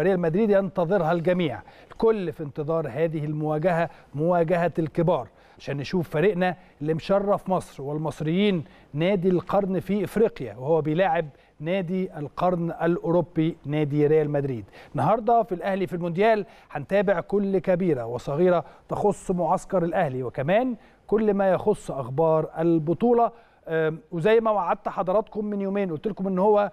ريال مدريد ينتظرها الجميع. الكل في انتظار هذه المواجهة مواجهة الكبار عشان نشوف فريقنا اللي مشرف مصر والمصريين نادي القرن في إفريقيا وهو بيلاعب نادي القرن الأوروبي نادي ريال مدريد. النهارده في الأهلي في المونديال هنتابع كل كبيرة وصغيرة تخص معسكر الأهلي وكمان كل ما يخص أخبار البطولة. وزي ما وعدت حضراتكم من يومين قلت لكم إن هو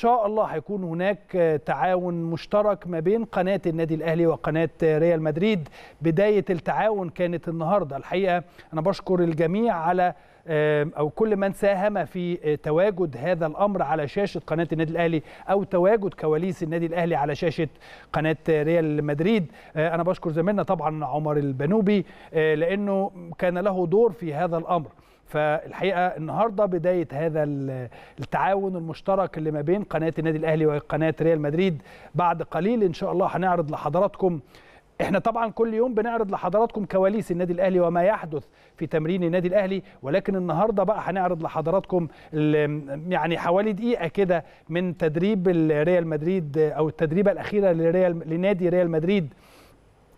شاء الله هيكون هناك تعاون مشترك ما بين قناة النادي الأهلي وقناة ريال مدريد. بداية التعاون كانت النهارده. الحقيقة أنا بشكر الجميع على أو كل من ساهم في تواجد هذا الأمر على شاشة قناة النادي الأهلي أو تواجد كواليس النادي الأهلي على شاشة قناة ريال مدريد. أنا بشكر زميلنا طبعا عمر البنوبي لأنه كان له دور في هذا الأمر. فالحقيقة النهارده بداية هذا التعاون المشترك اللي ما بين قناة النادي الأهلي وقناة ريال مدريد بعد قليل. إن شاء الله هنعرض لحضراتكم إحنا طبعا كل يوم بنعرض لحضراتكم كواليس النادي الأهلي وما يحدث في تمرين النادي الأهلي. ولكن النهارده بقى هنعرض لحضراتكم يعني حوالي دقيقة كده من تدريب ريال مدريد أو التدريبة الأخيرة لريال لنادي ريال مدريد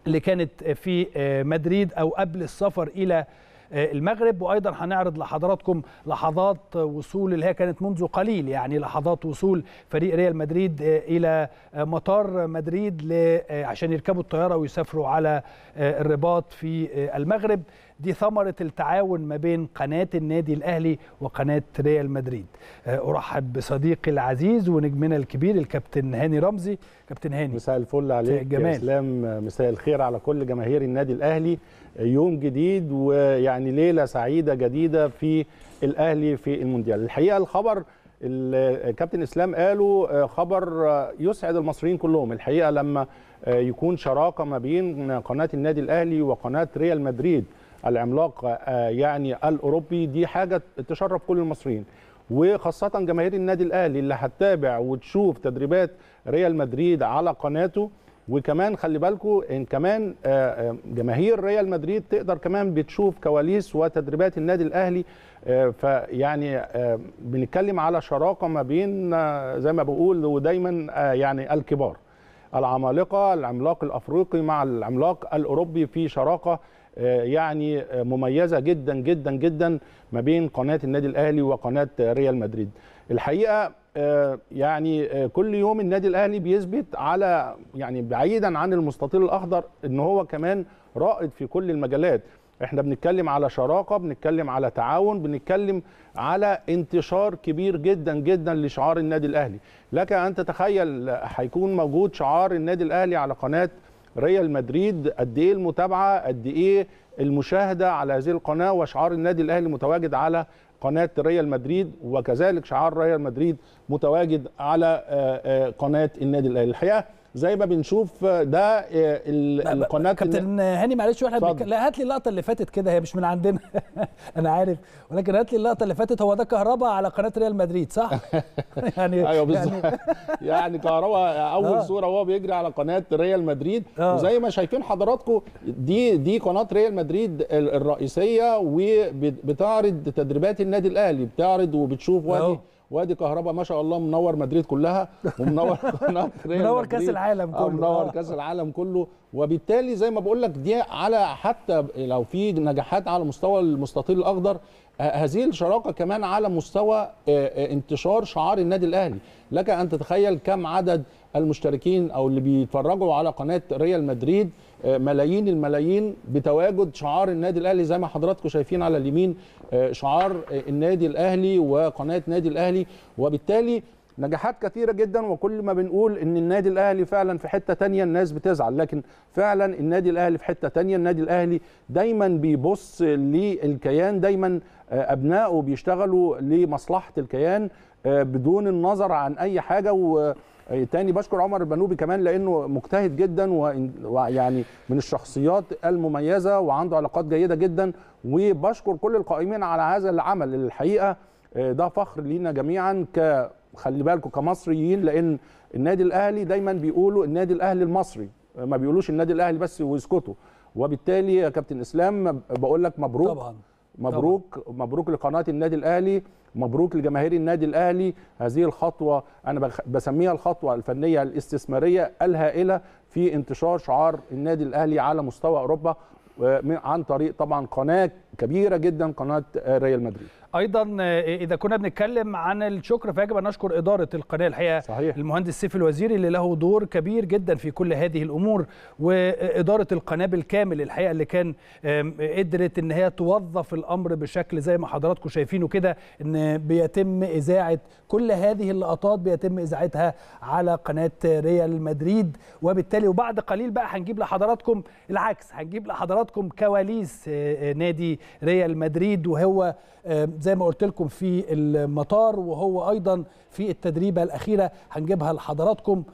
اللي كانت في مدريد أو قبل السفر إلى المغرب وأيضا هنعرض لحضراتكم لحظات وصول اللي هي كانت منذ قليل يعني لحظات وصول فريق ريال مدريد إلى مطار مدريد عشان يركبوا الطيارة ويسافروا على الرباط في المغرب. دي ثمرة التعاون ما بين قناة النادي الأهلي وقناة ريال مدريد. أرحب بصديقي العزيز ونجمنا الكبير الكابتن هاني رمزي. كابتن هاني. مساء الفل عليك. يا اسلام مساء الخير على كل جماهير النادي الأهلي. يوم جديد ويعني ليلة سعيدة جديدة في الأهلي في المونديال. الحقيقة الخبر الكابتن إسلام قالوا خبر يسعد المصريين كلهم. الحقيقة لما يكون شراكة ما بين قناة النادي الأهلي وقناة ريال مدريد العملاق يعني الأوروبي دي حاجة تشرف كل المصريين. وخاصة جماهير النادي الأهلي اللي هتتابع وتشوف تدريبات ريال مدريد على قناته وكمان خلي بالكم إن كمان جماهير ريال مدريد تقدر كمان بتشوف كواليس وتدريبات النادي الأهلي فيعني بنتكلم على شراكة ما بين زي ما بقول ودايما يعني الكبار. العمالقة العملاق الأفريقي مع العملاق الأوروبي في شراكة يعني مميزة جدا جدا جدا ما بين قناة النادي الأهلي وقناة ريال مدريد. الحقيقة يعني كل يوم النادي الأهلي بيثبت على يعني بعيدا عن المستطيل الأخضر إن هو كمان رائد في كل المجالات. إحنا بنتكلم على شراكة بنتكلم على تعاون بنتكلم على انتشار كبير جدا جدا لشعار النادي الأهلي. لك أن تتخيل هيكون موجود شعار النادي الأهلي على قناة ريال مدريد قد إيه المتابعة قد إيه المشاهدة على هذه القناة وشعار النادي الأهلي متواجد على قناة ريال مدريد وكذلك شعار ريال مدريد متواجد على قناة النادي الأهلي. الحقيقة زي ما بنشوف ده القناة كابتن هاني معلش وإحنا. لا هات لي اللقطة اللي فاتت كده هي مش من عندنا أنا عارف ولكن هات لي اللقطة اللي فاتت هو ده كهربا على قناة ريال مدريد صح يعني أيوه بالظبط يعني, يعني كهربا أول آه. صورة وهو بيجري على قناة ريال مدريد آه. وزي ما شايفين حضراتكم دي دي قناة ريال مدريد الرئيسية وبتعرض تدريبات النادي الأهلي بتعرض وبتشوف وادي وادي كهربا ما شاء الله منور مدريد كلها ومنور منور كأس العالم كله. منور كأس العالم كله. وبالتالي زي ما بقول لك دي على حتى لو في نجاحات على مستوى المستطيل الأخضر هذه الشراكة كمان على مستوى انتشار شعار النادي الأهلي. لك أن تتخيل كم عدد المشتركين أو اللي بيتفرجوا على قناة ريال مدريد ملايين الملايين بتواجد شعار النادي الأهلي زي ما حضراتكم شايفين على اليمين شعار النادي الأهلي وقناة نادي الأهلي. وبالتالي نجاحات كثيرة جدا وكل ما بنقول إن النادي الأهلي فعلا في حتة تانية الناس بتزعل. لكن فعلا النادي الأهلي في حتة تانية النادي الأهلي دايما بيبص للكيان دايما أبنائه بيشتغلوا لمصلحة الكيان بدون النظر عن أي حاجة. و تاني بشكر عمر البنوبي كمان لأنه مجتهد جدا ويعني من الشخصيات المميزة وعنده علاقات جيدة جدا. وبشكر كل القائمين على هذا العمل. الحقيقة ده فخر لينا جميعا ك خلي بالكم كمصريين لأن النادي الأهلي دايما بيقولوا النادي الأهلي المصري. ما بيقولوش النادي الأهلي بس ويسكتوا. وبالتالي يا كابتن إسلام بقول لك مبروك. طبعا. مبروك طبعا. مبروك لقناة النادي الأهلي. مبروك لجماهير النادي الأهلي. هذه الخطوة أنا بسميها الخطوة الفنية الاستثمارية الهائلة في انتشار شعار النادي الأهلي على مستوى أوروبا عن طريق طبعا قناة كبيرة جدا قناة ريال مدريد. أيضا إذا كنا بنتكلم عن الشكر فيجب أن نشكر إدارة القناة الحقيقة صحيح. المهندس سيف الوزيري اللي له دور كبير جدا في كل هذه الأمور وإدارة القناة بالكامل الحقيقة اللي كان قدرت إن هي توظف الأمر بشكل زي ما حضراتكم شايفينه كده إن بيتم إذاعة كل هذه اللقطات بيتم إذاعتها على قناة ريال مدريد وبالتالي وبعد قليل بقى هنجيب لحضراتكم العكس هنجيب لحضراتكم كواليس نادي ريال مدريد وهو زي ما قلت لكم في المطار وهو أيضا في التدريبة الأخيرة هنجيبها لحضراتكم.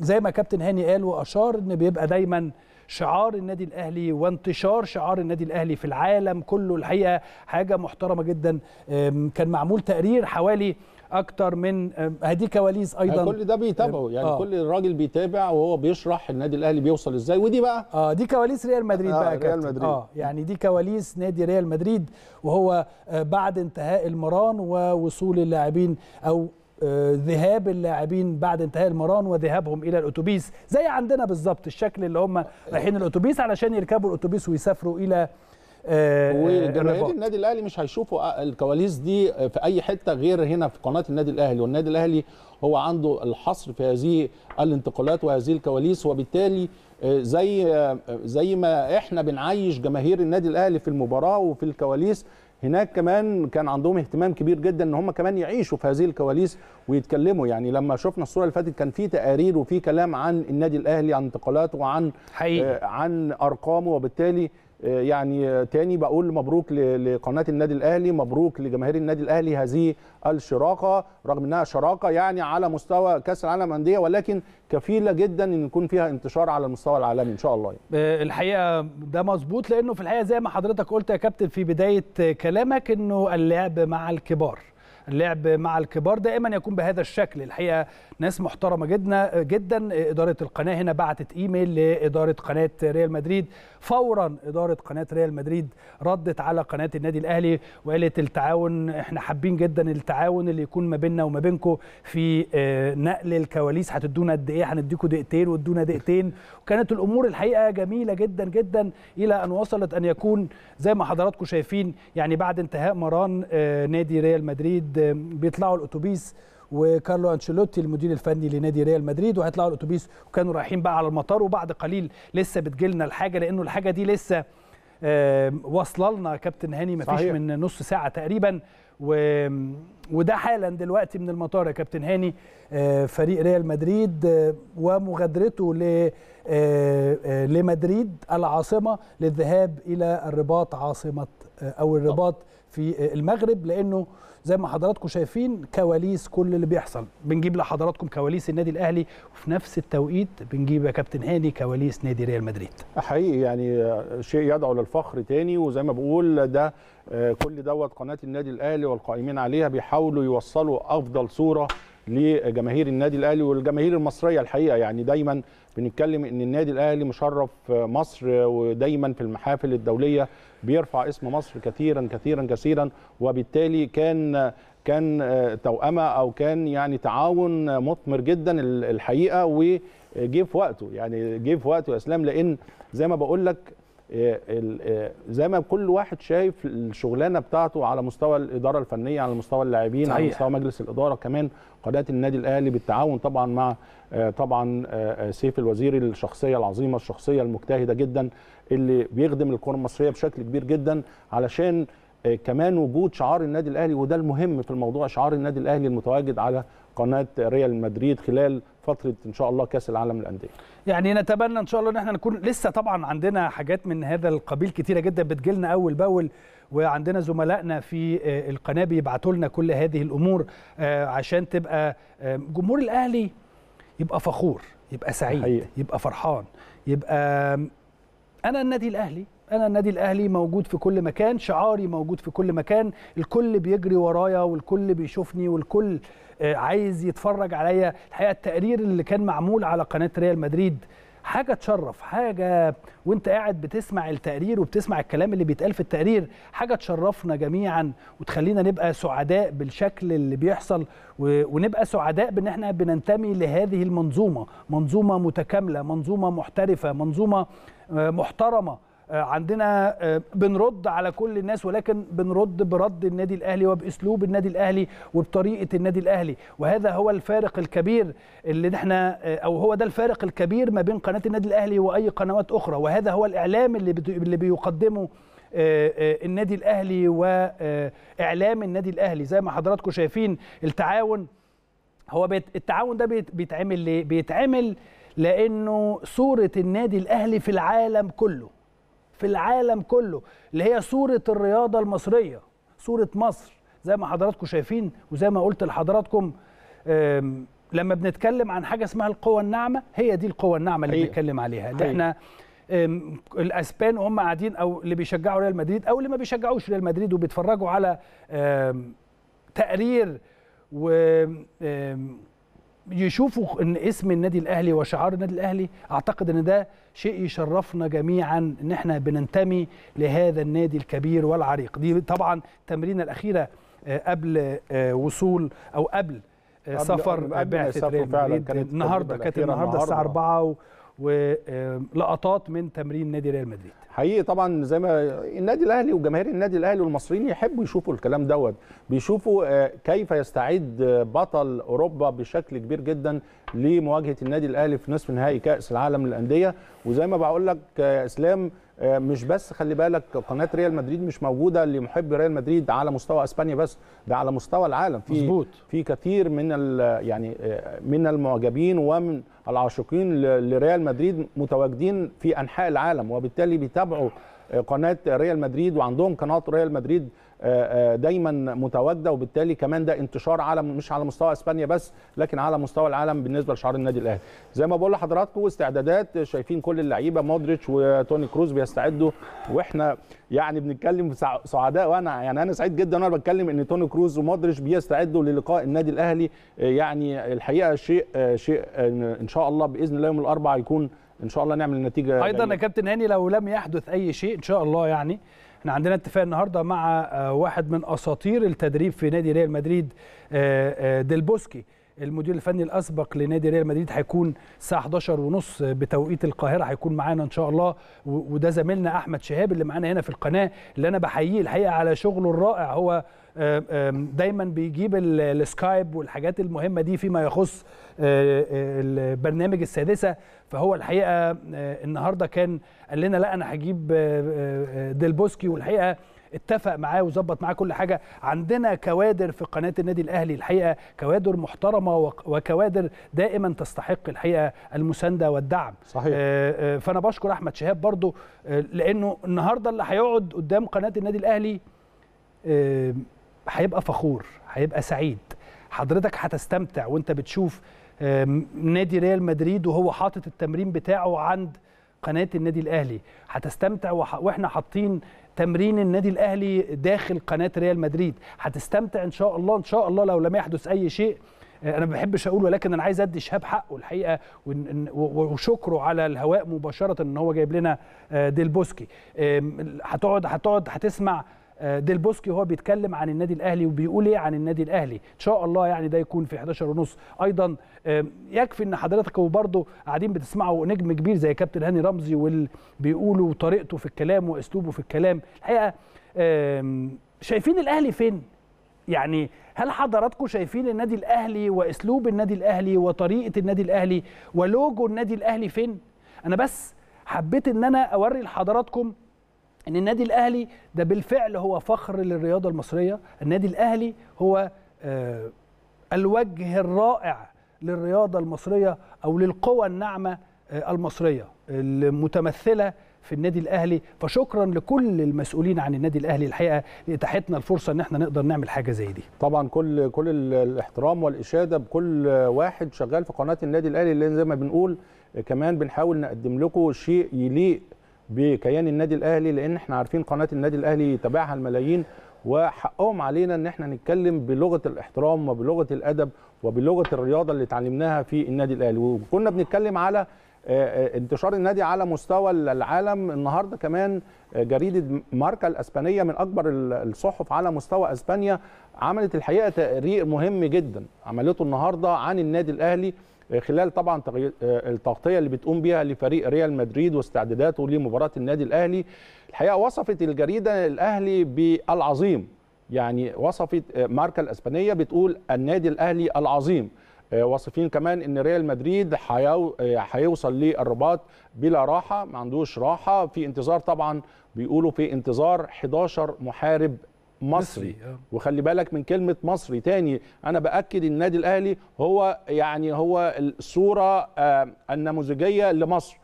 زي ما كابتن هاني قال وأشار إن بيبقى دايما شعار النادي الأهلي وانتشار شعار النادي الأهلي في العالم كله. الحقيقة حاجة محترمة جدا. كان معمول تقرير حوالي أكتر من هدي كواليس أيضا كل ده بيتابعه يعني آه. كل راجل بيتابع وهو بيشرح النادي الأهلي بيوصل إزاي ودي بقى آه دي كواليس ريال مدريد آه بقى ريال. مدريد. آه يعني دي كواليس نادي ريال مدريد وهو آه بعد انتهاء المران ووصول اللاعبين أو ذهاب اللاعبين بعد انتهاء المران وذهابهم إلى الأتوبيس زي عندنا بالظبط الشكل اللي هم رايحين الأتوبيس علشان يركبوا الأتوبيس ويسافروا إلى وجماهير النادي الأهلي مش هيشوفوا الكواليس دي في أي حتة غير هنا في قناة النادي الأهلي. والنادي الأهلي هو عنده الحصر في هذه الانتقالات وهذه الكواليس وبالتالي زي زي ما إحنا بنعيش جماهير النادي الأهلي في المباراة وفي الكواليس هناك كمان كان عندهم اهتمام كبير جدا إن هم كمان يعيشوا في هذه الكواليس ويتكلموا. يعني لما شفنا الصورة اللي فاتت كان في تقارير وفي كلام عن النادي الأهلي عن انتقالاته وعن حقيقي. عن أرقامه وبالتالي يعني تاني بقول مبروك لقناة النادي الأهلي مبروك لجماهير النادي الأهلي هذه الشراكه رغم إنها شراكه يعني على مستوى كأس العالم للأندية ولكن كفيلة جدا إن يكون فيها انتشار على المستوى العالمي إن شاء الله يعني. الحقيقة ده مظبوط لأنه في الحقيقة زي ما حضرتك قلت يا كابتن في بداية كلامك إنه اللعب مع الكبار اللعب مع الكبار دائما يكون بهذا الشكل الحقيقة ناس محترمة جدا جدا إدارة القناة هنا بعتت إيميل لإدارة قناة ريال مدريد فورا إدارة قناة ريال مدريد ردت على قناة النادي الأهلي وقالت التعاون إحنا حابين جدا التعاون اللي يكون ما بيننا وما بينكم في نقل الكواليس. هتدونا قد إيه؟ هنديكم دقيقتين وادونا دقيقتين. وكانت الأمور الحقيقة جميلة جدا جدا إلى أن وصلت أن يكون زي ما حضراتكم شايفين يعني بعد انتهاء مران نادي ريال مدريد بيطلعوا الأتوبيس وكارلو أنشيلوتي المدير الفني لنادي ريال مدريد وهيطلعوا الأتوبيس وكانوا رايحين بقى على المطار وبعد قليل لسه بتجيلنا الحاجة لأنه الحاجة دي لسه واصلة لنا كابتن هاني مفيش صحيح. من نص ساعة تقريبا و... وده حالا دلوقتي من المطار يا كابتن هاني فريق ريال مدريد ومغادرته ل لمدريد العاصمة للذهاب إلى الرباط عاصمة أو الرباط في المغرب لأنه زي ما حضراتكم شايفين كواليس كل اللي بيحصل. بنجيب لحضراتكم كواليس النادي الأهلي وفي نفس التوقيت بنجيب يا كابتن هاني كواليس نادي ريال مدريد. حقيقي يعني شيء يدعو للفخر تاني وزي ما بقول ده كل دوت قناة النادي الأهلي والقائمين عليها بيحاولوا يوصلوا أفضل صورة لجماهير النادي الأهلي والجماهير المصرية الحقيقة. يعني دايما بنتكلم إن النادي الأهلي مشرف مصر ودايما في المحافل الدولية بيرفع اسم مصر كثيرا كثيرا كثيرا. وبالتالي كان كان توأمة أو كان يعني تعاون مثمر جدا الحقيقة وجه في وقته. يعني جه في وقته يا إسلام لأن زي ما بقول لك زي ما كل واحد شايف الشغلانة بتاعته على مستوى الإدارة الفنية على مستوى اللاعبين على مستوى مجلس الإدارة كمان قناة النادي الأهلي بالتعاون طبعا مع طبعا سيف الوزيري الشخصية العظيمة الشخصية المجتهدة جدا اللي بيخدم الكرة المصرية بشكل كبير جدا علشان كمان وجود شعار النادي الأهلي وده المهم في الموضوع شعار النادي الأهلي المتواجد على قناة ريال مدريد خلال فترة إن شاء الله كأس العالم للأندية. يعني نتمنى إن شاء الله إن إحنا نكون لسه طبعا عندنا حاجات من هذا القبيل كتيرة جدا بتجيلنا أول بأول وعندنا زملائنا في القناة بيبعتوا لنا كل هذه الأمور عشان تبقى جمهور الأهلي يبقى فخور يبقى سعيد حقيقة. يبقى فرحان يبقى أنا النادي الأهلي أنا النادي الأهلي موجود في كل مكان شعاري موجود في كل مكان الكل بيجري ورايا والكل بيشوفني والكل عايز يتفرج عليا. الحقيقة التقرير اللي كان معمول على قناة ريال مدريد حاجة تشرف حاجة وانت قاعد بتسمع التقرير وبتسمع الكلام اللي بيتقال في التقرير حاجة تشرفنا جميعا وتخلينا نبقى سعداء بالشكل اللي بيحصل ونبقى سعداء بإن إحنا بننتمي لهذه المنظومة منظومة متكاملة منظومة محترفة منظومة محترمة. عندنا بنرد على كل الناس ولكن بنرد برد النادي الأهلي وبأسلوب النادي الأهلي وبطريقة النادي الأهلي. وهذا هو الفارق الكبير اللي إحنا أو هو ده الفارق الكبير ما بين قناة النادي الأهلي وأي قنوات أخرى. وهذا هو الإعلام اللي اللي بيقدمه النادي الأهلي واعلام النادي الأهلي. زي ما حضراتكم شايفين التعاون هو التعاون ده بيتعمل ليه؟ بيتعمل لأنه صورة النادي الأهلي في العالم كله. في العالم كله اللي هي صورة الرياضة المصرية صورة مصر. زي ما حضراتكم شايفين وزي ما قلت لحضراتكم لما بنتكلم عن حاجة اسمها القوة الناعمة هي دي القوة الناعمة اللي بنتكلم عليها. اللي إحنا الأسبان وهم قاعدين أو اللي بيشجعوا ريال مدريد أو اللي ما بيشجعوش ريال مدريد وبيتفرجوا على تقرير و يشوفوا إن اسم النادي الأهلي وشعار النادي الأهلي أعتقد إن ده شيء يشرفنا جميعا إن إحنا بننتمي لهذا النادي الكبير والعريق. دي طبعا التمرينه الأخيرة قبل وصول أو قبل سفر بعثة ريال مدريد. النهارده كانت النهارده الساعة 4 ولقطات من تمرين نادي ريال مدريد. حقيقي طبعا زي ما النادي الأهلي وجماهير النادي الأهلي والمصريين يحبوا يشوفوا الكلام دوت بيشوفوا كيف يستعد بطل أوروبا بشكل كبير جدا لمواجهة النادي الأهلي في نصف نهائي كأس العالم للأندية. وزي ما بقول لك إسلام مش بس خلي بالك قناة ريال مدريد مش موجودة لمحبي ريال مدريد على مستوى إسبانيا بس ده على مستوى العالم في مزبوط. في كثير من يعني من المعجبين ومن العاشقين لريال مدريد متواجدين في أنحاء العالم وبالتالي بيتابعوا قناة ريال مدريد وعندهم قناة ريال مدريد دايما متواجده وبالتالي كمان ده انتشار على مش على مستوى إسبانيا بس لكن على مستوى العالم بالنسبة لشعار النادي الأهلي. زي ما بقول لحضراتكم استعدادات شايفين كل اللعيبة مودريتش وتوني كروز بيستعدوا وإحنا يعني بنتكلم سعداء وأنا يعني أنا سعيد جدا وأنا بتكلم إن توني كروز ومودريتش بيستعدوا للقاء النادي الأهلي. يعني الحقيقة شيء شيء ان شاء الله بإذن الله يوم الأربعاء يكون إن شاء الله نعمل نتيجة أيضا يا كابتن هاني لو لم يحدث أي شيء إن شاء الله يعني إحنا عندنا اتفاق النهارده مع واحد من أساطير التدريب في نادي ريال مدريد ديل بوسكي. المدير الفني الأسبق لنادي ريال مدريد هيكون الساعة 11 ونص بتوقيت القاهرة هيكون معانا إن شاء الله. وده زميلنا أحمد شهاب اللي معانا هنا في القناة اللي أنا بحييه الحقيقة على شغله الرائع. هو دايما بيجيب ال Skype والحاجات المهمة دي فيما يخص البرنامج السادسة. فهو الحقيقة النهارده كان قال لنا لا أنا هجيب ديل بوسكي والحقيقة اتفق معاه وظبط معاه كل حاجة. عندنا كوادر في قناة النادي الأهلي الحقيقة كوادر محترمة وكوادر دائما تستحق الحقيقة المساندة والدعم. صحيح. فأنا بشكر أحمد شهاب برضو لأنه النهارده اللي هيقعد قدام قناة النادي الأهلي هيبقى فخور هيبقى سعيد. حضرتك هتستمتع وأنت بتشوف نادي ريال مدريد وهو حاطط التمرين بتاعه عند قناة النادي الأهلي. هتستمتع وإحنا حاطين تمرين النادي الأهلي داخل قناة ريال مدريد. هتستمتع إن شاء الله إن شاء الله لو لم يحدث أي شيء. أنا ما بحبش أقول ولكن أنا عايز أدي شهاب حقه الحقيقة وشكره على الهواء مباشرة إن هو جايب لنا ديل بوسكي. هتقعد هتقعد هتسمع ديل بوسكي وهو بيتكلم عن النادي الأهلي وبيقول إيه عن النادي الأهلي. إن شاء الله يعني ده يكون في 11 ونص. أيضا يكفي إن حضرتك وبرضه قاعدين بتسمعوا نجم كبير زي كابتن هاني رمزي واللي بيقولوا طريقته في الكلام وأسلوبه في الكلام. الحقيقة شايفين الأهلي فين؟ يعني هل حضراتكم شايفين النادي الأهلي وأسلوب النادي الأهلي وطريقة النادي الأهلي ولوجو النادي الأهلي فين؟ أنا بس حبيت إن أنا أوري لحضراتكم إن النادي الأهلي ده بالفعل هو فخر للرياضة المصرية. النادي الأهلي هو آه الوجه الرائع للرياضة المصرية أو للقوى الناعمة آه المصرية المتمثلة في النادي الأهلي. فشكرا لكل المسؤولين عن النادي الأهلي الحقيقة لإتاحتنا الفرصة إن إحنا نقدر نعمل حاجة زي دي. طبعا كل كل الاحترام والإشادة بكل واحد شغال في قناة النادي الأهلي اللي زي ما بنقول كمان بنحاول نقدم لكم شيء يليق بكيان النادي الأهلي لأن إحنا عارفين قناة النادي الأهلي تابعها الملايين وحقهم علينا إن إحنا نتكلم بلغة الاحترام وبلغة الأدب وبلغة الرياضة اللي اتعلمناها في النادي الأهلي. وكنا بنتكلم على انتشار النادي على مستوى العالم. النهارده كمان جريدة ماركا الأسبانية من أكبر الصحف على مستوى أسبانيا عملت الحقيقة تقرير مهم جدا عملته النهارده عن النادي الأهلي. خلال طبعا التغطية اللي بتقوم بيها لفريق ريال مدريد واستعداداته لمباراة النادي الأهلي. الحقيقة وصفت الجريدة الأهلي بالعظيم. يعني وصفت ماركا الإسبانية بتقول النادي الأهلي العظيم. واصفين كمان إن ريال مدريد هيوصل للرباط بلا راحة ما عندوش راحة. في انتظار طبعا بيقولوا في انتظار 11 محارب مصري. وخلي بالك من كلمة مصري تاني أنا بأكد النادي الأهلي هو يعني هو الصورة النموذجية لمصر.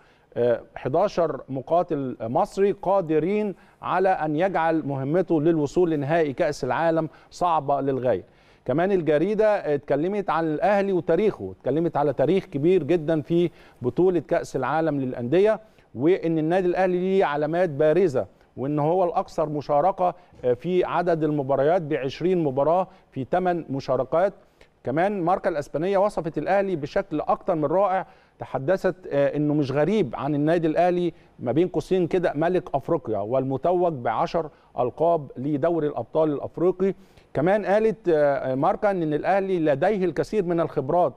11 مقاتل مصري قادرين على أن يجعل مهمته للوصول لنهائي كأس العالم صعبة للغاية. كمان الجريدة اتكلمت عن الأهلي وتاريخه اتكلمت على تاريخ كبير جدا في بطولة كأس العالم للأندية وإن النادي الأهلي ليه علامات بارزة. وإن هو الأكثر مشاركة في عدد المباريات ب 20 مباراة في 8 مشاركات. كمان ماركا الإسبانية وصفت الأهلي بشكل أكثر من رائع. تحدثت إنه مش غريب عن النادي الأهلي ما بين قوسين كده ملك أفريقيا والمتوج بعشر ألقاب لدوري الأبطال الأفريقي. كمان قالت ماركا إن الأهلي لديه الكثير من الخبرات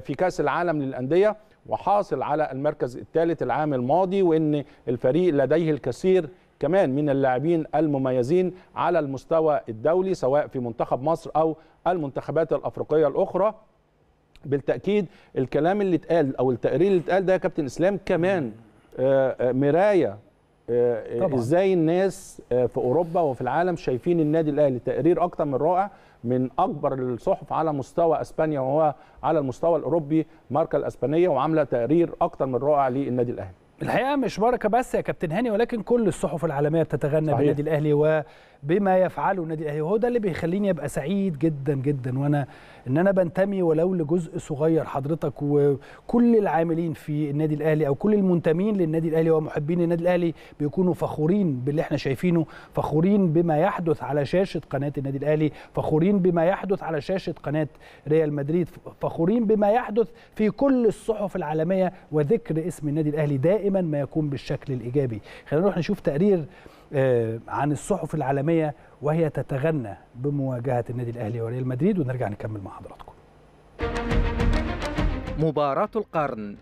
في كأس العالم للأندية وحاصل على المركز الثالث العام الماضي وإن الفريق لديه الكثير كمان من اللاعبين المميزين على المستوى الدولي سواء في منتخب مصر أو المنتخبات الأفريقية الأخرى. بالتأكيد الكلام اللي اتقال أو التقرير اللي اتقال ده يا كابتن إسلام كمان مراية طبعا. إزاي الناس في أوروبا وفي العالم شايفين النادي الأهلي. تقرير أكتر من رائع من أكبر الصحف على مستوى إسبانيا وهو على المستوى الأوروبي ماركا الإسبانية وعاملة تقرير أكتر من رائع للنادي الأهلي. الحقيقة مش بركه بس يا كابتن هاني ولكن كل الصحف العالمية بتتغنى. بالنادي الأهلي وبما يفعله النادي الأهلي. وهو ده اللي بيخليني أبقى سعيد جدا جدا وأنا إن أنا بنتمي ولو لجزء صغير. حضرتك وكل العاملين في النادي الأهلي أو كل المنتمين للنادي الأهلي ومحبين النادي الأهلي بيكونوا فخورين باللي إحنا شايفينه فخورين بما يحدث على شاشة قناة النادي الأهلي فخورين بما يحدث على شاشة قناة ريال مدريد فخورين بما يحدث في كل الصحف العالمية وذكر اسم النادي الأهلي دائما ما يكون بالشكل الإيجابي. خلينا نروح نشوف تقرير عن الصحف العالمية وهي تتغنى بمواجهة النادي الأهلي وريال مدريد ونرجع نكمل مع حضراتكم. مباراة القرن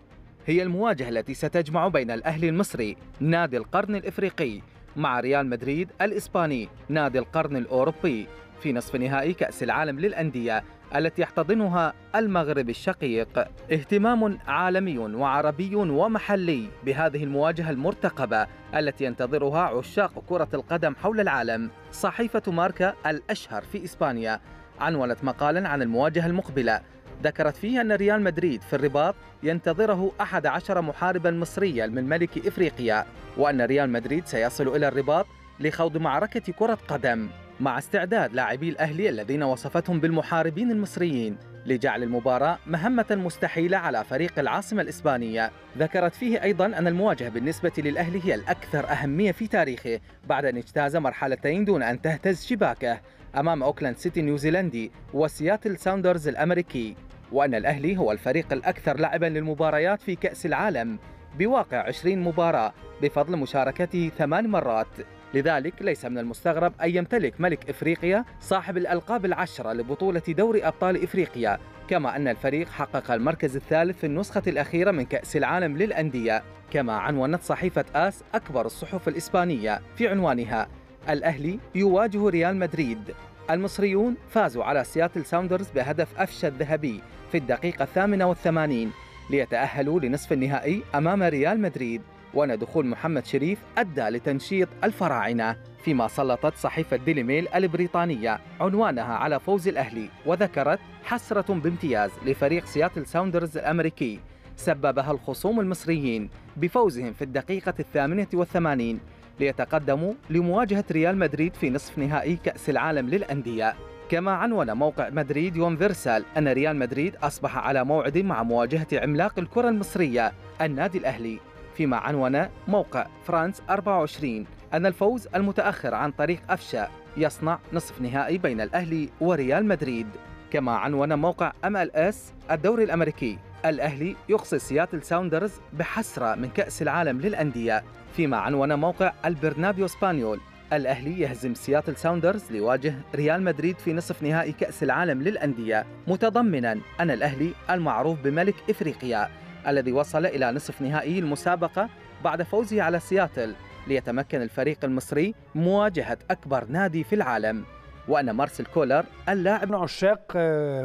هي المواجهة التي ستجمع بين الأهلي المصري نادي القرن الإفريقي مع ريال مدريد الإسباني نادي القرن الأوروبي في نصف نهائي كأس العالم للأندية التي يحتضنها المغرب الشقيق اهتمام عالمي وعربي ومحلي بهذه المواجهة المرتقبة التي ينتظرها عشاق كرة القدم حول العالم صحيفة ماركا الأشهر في إسبانيا. عنونت مقالا عن المواجهة المقبلة. ذكرت فيه أن ريال مدريد في الرباط ينتظره أحد عشر محاربا مصريا من ملك إفريقيا وأن ريال مدريد سيصل إلى الرباط لخوض معركة كرة قدم. مع استعداد لاعبي الأهلي الذين وصفتهم بالمحاربين المصريين لجعل المباراة مهمة مستحيلة على فريق العاصمة الإسبانية. ذكرت فيه أيضا أن المواجهة بالنسبة للأهلي هي الأكثر أهمية في تاريخه بعد أن اجتاز مرحلتين دون أن تهتز شباكه أمام أوكلاند سيتي نيوزيلندي وسياتل ساوندرز الأمريكي. وأن الأهلي هو الفريق الأكثر لعبا للمباريات في كأس العالم بواقع 20 مباراة بفضل مشاركته ثمان مرات. لذلك ليس من المستغرب أن يمتلك ملك إفريقيا صاحب الألقاب العشرة لبطولة دوري أبطال إفريقيا كما أن الفريق حقق المركز الثالث في النسخة الأخيرة من كأس العالم للأندية كما عنونت صحيفة آس أكبر الصحف الإسبانية في عنوانها الأهلي يواجه ريال مدريد. المصريون فازوا على سياتل ساوندرز بهدف أفشى الذهبي في الدقيقة الثامنة والثمانين ليتأهلوا لنصف النهائي أمام ريال مدريد. وأن دخول محمد شريف أدى لتنشيط الفراعنة فيما سلطت صحيفة ديلي ميل البريطانية عنوانها على فوز الأهلي وذكرت حسرة بامتياز لفريق سياتل ساوندرز الأمريكي. سببها الخصوم المصريين بفوزهم في الدقيقة الثامنة والثمانين ليتقدموا لمواجهة ريال مدريد في نصف نهائي كأس العالم للأندية. كما عنون موقع مدريد يونيفرسال أن ريال مدريد أصبح على موعد مع مواجهة عملاق الكرة المصرية النادي الأهلي. فيما عنون موقع فرانس 24 أن الفوز المتأخر عن طريق أفشا يصنع نصف نهائي بين الأهلي وريال مدريد. كما عنون موقع MLS الدوري الأمريكي الأهلي يقصي سياتل ساوندرز بحسرة من كأس العالم للأندية. فيما عنون موقع البرنابيو سبانيول الأهلي يهزم سياتل ساوندرز ليواجه ريال مدريد في نصف نهائي كأس العالم للأندية. متضمنا أن الأهلي المعروف بملك إفريقيا. الذي وصل إلى نصف نهائي المسابقة بعد فوزه على سياتل ليتمكن الفريق المصري مواجهة أكبر نادي في العالم. وأن مارسيل كولر اللاعب عشاق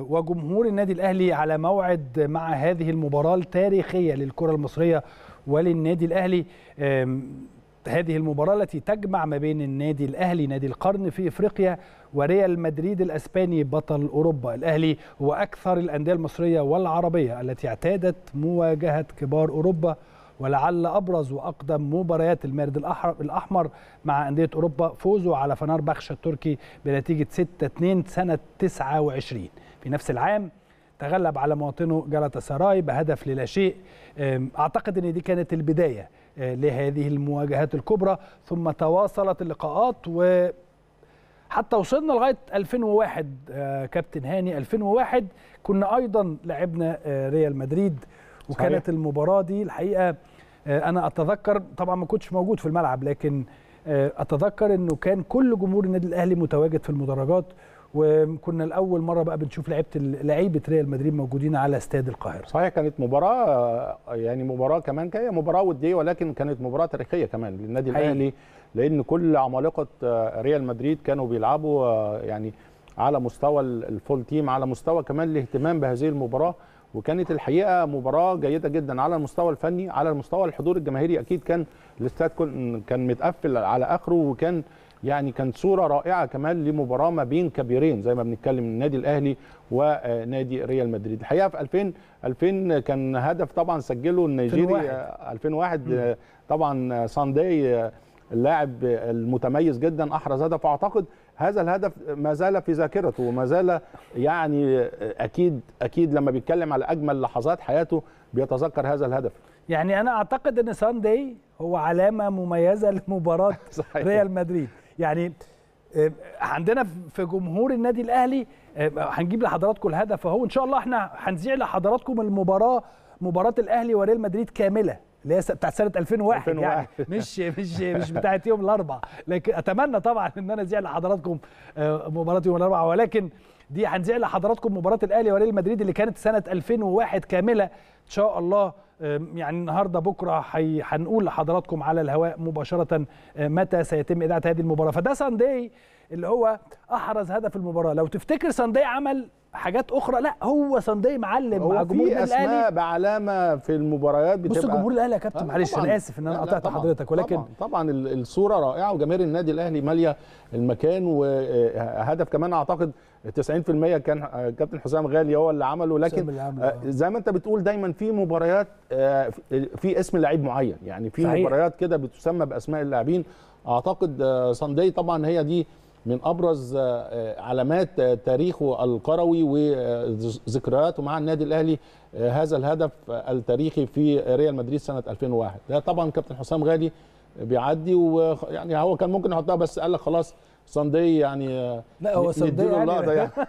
وجمهور النادي الأهلي على موعد مع هذه المباراة التاريخية للكرة المصرية وللنادي الأهلي. هذه المباراة التي تجمع ما بين النادي الأهلي نادي القرن في إفريقيا وريال مدريد الأسباني بطل أوروبا. الأهلي هو أكثر الأندية المصرية والعربية التي اعتادت مواجهة كبار أوروبا ولعل أبرز وأقدم مباريات المارد الأحمر مع أندية أوروبا فوزه على فنار بخشة التركي بنتيجة 6-2 سنة 29 في نفس العام تغلب على مواطنه جلطة سراي بهدف للا شيء. أعتقد أن دي كانت البداية. لهذه المواجهات الكبرى. ثم تواصلت اللقاءات و حتى وصلنا لغاية 2001 كابتن هاني 2001 كنا أيضا لعبنا ريال مدريد وكانت صحيح. المباراة دي الحقيقة أنا أتذكر طبعا ما كنتش موجود في الملعب لكن أتذكر إنه كان كل جمهور النادي الأهلي متواجد في المدرجات. وكنا لاول مرة بقى بنشوف لعيبة لعيبة ريال مدريد موجودين على استاد القاهرة. صحيح كانت مباراة يعني مباراة كمان كانت مباراة ودية ولكن كانت مباراة تاريخية كمان للنادي الأهلي لأن كل عمالقة ريال مدريد كانوا بيلعبوا يعني على مستوى الفول تيم على مستوى كمان الاهتمام بهذه المباراة. وكانت الحقيقة مباراة جيدة جدا على المستوى الفني على المستوى الحضور الجماهيري. أكيد كان الاستاد كان متقفل على آخره وكان يعني كانت صورة رائعة كمان لمباراة ما بين كبيرين زي ما بنتكلم النادي الأهلي ونادي ريال مدريد. الحقيقة في 2000 2000 كان هدف طبعا سجله النيجيري 2001 طبعا سانداي اللاعب المتميز جدا أحرز هدف. واعتقد هذا الهدف ما زال في ذاكرته وما زال يعني أكيد أكيد لما بيتكلم على أجمل لحظات حياته بيتذكر هذا الهدف. يعني أنا أعتقد إن سانداي هو علامة مميزة لمباراة ريال مدريد. يعني عندنا في جمهور النادي الأهلي هنجيب لحضراتكم الهدف أهو. إن شاء الله إحنا هنذيع لحضراتكم المباراة مباراة الأهلي وريال مدريد كاملة اللي هي بتاعت سنة 2001, 2001 يعني. مش مش مش بتاعت يوم الأربعاء. لكن أتمنى طبعا إن أنا أذيع لحضراتكم مباراة يوم الأربعاء. ولكن دي هنذيع لحضراتكم مباراة الأهلي وريال مدريد اللي كانت سنة 2001 كاملة. إن شاء الله يعني النهارده بكره هنقول لحضراتكم على الهواء مباشره متى سيتم إذاعة هذه المباراة فده سانداي اللي هو أحرز هدف المباراة لو تفتكر سانداي عمل حاجات أخرى لا هو سانداي معلم هو مع جمهور الأهلي أسماء بعلامة في المباريات بتبقى بص جمهور الأهلي يا كابتن لا، معلش. أنا آسف إن أنا قطعت. حضرتك ولكن طبعا, طبعا ال- الصورة رائعة وجماهير النادي الأهلي مالية المكان وهدف كمان أعتقد 90% كان آه، كابتن حسام غالي هو اللي عمله لكن آه، آه. زي ما انت بتقول دايما في مباريات في- اسم لعيب معين يعني في. مباريات كده بتسمى بأسماء اللاعبين أعتقد سانداي طبعا هي دي من أبرز علامات تاريخه الكروي وذكرياته مع النادي الأهلي هذا الهدف التاريخي في ريال مدريد سنة 2001 ده طبعا كابتن حسام غالي بيعدي ويعني هو كان ممكن يحطها بس قال لك خلاص ساندي يعني لا، هو ساندي نديله يعني- اللقطة يعني.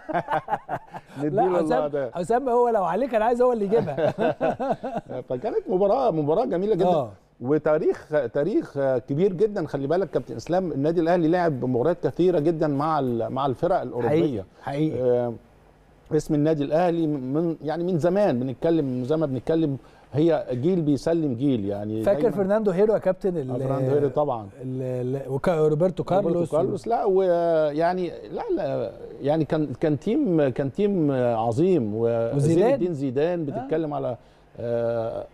نديله لا حسام اللقطة. حسام هو لو عليك أنا عايز هو اللي يجيبها. فكانت مباراة مباراة جميلة جدا. آه. وتاريخ تاريخ كبير جدا. خلي بالك كابتن إسلام النادي الأهلي لعب مباريات كثيرة جدا مع مع الفرق الأوروبية. حقيقي حقيقي. آه، اسم النادي الأهلي من يعني من زمان بنتكلم زي ما بنتكلم هي جيل بيسلم جيل يعني فاكر فرناندو هيرو يا كابتن آه، فرناندو هيرو طبعا ال- ال- وكا- روبرتو كارلوس روبرتو كارلوس لا ويعني لا لا يعني كان كان تيم كان تيم عظيم وزين وزيدان. الدين زيدان بتتكلم على آه،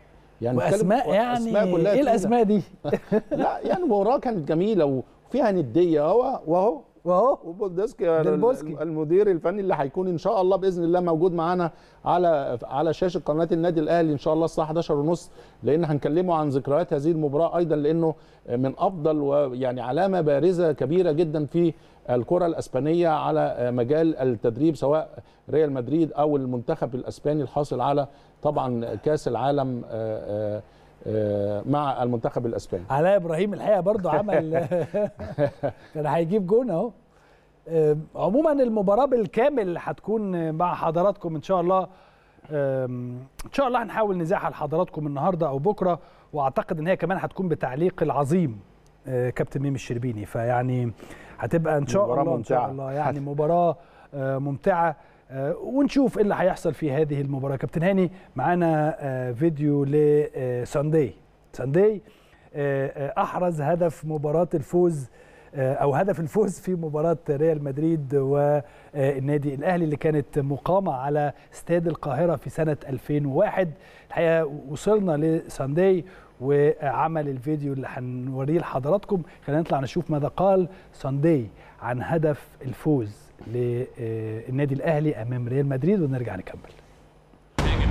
يعني وأسماء يعني أسماء كلها إيه. الأسماء دي لا يعني المباراه كانت جميلة وفيها ندية اهو واهو واهو وديل بوسكي ديل بوسكي. المدير الفني اللي هيكون إن شاء الله بإذن الله موجود معانا على على شاشة قناة النادي الأهلي إن شاء الله الساعة 11 ونص لأن هنكلمه عن ذكريات هذه المباراة أيضا لأنه من أفضل ويعني علامة بارزة كبيرة جدا في الكرة الإسبانية على مجال التدريب سواء ريال مدريد أو المنتخب الإسباني الحاصل على طبعا كأس العالم آه، آه، آه، مع المنتخب الإسباني. علاء إبراهيم الحقيقة برضو عمل كان هيجيب جون أهو. عموما المباراة بالكامل هتكون مع حضراتكم إن شاء الله. إن شاء الله هنحاول نذاعها لحضراتكم النهارده أو بكرة وأعتقد إن هي كمان هتكون بتعليق العظيم كابتن ميمي الشربيني. فيعني هتبقى إن شاء الله إن شاء الله يعني مباراة ممتعة. ونشوف إيه اللي هيحصل في هذه المباراة. كابتن هاني معانا فيديو لساندي ساندي أحرز هدف مباراة الفوز أو هدف الفوز في مباراة ريال مدريد والنادي الأهلي اللي كانت مقامة على استاد القاهرة في سنة 2001 الحقيقة وصلنا لساندي وعمل الفيديو اللي هنوريه لحضراتكم. خلينا نطلع نشوف ماذا قال ساندي عن هدف الفوز. للنادي الأهلي أمام ريال مدريد ونرجع نكمل.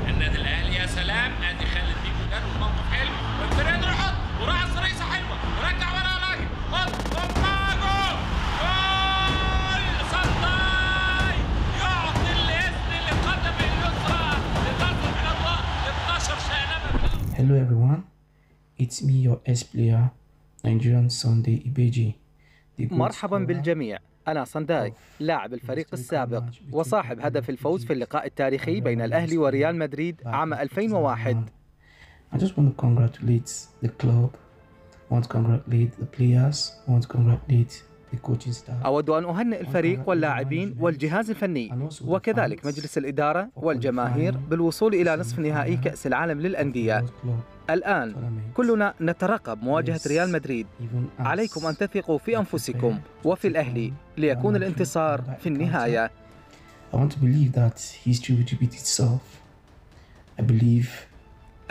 النادي الأهلي يا سلام ادي خالد بيبو حلو والفريد يحط وراح حلوة ورجع ورا راجل حط هوبا جول جول صداي يعطي الاسم لقدم اليسرى لتصل إلى الله 12 شقلبه Hello everyone, it's me your S player, Nigerian Sunday Ibeji. مرحبا بالجميع. أنا صنداي لاعب الفريق السابق وصاحب هدف الفوز في اللقاء التاريخي بين الأهلي وريال مدريد عام 2001 I just want to congratulate the club, want to congratulate the players, want to congratulate. أود أن أهنئ الفريق واللاعبين والجهاز الفني وكذلك مجلس الإدارة والجماهير بالوصول إلى نصف نهائي كأس العالم للأندية. الآن. كلنا نترقب مواجهة ريال مدريد. عليكم أن تثقوا في أنفسكم وفي الأهلي ليكون الانتصار في النهاية.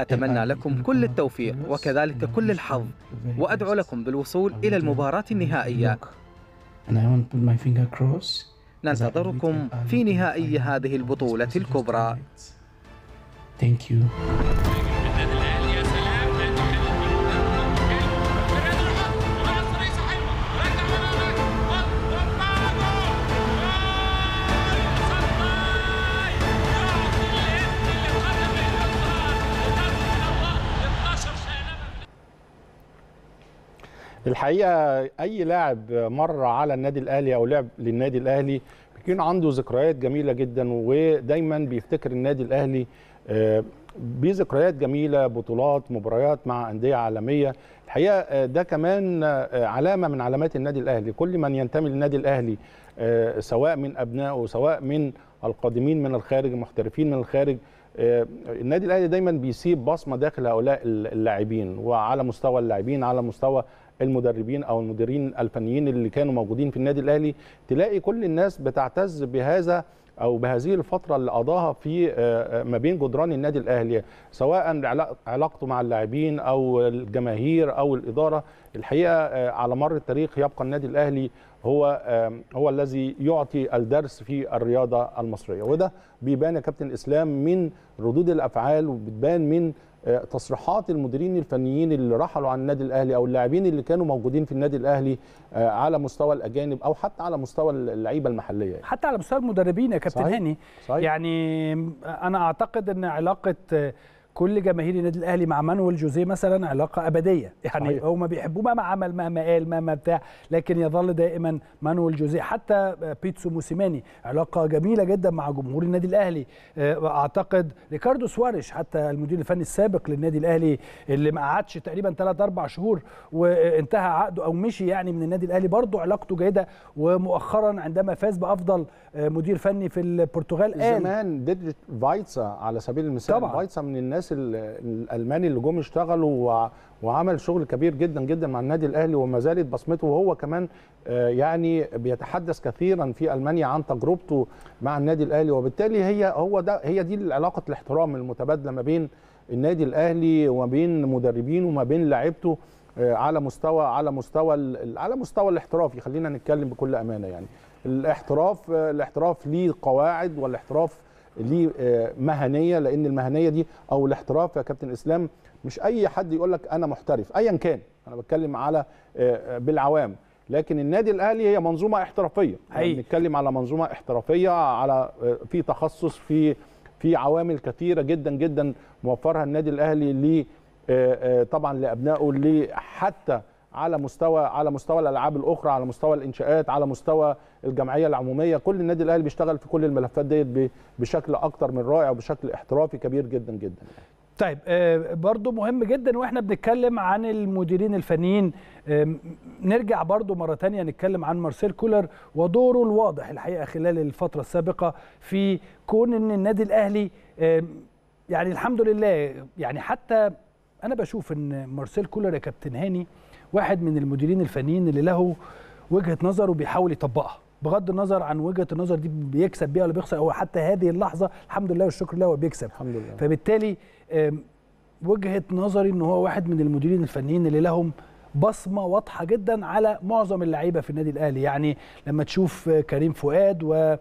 أتمنى لكم كل التوفيق وكذلك كل الحظ. وأدعو لكم بالوصول إلى المباراة النهائية. ننتظركم في نهائي هذه البطولة الكبرى. Thank you. الحقيقة أي لاعب مر على النادي الأهلي أو لعب للنادي الأهلي بيكون عنده ذكريات جميلة جدا ودايما بيفتكر النادي الأهلي آه، بذكريات جميلة بطولات مباريات مع أندية عالمية. الحقيقة آه، ده كمان آه، علامة من علامات النادي الأهلي. كل من ينتمي للنادي الأهلي سواء من أبنائه سواء من القادمين من الخارج المحترفين من الخارج النادي الأهلي دايما بيسيب بصمة داخل هؤلاء اللاعبين وعلى مستوى اللاعبين على مستوى المدربين أو المديرين الفنيين اللي كانوا موجودين في النادي الأهلي تلاقي كل الناس بتعتز بهذا أو بهذه الفترة اللي قضاها في آه، آه، ما بين جدران النادي الأهلي سواء علاق- علاقته مع اللاعبين أو الجماهير أو الإدارة. الحقيقة آه، على مر التاريخ يبقى النادي الأهلي هو هو الذي يعطي الدرس في الرياضة المصرية. وده بيبان يا كابتن إسلام من ردود الأفعال وبتبان من تصريحات المديرين الفنيين اللي رحلوا عن النادي الأهلي أو اللاعبين اللي كانوا موجودين في النادي الأهلي آه، على مستوى الأجانب أو حتى على مستوى اللعيبة المحلية يعني. حتى على مستوى المدربين يا كابتن. هاني. يعني أنا أعتقد إن علاقة كل جماهير النادي الأهلي مع مانويل جوزيه مثلا علاقة أبدية يعني صحيح. هم بيحبوه مهما عمل مهما قال مهما بتاع لكن يظل دائما مانويل جوزيه حتى بيتسو موسيماني علاقة جميلة جدا مع جمهور النادي الأهلي اعتقد ريكاردو سواريش حتى المدير الفني السابق للنادي الأهلي اللي ما قعدش تقريبا 3 4 شهور وانتهى عقده أو مشي يعني من النادي الأهلي برضه علاقته جيدة ومؤخرا عندما فاز بأفضل مدير فني في البرتغال قال زمان ديتريش فايتسا على سبيل المثال. فايتسا من الناس ال- الالمان اللي جم اشتغلوا وع- وعمل شغل كبير جدا جدا مع النادي الأهلي وما زالت بصمته وهو كمان آه، يعني بيتحدث كثيرا في ألمانيا عن تجربته مع النادي الأهلي. وبالتالي هي هو ده هي دي علاقة الاحترام المتبادلة ما بين النادي الأهلي وما بين مدربين وما بين لاعيبته آه، على مستوى على مستوى على مستوى الاحترافي خلينا نتكلم بكل أمانة يعني. الاحتراف آه، الاحتراف ليه قواعد والاحتراف ليه مهنيه لأن المهنية دي أو الاحتراف يا كابتن إسلام مش أي حد يقول لك أنا محترف ايا كان. أنا بتكلم على آه، آه، بالعوام. لكن النادي الأهلي هي منظومة احترافية. حقيقي. بنتكلم على منظومة احترافية على آه، في تخصص في في عوامل كثيره جدا جدا موفرها النادي الأهلي ل طبعا لأبنائه حتى على مستوى على مستوى الألعاب الأخرى على مستوى الإنشاءات على مستوى الجمعية العمومية. كل النادي الأهلي بيشتغل في كل الملفات ديت بشكل أكتر من رائع وبشكل احترافي كبير جدا جدا. طيب آه برضو مهم جدا وإحنا بنتكلم عن المديرين الفنيين. آه نرجع برضو مرة تانية نتكلم عن مارسيل كولر ودوره الواضح الحقيقة خلال الفترة السابقة في كون إن النادي الأهلي آه يعني الحمد لله يعني حتى أنا بشوف إن مارسيل كولر يا كابتن هاني واحد من المديرين الفنيين اللي له وجهة نظر وبيحاول يطبقها. بغض النظر عن وجهة النظر دي بيكسب بيها ولا بيخسر هو حتى هذه اللحظة الحمد لله والشكر لله هو بيكسب. الحمد لله. فبالتالي وجهة نظري إن هو واحد من المديرين الفنيين اللي لهم بصمة واضحة جدا على معظم اللعيبة في النادي الأهلي. يعني لما تشوف كريم فؤاد و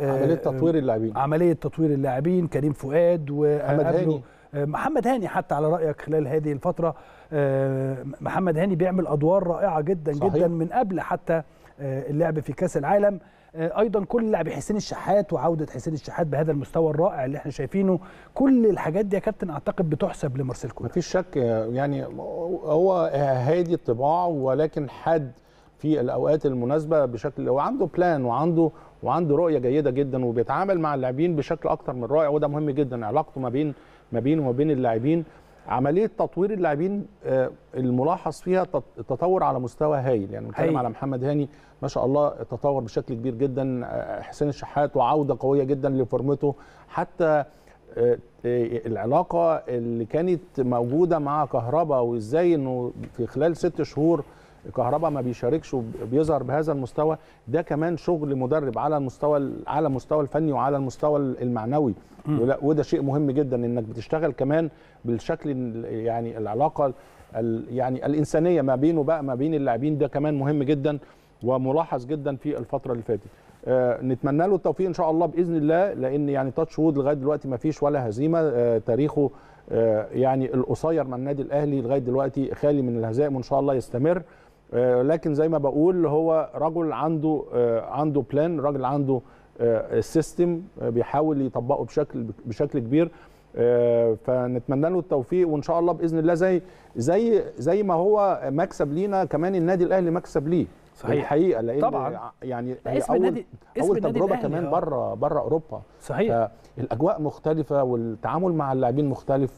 عملية تطوير اللاعبين. عملية تطوير اللاعبين كريم فؤاد محمد هاني. محمد هاني حتى على رأيك خلال هذه الفترة. محمد هاني بيعمل أدوار رائعة جدا صحيح. جدا من قبل حتى اللعب في كأس العالم. أيضا كل لاعب حسين الشحات وعودة حسين الشحات بهذا المستوى الرائع اللي إحنا شايفينه. كل الحاجات دي يا كابتن أعتقد بتحسب لمارسيل كولر مفيش شك يعني هو هادي الطباع ولكن حاد في الأوقات المناسبة بشكل وعنده بلان وعنده وعنده رؤية جيدة جدا وبيتعامل مع اللاعبين بشكل أكتر من رائع وده مهم جدا علاقته ما بين ما بينه وما بين اللاعبين. عملية تطوير اللاعبين الملاحظ فيها تطور على مستوى هايل. يعني بنتكلم على محمد هاني ما شاء الله تطور بشكل كبير جدا. حسين الشحات وعودة قوية جدا لفورمته. حتى العلاقة اللي كانت موجودة مع كهربا وإزاي إنه في خلال ست شهور كهربا ما بيشاركش وبيظهر بهذا المستوى ده كمان شغل مدرب على المستوى على المستوى الفني وعلى المستوى المعنوي. وده شيء مهم جدا إنك بتشتغل كمان بالشكل يعني العلاقة يعني الإنسانية ما بينه بقى ما بين اللاعبين ده كمان مهم جدا وملاحظ جدا في الفترة اللي فاتت. آه نتمنى له التوفيق إن شاء الله بإذن الله لأن يعني touch wood لغاية دلوقتي ما فيش ولا هزيمة. آه تاريخه آه يعني القصير مع النادي الأهلي لغاية دلوقتي خالي من الهزائم وإن شاء الله يستمر. لكن زي ما بقول هو رجل عنده آه عنده plan راجل عنده آه system بيحاول يطبقه بشكل بشكل كبير. فنتمنى له التوفيق وإن شاء الله بإذن الله زي زي زي ما هو مكسب لينا كمان النادي الأهلي مكسب ليه. صحيح. الحقيقة لأن طبعا. يعني اسم أول النادي اسم أول النادي تجربة كمان آه. بره بره أوروبا. صحيح. فالأجواء مختلفة والتعامل مع اللاعبين مختلف.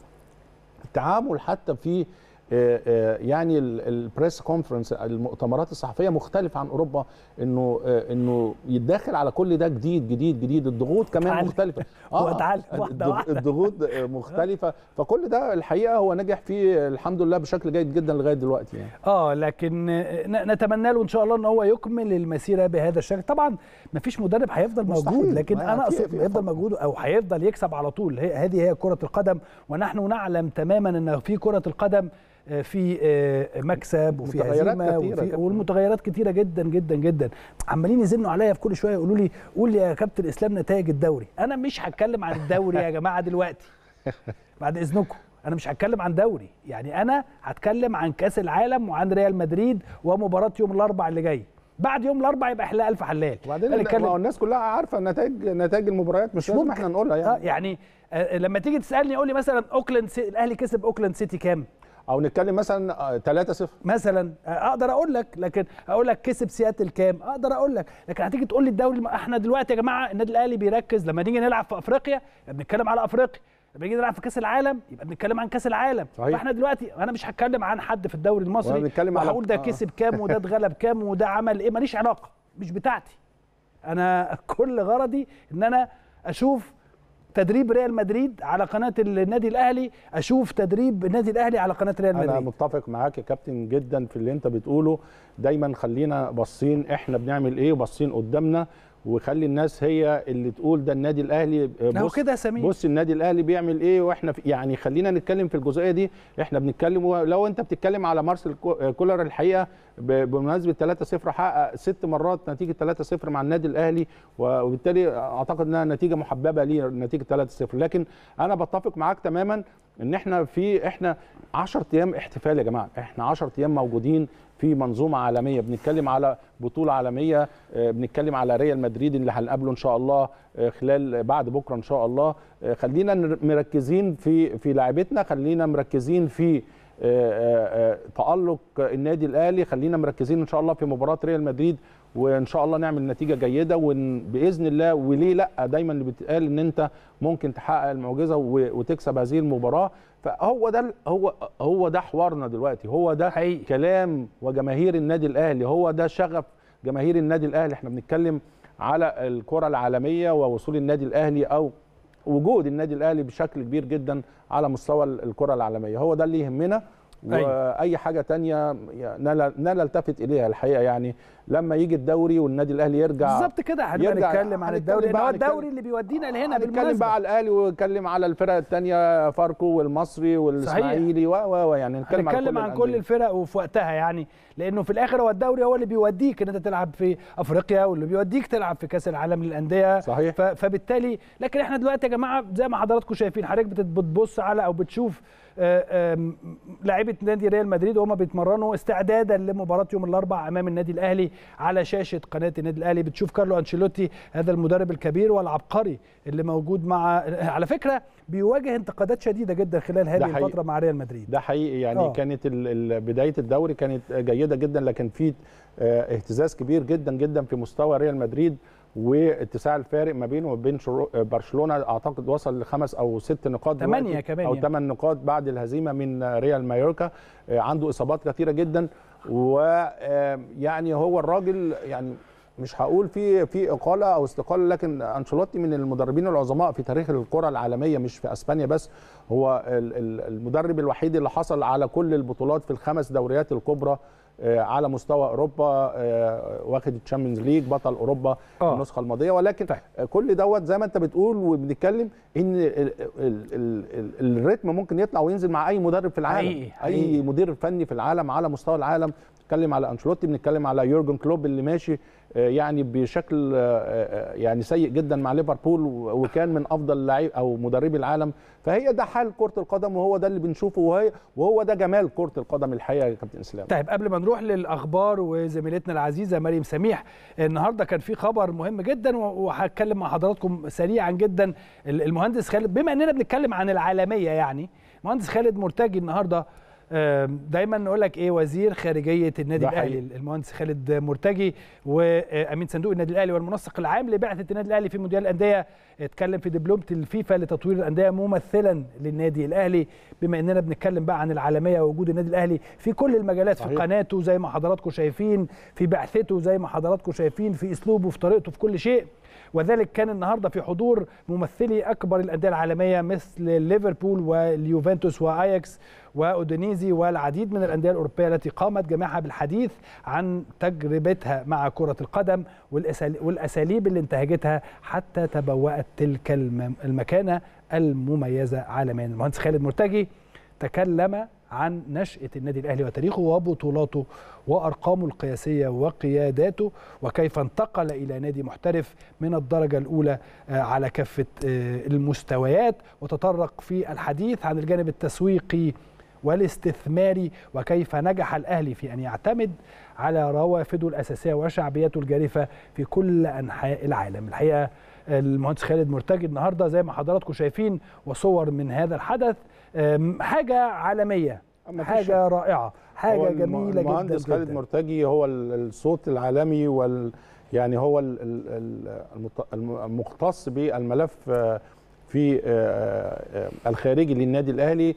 التعامل حتى في آه، آه، يعني البريس كونفرنس المؤتمرات الصحفية مختلف عن أوروبا إنه آه، إنه يتداخل على كل ده جديد جديد جديد الضغوط كمان. مختلفة اتعلم واحدة واحدة. الضغوط مختلفة فكل ده الحقيقة هو نجح فيه الحمد لله بشكل جيد جدا لغاية دلوقتي يعني آه لكن نتمنى له إن شاء الله إن هو يكمل المسيرة بهذا الشكل طبعا ما فيش مدرب هيفضل. موجود لكن أنا أقصد هيفضل. موجود أو هيفضل يكسب على طول هذه هي كرة القدم ونحن نعلم تماما إن في كرة القدم آه، في آه، مكسب وفي هزيمة كتيرة وفي. والمتغيرات كتيره جدا جدا جدا. عمالين يزنوا عليا في كل شوية يقولوا لي قول لي يا كابتن إسلام نتائج الدوري. أنا مش هتكلم عن الدوري يا جماعة دلوقتي. بعد إذنكم. أنا مش هتكلم عن دوري. يعني أنا هتكلم عن كأس العالم وعن ريال مدريد ومباراة يوم الأربع اللي جاي. بعد يوم الأربع يبقى يحلها ألف حلال. وبعدين ما هو الناس كلها عارفة نتائج نتائج المباريات مش, لازم ممكن. إحنا نقولها آه يعني يعني آه لما تيجي تسألني قول لي مثلا أوكلاند سي... الأهلي كسب أوكلاند سيتي كام؟ أو نتكلم مثلا 3-0 مثلا آه، أقدر أقول لك لكن أقول لك كسب سياتل كام أقدر أقول لك. لكن هتيجي تقول لي الدوري إحنا دلوقتي يا جماعة النادي الأهلي بيركز لما نيجي نلعب في أفريقيا بنتكلم على أفريقيا. لما نيجي نلعب في كأس العالم يبقى بنتكلم عن كأس العالم. صحيح. فإحنا دلوقتي أنا مش هتكلم عن حد في الدوري المصري. وهقول ده آه. كسب كام وده اتغلب كام وده عمل إيه. ماليش علاقة مش بتاعتي. أنا كل غرضي إن أنا أشوف تدريب ريال مدريد على قناة النادي الأهلي. أشوف تدريب النادي الأهلي على قناة ريال أنا مدريد. متفق معاك يا كابتن جدا في اللي أنت بتقوله. دايما خلينا باصين إحنا بنعمل إيه وباصين قدامنا. وخلي الناس هي اللي تقول ده النادي الأهلي هو بص كده يا سمير. بص النادي الأهلي بيعمل إيه وإحنا يعني خلينا نتكلم في الجزئية دي إحنا بنتكلم لو أنت بتتكلم على مارسيل كو- كولر الحقيقة بمناسبة 3-0 حقق ست مرات نتيجة 3-0 مع النادي الأهلي وبالتالي أعتقد إنها نتيجة محببة ليه نتيجة 3-0 لكن أنا بتفق معاك تماما إن إحنا في إحنا 10 أيام احتفال يا جماعة إحنا 10 أيام موجودين في منظومة عالمية. بنتكلم على بطولة عالمية آه، بنتكلم على ريال مدريد اللي هنقابله إن شاء الله آه، خلال بعد بكرة إن شاء الله. آه، خلينا مركزين في في لاعبتنا خلينا مركزين في تألق النادي الأهلي. خلينا مركزين إن شاء الله في مباراة ريال مدريد وإن شاء الله نعمل نتيجة جيدة وباذن الله. وليه لأ؟ دايما اللي بتقال إن أنت ممكن تحقق المعجزة وتكسب هذه المباراة. فهو ده هو هو ده حوارنا دلوقتي. هو ده حقيقي. كلام وجماهير النادي الأهلي. هو ده شغف جماهير النادي الأهلي. إحنا بنتكلم على الكرة العالمية ووصول النادي الأهلي أو وجود النادي الأهلي بشكل كبير جدا على مستوى الكرة العالمية. هو ده اللي يهمنا. وأي حاجة تانية لا لا نلتفت إليها الحقيقة يعني. لما يجي الدوري والنادي الأهلي يرجع بالظبط كده. هنبقى يرجع- نتكلم عن الدوري بقى- الدوري اللي بيودينا لهنا هنتكلم بالمناسبة. بقى على الأهلي ونتكلم على الفرق الثانية فاركو والمصري والإسماعيلي و و و يعني نتكلم, هنتكلم عن كل الأندية. الفرق وفي وقتها يعني. لأنه في الآخر هو الدوري هو اللي بيوديك إن أنت تلعب في أفريقيا واللي بيوديك تلعب في كأس العالم للأندية. صحيح. فبالتالي لكن إحنا دلوقتي يا جماعة زي ما حضراتكم شايفين حضرتك بت- بتبص على أو بتشوف لاعيبة نادي ريال مدريد وهم بيتمرنوا استعدادا لمباراة يوم الاربعاء أمام النادي الأهلي على شاشة قناة النادي الأهلي بتشوف كارلو أنشيلوتي هذا المدرب الكبير والعبقري اللي موجود مع على فكرة بيواجه انتقادات شديدة جدا خلال هذه. الفترة مع ريال مدريد ده حقيقي يعني آه. أوه. كانت بداية الدوري كانت جيدة جدا لكن في آه، اهتزاز كبير جدا جدا في مستوى ريال مدريد واتساع الفارق ما بينه وبين آه، برشلونة أعتقد وصل لخمس أو ست نقاط دلوقتي، كمان أو يعني. ثمان نقاط بعد الهزيمة من آه، ريال مايوركا. آه، عنده إصابات كثيرة جدا. ويعني هو الراجل يعني مش هقول في في إقالة أو استقالة لكن أنشيلوتي من المدربين العظماء في تاريخ الكرة العالمية مش في أسبانيا بس. هو ال- ال- المدرب الوحيد اللي حصل على كل البطولات في الخمس دوريات الكبرى. آه، على مستوى أوروبا آه، واخد ال Champions League بطل أوروبا آه. النسخة الماضية ولكن طيب. آه، كل دوت زي ما أنت بتقول وبنتكلم إن ال- ال- ال- ال- ال rhythm ممكن يطلع وينزل مع أي مدرب في العالم حقيقي، أي. مدير فني في العالم على مستوى العالم بنتكلم على أنشيلوتي بنتكلم على يورجن كلوب اللي ماشي آه، يعني بشكل آه، آه، يعني سيء جدا مع ليفربول وكان من أفضل لعيب أو مدربي العالم. فهي ده حال كرة القدم وهو ده اللي بنشوفه وهي وهو ده جمال كرة القدم الحقيقة يا كابتن إسلام. طيب قبل ما نروح للأخبار وزميلتنا العزيزة مريم سميح النهارده كان في خبر مهم جدا وهتكلم مع حضراتكم سريعا جدا. ال- المهندس خالد بما إننا بنتكلم عن العالمية يعني مهندس خالد مرتجي النهارده دايما نقول لك إيه وزير خارجية النادي الأهلي. المهندس خالد مرتجي وأمين صندوق النادي الأهلي والمنسق العام لبعثة النادي الأهلي في مونديال الأندية اتكلم في دبلومة الفيفا لتطوير الأندية ممثلا للنادي الأهلي بما إننا بنتكلم بقى عن العالمية ووجود النادي الأهلي في كل المجالات في صحيح. قناته زي ما حضراتكم شايفين في بعثته زي ما حضراتكم شايفين في أسلوبه في طريقته في كل شيء وذلك كان النهارده في حضور ممثلي أكبر الأندية العالمية مثل ليفربول واليوفنتوس وآياكس وأودينيزي والعديد من الأندية الأوروبية التي قامت جميعها بالحديث عن تجربتها مع كرة القدم والأسال- والأساليب اللي انتهجتها حتى تبوأت تلك الم- المكانة المميزة عالميا. المهندس خالد مرتجي تكلم عن نشأة النادي الأهلي وتاريخه وبطولاته وأرقامه القياسية وقياداته وكيف انتقل إلى نادي محترف من الدرجة الأولى آه، على كافة آه، المستويات. وتطرق في الحديث عن الجانب التسويقي والاستثماري وكيف نجح الأهلي في أن يعتمد على روافده الأساسية وشعبيته الجارفة في كل أنحاء العالم. الحقيقة المهندس خالد مرتجي النهارده زي ما حضراتكم شايفين وصور من هذا الحدث فيش حاجة رائعة حاجة هو الم- جميلة جدا المهندس خالد مرتجي هو ال- الصوت العالمي وال يعني هو المختص بالملف آه، في آه، آه، الخارجي للنادي الأهلي. آه،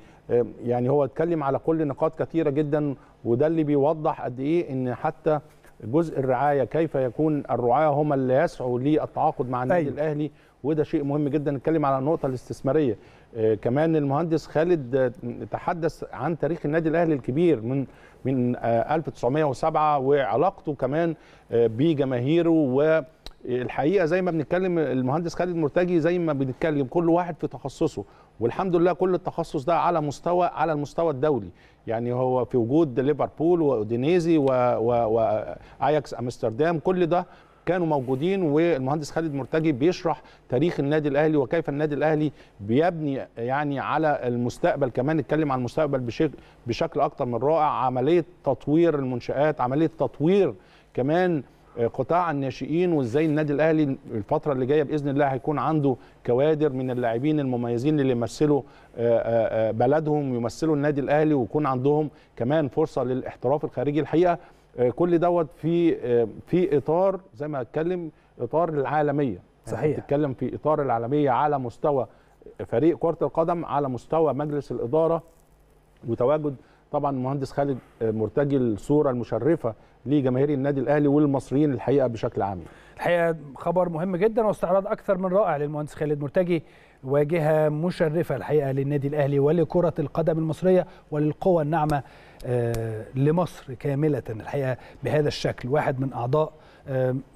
يعني هو اتكلم على كل نقاط كثيرة جدا وده اللي بيوضح قد إيه إن حتى جزء الرعاية كيف يكون الرعاة هم اللي يسعوا للتعاقد مع النادي أيوة. الأهلي وده شيء مهم جدا. نتكلم على النقطة الاستثمارية. آه، كمان المهندس خالد آه، تحدث عن تاريخ النادي الأهلي الكبير من من آه، 1907 وعلاقته كمان آه، بجماهيره. والحقيقة زي ما بنتكلم المهندس خالد مرتجي زي ما بنتكلم كل واحد في تخصصه. والحمد لله كل التخصص ده على مستوى على المستوى الدولي. يعني هو في وجود ليفربول واودينيزي واياكس أمستردام كل ده كانوا موجودين والمهندس خالد مرتجي بيشرح تاريخ النادي الأهلي وكيف النادي الأهلي بيبني يعني على المستقبل كمان نتكلم عن المستقبل بشكل بشكل أكتر من رائع عملية تطوير المنشآت عملية تطوير كمان قطاع الناشئين وازاي النادي الاهلي الفترة اللي جاية باذن الله هيكون عنده كوادر من اللاعبين المميزين اللي يمثلوا بلدهم يمثلوا النادي الاهلي ويكون عندهم كمان فرصه للاحتراف الخارجي. الحقيقة كل دوت في في اطار زي ما هتكلم اطار العالميه. صحيح. بتتكلم في اطار العالميه على مستوى فريق كره القدم على مستوى مجلس الاداره وتواجد طبعا المهندس خالد مرتجي الصورة المشرفة لجماهير النادي الأهلي والمصريين الحقيقة بشكل عام. الحقيقة خبر مهم جدا واستعراض أكثر من رائع للمهندس خالد مرتجي واجهة مشرفة الحقيقة للنادي الأهلي ولكرة القدم المصرية وللقوى الناعمة لمصر كاملة الحقيقة بهذا الشكل. واحد من أعضاء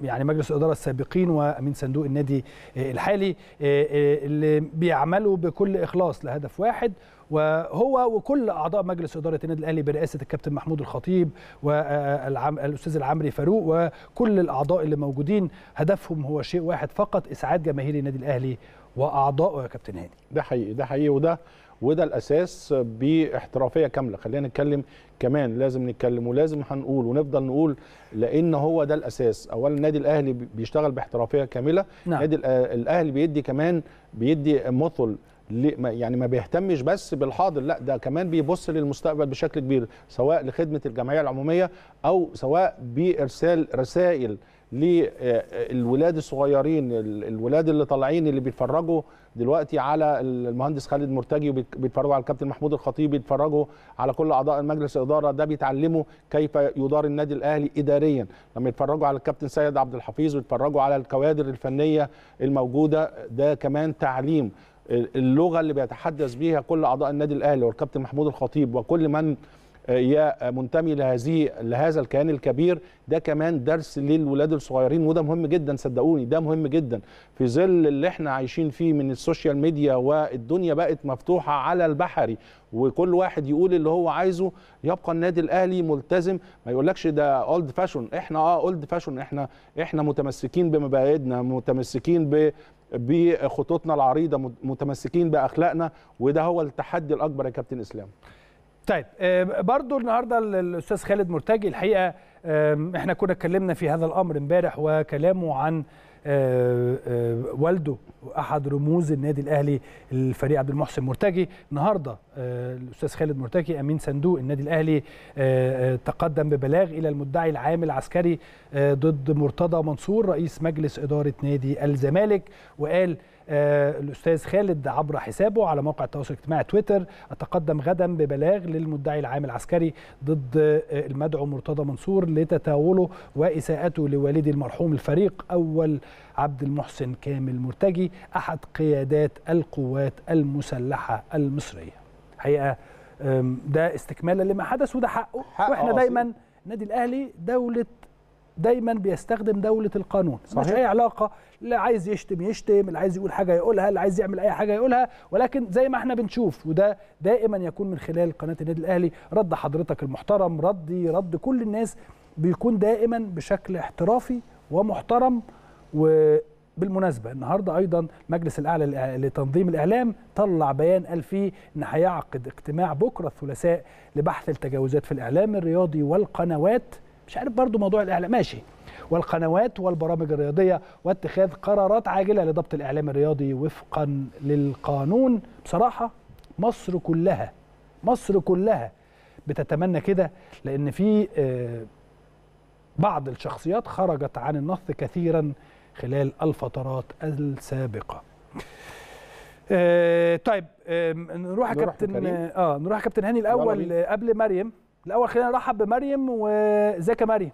يعني مجلس الإدارة السابقين وامين صندوق النادي الحالي اللي بيعملوا بكل إخلاص لهدف واحد وهو وكل أعضاء مجلس إدارة النادي الأهلي برئاسة الكابتن محمود الخطيب والاستاذ العمري فاروق وكل الأعضاء اللي موجودين. هدفهم هو شيء واحد فقط إسعاد جماهير النادي الأهلي واعضائه يا كابتن هاني. ده حقيقي ده حقيقي وده وده الأساس باحترافية كاملة. خلينا نتكلم كمان لازم نتكلم ولازم هنقول ونفضل نقول لأن هو ده الأساس. اولا النادي الأهلي بيشتغل باحترافية كاملة. نعم. النادي الأهلي بيدي كمان بيدي مثل يعني ما بيهتمش بس بالحاضر لا ده كمان بيبص للمستقبل بشكل كبير سواء لخدمة الجمعية العمومية أو سواء بإرسال رسائل للولاد الصغيرين الولاد اللي طالعين اللي بيتفرجوا دلوقتي على المهندس خالد مرتجي وبيتفرجوا على الكابتن محمود الخطيب بيتفرجوا على كل أعضاء المجلس الإدارة ده بيتعلموا كيف يدار النادي الأهلي اداريا. لما يتفرجوا على الكابتن سيد عبد الحفيظ ويتفرجوا على الكوادر الفنية الموجودة ده كمان تعليم. اللغة اللي بيتحدث بيها كل أعضاء النادي الأهلي والكابتن محمود الخطيب وكل من منتمي لهذه لهذا الكيان الكبير. ده كمان درس للولاد الصغيرين وده مهم جدا صدقوني ده مهم جدا. في ظل اللي إحنا عايشين فيه من ال social media والدنيا بقت مفتوحة على البحري وكل واحد يقول اللي هو عايزه يبقى النادي الأهلي ملتزم. ما يقولكش ده old fashion إحنا آه old fashion إحنا إحنا متمسكين بمبادئنا متمسكين ب بخطوطنا العريضة متمسكين بأخلاقنا وده هو التحدي الأكبر يا كابتن إسلام. طيب برضو النهارده الأستاذ خالد مرتجي الحقيقة إحنا كنا اتكلمنا في هذا الأمر امبارح وكلامه عن والده أحد رموز النادي الأهلي الفريق عبد المحسن مرتجي. النهارده الأستاذ خالد مرتجي أمين صندوق النادي الأهلي تقدم ببلاغ إلى المدعي العام العسكري ضد مرتضى منصور رئيس مجلس إدارة نادي الزمالك وقال آه الأستاذ خالد عبر حسابه على موقع التواصل الاجتماعي تويتر أتقدم غدا ببلاغ للمدعي العام العسكري ضد آه المدعو مرتضى منصور لتتاوله وإساءته لوالدي المرحوم الفريق أول عبد المحسن كامل مرتجي أحد قيادات القوات المسلحة المصرية. حقيقة ده استكمالا لما حدث وده حقه حق وإحنا دايما النادي الأهلي دولة دايما بيستخدم دولة القانون. مش أي علاقة. اللي عايز يشتم يشتم اللي عايز يقول حاجة يقولها اللي عايز يعمل أي حاجة يقولها. ولكن زي ما إحنا بنشوف وده دائما يكون من خلال قناة النادي الأهلي رد حضرتك المحترم ردي رد كل الناس بيكون دائما بشكل احترافي ومحترم. وبالمناسبة النهارده أيضا مجلس الأعلى لتنظيم الإعلام طلع بيان قال فيه إن هيعقد اجتماع بكرة الثلاثاء لبحث التجاوزات في الإعلام الرياضي والقنوات. مش عارف برضو موضوع الإعلام. ماشي. والقنوات والبرامج الرياضية واتخاذ قرارات عاجلة لضبط الإعلام الرياضي وفقا للقانون. بصراحة مصر كلها مصر كلها بتتمنى كده لأن في بعض الشخصيات خرجت عن النص كثيرا خلال الفترات السابقة. طيب نروح يا كابتن آه نروح كابتن هاني الأول قبل مريم. الأول خلينا نرحب بمريم وإزيك يا مريم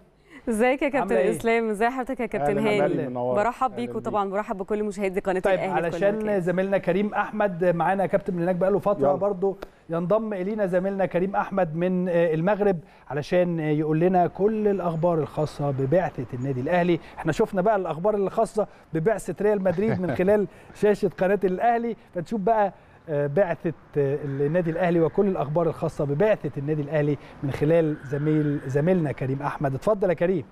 إزيك يا كابتن إيه؟ إسلام ازي حضرتك يا كابتن هاني برحب بيك وطبعا برحب بكل مشاهدي قناة طيب الأهلي علشان. زميلنا كريم أحمد معانا كابتن من هناك بقاله فترة يلا. برضو ينضم إلينا زميلنا كريم أحمد من المغرب علشان يقول لنا كل الأخبار الخاصة ببعثة النادي الأهلي إحنا شفنا بقى الأخبار الخاصة ببعثة ريال مدريد من خلال شاشة قناة الأهلي فتشوف بقى بعثة النادي الأهلي وكل الأخبار الخاصة ببعثة النادي الأهلي من خلال زميل زميلنا كريم أحمد. اتفضل يا كريم.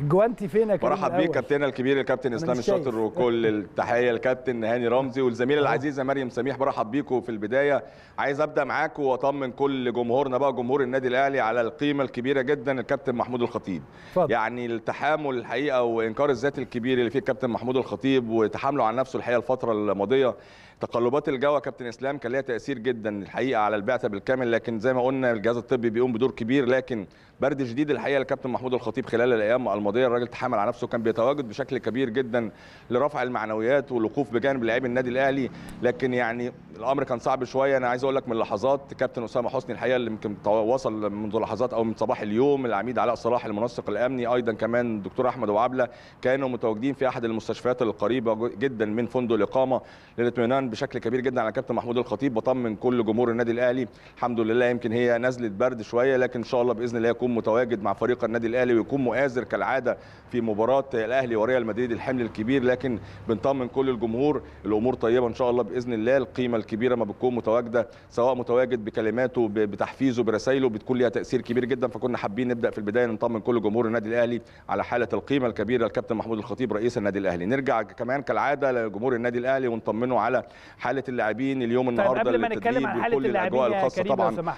جوانتي فين يا كريم برحب بيك كابتننا الكبير الكابتن إسلام الشاطر وكل التحية للكابتن هاني رمزي والزميلة العزيزة مريم سميح برحب بيكم في البداية عايز أبدأ معاكم وأطمن كل جمهورنا بقى جمهور النادي الأهلي على القيمة الكبيرة جدا الكابتن محمود الخطيب. فضل. يعني التحامل الحقيقة وإنكار الذات الكبير اللي فيه الكابتن محمود الخطيب وتحامله على نفسه الحقيقة الفترة الماضية تقلبات الجو كابتن إسلام كان ليها تأثير جدا الحقيقة على البعثة بالكامل لكن زي ما قلنا الجهاز الطبي بيقوم بدور كبير لكن برد شديد الحقيقة للكابتن محمود الخطيب خلال الأيام الماضية. الراجل تحمل على نفسه كان بيتواجد بشكل كبير جدا لرفع المعنويات والوقوف بجانب لاعبي النادي الأهلي. لكن يعني الأمر كان صعب شوية. أنا عايز أقول لك من لحظات كابتن أسامة حسني الحقيقة اللي يمكن وصل منذ لحظات أو من صباح اليوم العميد علاء صلاح المنسق الأمني أيضا كمان الدكتور أحمد ابو عبله كانوا متواجدين في أحد المستشفيات القريبة جدا من فندق الإقامة للاطمئنان بشكل كبير جدا على كابتن محمود الخطيب بطمن كل جمهور النادي الأهلي. الحمد لله يمكن هي نزله برد شوية لكن إن شاء الله بإذن الله يكون متواجد مع فريق النادي الأهلي ويكون مؤازر كالعادة في مباراة الأهلي وريال مدريد الحمل الكبير. لكن بنطمن كل الجمهور الأمور طيبة إن شاء الله بإذن الله. القيمة الكبيرة ما بتكون متواجدة سواء متواجد بكلماته بتحفيزه برسائله بتكون ليها تأثير كبير جدا. فكنا حابين نبدأ في البداية نطمن كل جمهور النادي الأهلي على حالة القيمة الكبيرة للكابتن محمود الخطيب رئيس النادي الأهلي. نرجع كمان كالعادة لجمهور النادي الأهلي ونطمنه على حالة اللاعبين اليوم النهارده طيب قبل ما نتكلم عن حالة اللاعبين يا كريم طبعا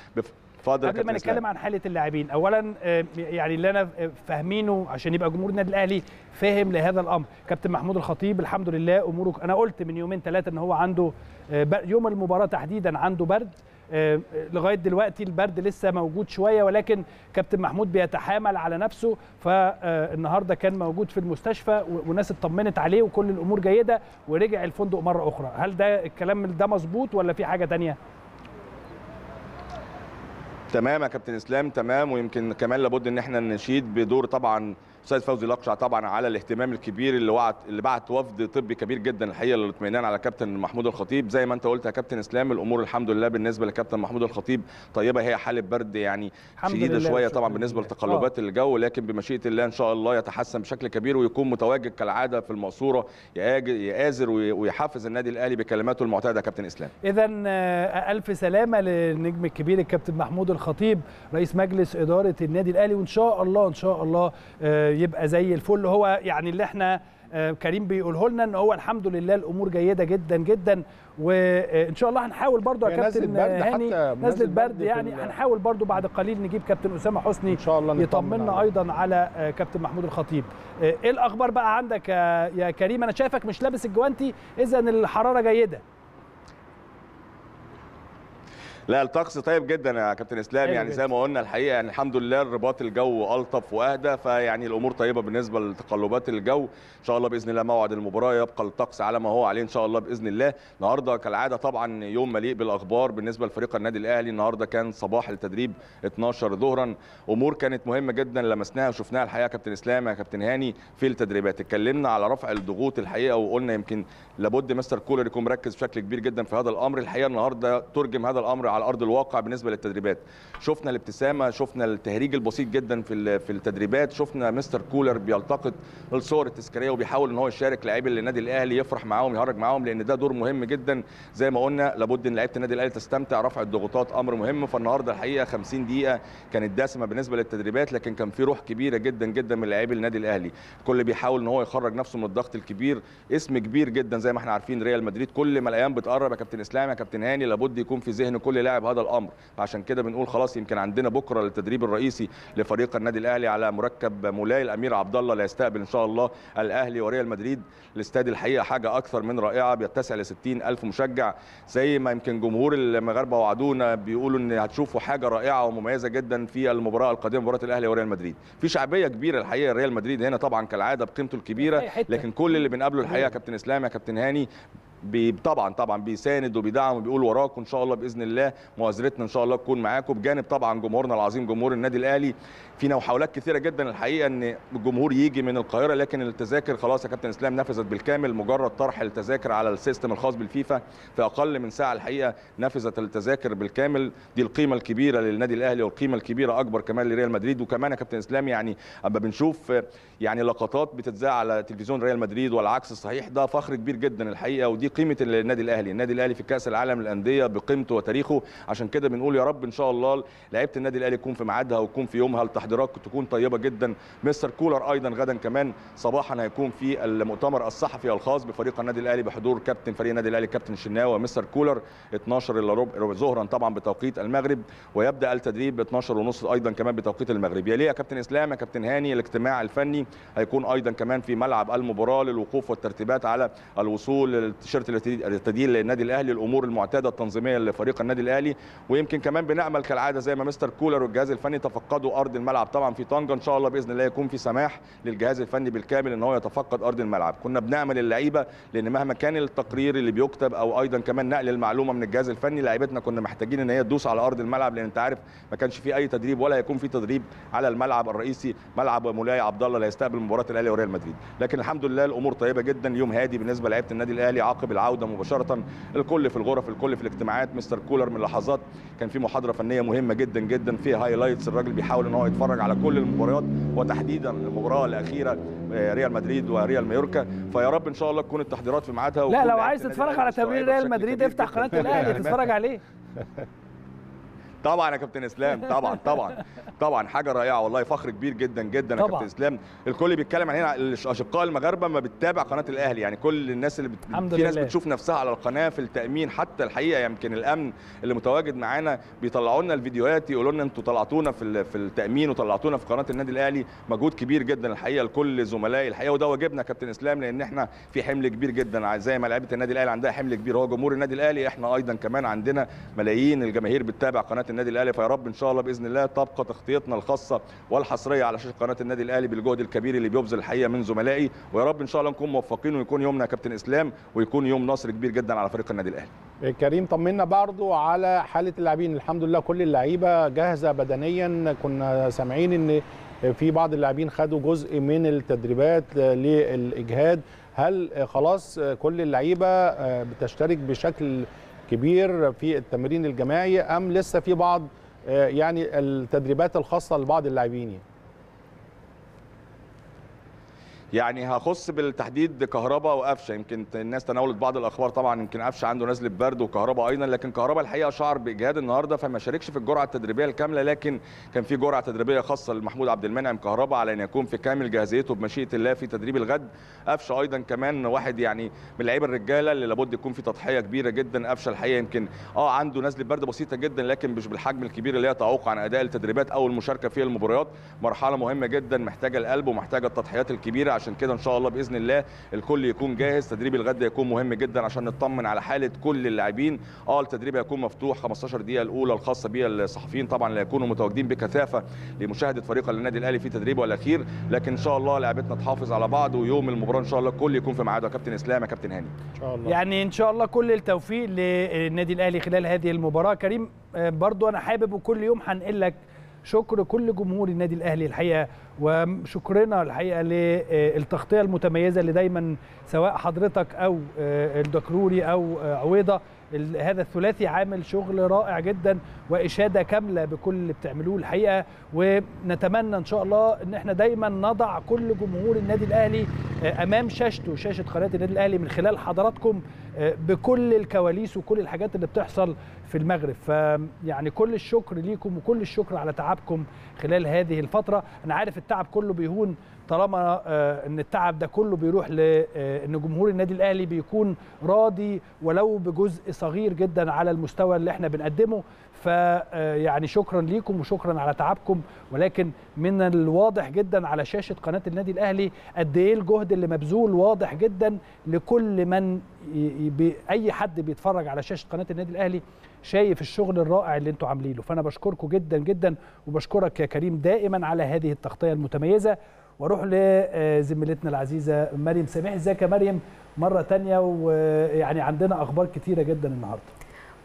اتفضل قبل ما نتكلم عن حالة اللاعبين اولا يعني اللي أنا فاهمينه عشان يبقى جمهور النادي الأهلي فاهم لهذا الأمر. كابتن محمود الخطيب الحمد لله أموره أنا قلت من يومين ثلاثة إن هو عنده يوم المباراة تحديدا عنده برد. لغاية دلوقتي البرد لسه موجود شوية ولكن كابتن محمود بيتحامل على نفسه فالنهاردة كان موجود في المستشفى والناس اطمنت عليه وكل الأمور جيدة ورجع الفندق مرة أخرى. هل ده الكلام ده مظبوط ولا في حاجة ثانية تمام يا كابتن إسلام تمام ويمكن كمان لابد إن إحنا نشيد بدور طبعا أستاذ فوزي لقشع طبعا على الاهتمام الكبير اللي وعد اللي بعت وفد طبي كبير جدا الحقيقة للاطمئنان على كابتن محمود الخطيب. زي ما انت قلت يا كابتن اسلام الأمور الحمد لله بالنسبة لكابتن محمود الخطيب طيبة هي حالة برد يعني شديدة شوية طبعا بالنسبة لتقلبات الجو لكن بمشيئة الله إن شاء الله يتحسن بشكل كبير ويكون متواجد كالعادة في المقصوره يآزر ويحفز النادي الأهلي بكلماته المعتادة كابتن إسلام. اذا ألف سلامة للنجم الكبير الكابتن محمود الخطيب رئيس مجلس إدارة النادي الأهلي وإن شاء الله إن شاء الله يبقى زي الفل. هو يعني اللي إحنا كريم بيقوله لنا إن هو الحمد لله الأمور جيدة جدا جدا. وإن شاء الله هنحاول برضو يا كابتن هاني نزله برد يعني هنحاول برضو بعد قليل نجيب كابتن أسامة حسني إن شاء الله يطمنا أيضا على كابتن محمود الخطيب. إيه الأخبار بقى عندك يا كريم؟ أنا شايفك مش لابس الجوانتي اذا الحرارة جيدة. لا الطقس طيب جدا يا كابتن إسلام. يعني زي ما قلنا الحقيقة يعني الحمد لله الرباط الجو ألطف وأهدى فيعني الأمور طيبة بالنسبة لتقلبات الجو. إن شاء الله بإذن الله موعد المباراة يبقى الطقس على ما هو عليه إن شاء الله بإذن الله. النهارده كالعادة طبعا يوم مليء بالأخبار بالنسبة لفريق النادي الأهلي. النهارده كان صباح التدريب 12 ظهرا. أمور كانت مهمة جدا لمسناها وشفناها الحقيقة يا كابتن إسلام يا كابتن هاني في التدريبات. اتكلمنا على رفع الضغوط الحقيقة وقلنا يمكن لابد مستر كولر يكون مركز بشكل كبير جدا في هذا الأمر. الحقيقة النهارده ترجم هذا الأمر على أرض الواقع بالنسبة للتدريبات. شفنا الابتسامة شفنا التهريج البسيط جدا في في التدريبات. شفنا مستر كولر بيلتقط الصور التذكارية وبيحاول إن هو يشارك لاعبي النادي الأهلي يفرح معاهم يهرج معاهم لأن ده دور مهم جدا. زي ما قلنا لابد إن لعيبة النادي الأهلي تستمتع. رفع الضغوطات أمر مهم. فالنهاردة الحقيقة 50 دقيقة كانت دسمة بالنسبة للتدريبات لكن كان في روح كبيرة جدا جدا من لاعبي النادي الأهلي. الكل بيحاول إن هو يخرج نفسه من الضغط الكبير. اسم كبير جدا زي ما إحنا عارفين ريال مدريد. كل ما الأيام بتقرب يا كابتن إسلام يا كابتن هاني لابد يكون في ذهن كل لاعب هذا الأمر. فعشان كده بنقول خلاص يمكن عندنا بكرة التدريب الرئيسي لفريق النادي الأهلي على مركب مولاي الأمير عبد الله اللي هيستقبل إن شاء الله الأهلي وريال مدريد. الاستاد الحقيقة حاجة أكثر من رائعة بيتسع ل 60 ألف مشجع. زي ما يمكن جمهور المغاربة وعدونا بيقولوا إن هتشوفوا حاجة رائعة ومميزة جدا في المباراة القادمة مباراة الأهلي وريال مدريد. في شعبية كبيرة الحقيقة ريال مدريد هنا طبعا كالعادة بقيمته الكبيرة لكن كل اللي بنقابله الحقيقة كابتن إسلام يا كابتن هاني طبعا طبعا بيساند وبيدعم وبيقول وراكم إن شاء الله بإذن الله. مؤازرتنا إن شاء الله تكون معاكم بجانب طبعا جمهورنا العظيم جمهور النادي الأهلي. في محاولات كثيرة جدا الحقيقة إن الجمهور يجي من القاهرة لكن التذاكر خلاص يا كابتن إسلام نفذت بالكامل. مجرد طرح التذاكر على ال system الخاص بالفيفا في أقل من ساعة الحقيقة نفذت التذاكر بالكامل. دي القيمة الكبيرة للنادي الأهلي والقيمة الكبيرة أكبر كمان لريال مدريد. وكمان يا كابتن إسلام يعني أما بنشوف يعني لقطات بتتذاع على تلفزيون ريال مدريد والعكس الصحيح ده فخر كبير جدا الحقيقة ودي ودي قيمة النادي الأهلي. النادي الأهلي في كأس العالم للأندية بقيمته وتاريخه. عشان كده بنقول يا رب إن شاء الله لعيبة النادي الأهلي تكون في ميعادها وتكون في يومها. التحضيرات تكون طيبة جدا. مستر كولر أيضا غدا كمان. صباحا هيكون في المؤتمر الصحفي الخاص بفريق النادي الأهلي بحضور كابتن فريق النادي الأهلي كابتن الشناوي ومستر كولر. 12 الا ربع ظهرا طبعا بتوقيت المغرب ويبدأ التدريب ب 12 ونص أيضا كمان بتوقيت المغرب. يليه كابتن إسلام يا كابتن هاني. الاجتماع الفني هيكون أيضا كمان في ملعب المباراة للوقوف والترتيبات على الوصول للتيشيرت التدين للنادي الأهلي الأمور المعتادة التنظيمية لفريق النادي الأهلي ويمكن كمان بنامل كالعادة زي ما مستر كولر والجهاز الفني تفقدوا أرض الملعب. طبعا في طنجة إن شاء الله بإذن الله يكون في سماح للجهاز الفني بالكامل إن هو يتفقد أرض الملعب. كنا بنعمل اللعيبة لأن مهما كان التقرير اللي بيكتب أو أيضا كمان نقل المعلومة من الجهاز الفني لعيبتنا كنا محتاجين إن هي تدوس على أرض الملعب لأن أنت عارف ما كانش في أي تدريب ولا هيكون في تدريب على الملعب الرئيسي ملعب مولاي عبد الله اللي هيستقبل مباراة الأهلي وريال مدريد. لكن الحمد لله الأمور طيبة جدا يوم هادي بالنسبة للعيبة النادي الأهلي عقب العودة مباشرة. الكل في الغرف الكل في الاجتماعات. مستر كولر من لحظات كان في محاضرة فنية مهمة جدا جدا فيها highlights الراجل بيحاول إن هو يتفرج على كل المباريات وتحديدا المباراة الأخيرة ريال مدريد وريال مايوركا. فيا رب إن شاء الله تكون التحضيرات في ميعادها لا لو عايز تتفرج على تمرين ريال مدريد افتح قناة الأهلي تتفرج عليه. طبعا يا كابتن إسلام طبعا طبعا طبعا حاجة رائعة والله فخر كبير جدا جدا يا كابتن إسلام. الكل بيتكلم عن هنا الأشقاء المغاربة ما بتتابع قناة الأهلي يعني كل الناس اللي بت... في ناس بتشوف نفسها على القناة في التأمين حتى الحقيقة يمكن الأمن اللي متواجد معانا بيطلعوا لنا الفيديوهات يقولوا لنا أنتوا طلعتونا في في التأمين وطلعتونا في قناة النادي الأهلي. مجهود كبير جدا الحقيقة لكل زملائي الحقيقة وده واجبنا يا كابتن إسلام لأن إحنا في حمل كبير جدا. زي ما لعيبة النادي الأهلي عندها حمل كبير هو جمهور النادي الأهلي إحنا أيضا كمان عندنا ملايين الجماهير بتتابع قناة النادي الأهلي فيا رب إن شاء الله بإذن الله تبقى تغطيتنا الخاصة والحصرية على شاشة قناة النادي الأهلي بالجهد الكبير اللي بيبذل الحقيقة من زملائي. ويا رب إن شاء الله نكون موفقين ويكون يومنا يا كابتن إسلام ويكون يوم نصر كبير جدا على فريق النادي الأهلي. كريم طمنا برضو على حالة اللاعبين. الحمد لله كل اللعيبة جاهزة بدنيا. كنا سامعين إن في بعض اللاعبين خدوا جزء من التدريبات للإجهاد. هل خلاص كل اللعيبة بتشترك بشكل كبير في التمرين الجماعي أم لسه في بعض يعني التدريبات الخاصة لبعض اللاعبين يعني هخص بالتحديد كهرباء وقفشة. يمكن الناس تناولت بعض الأخبار. طبعا يمكن قفشة عنده نزله برد وكهرباء أيضا لكن كهرباء الحقيقة شعر بإجهاد النهارده فما شاركش في الجرعة التدريبية الكاملة لكن كان في جرعة تدريبية خاصة لمحمود عبد المنعم كهرباء على أن يكون في كامل جاهزيته بمشيئة الله في تدريب الغد. قفشة أيضا كمان واحد يعني من اللعيبه الرجالة اللي لابد يكون في تضحية كبيرة جدا. قفشة الحقيقة يمكن آه عنده نزله برد بسيطة جدا لكن مش بالحجم الكبير اللي هي تعوق عن أداء التدريبات أو المشاركة في المباريات. مرحلة مهمة جدا محتاجة القلب ومحتاجة التضحيات الكبيرة عشان كده ان شاء الله بإذن الله الكل يكون جاهز. تدريب الغد يكون مهم جدا عشان نطمن على حالة كل اللاعبين. آه التدريب هيكون مفتوح 15 دقيقة الأولى الخاصة بيها الصحفيين طبعا اللي هيكونوا متواجدين بكثافة لمشاهدة فريق النادي الأهلي في تدريبه الأخير. لكن إن شاء الله لعبتنا تحافظ على بعض ويوم المباراة إن شاء الله الكل يكون في ميعاده. يا كابتن إسلام يا كابتن هاني. إن شاء الله. يعني إن شاء الله كل التوفيق للنادي الأهلي خلال هذه المباراة. كريم برضو أنا حابب وكل يوم هنقل لك شكر كل جمهور النادي الأهلي الحقيقة وشكرنا الحقيقة للتغطيه المتميزة اللي دايما سواء حضرتك أو الدكروري أو عويضة. هذا الثلاثي عامل شغل رائع جدا وإشادة كاملة بكل اللي بتعملوه الحقيقة. ونتمنى إن شاء الله إن إحنا دايما نضع كل جمهور النادي الأهلي أمام شاشته شاشة قناة النادي الأهلي من خلال حضراتكم بكل الكواليس وكل الحاجات اللي بتحصل في المغرب. فيعني كل الشكر ليكم وكل الشكر على تعبكم خلال هذه الفترة. أنا عارف التعب كله بيهون طالما إن التعب ده كله بيروح لأن جمهور النادي الأهلي بيكون راضي ولو بجزء صغير جدا على المستوى اللي إحنا بنقدمه. فيعني شكرا ليكم وشكرا على تعبكم. ولكن من الواضح جدا على شاشة قناة النادي الأهلي قد إيه الجهد اللي مبذول واضح جدا لكل من أي حد بيتفرج على شاشة قناة النادي الأهلي. شايف الشغل الرائع اللي أنتم عاملينه. فأنا بشكركم جدا جدا وبشكرك يا كريم دائما على هذه التغطية المتميزة. وأروح لزميلتنا العزيزة مريم سامح. إزيك يا مريم؟ مرة تانية ويعني عندنا أخبار كتيرة جدا النهارده.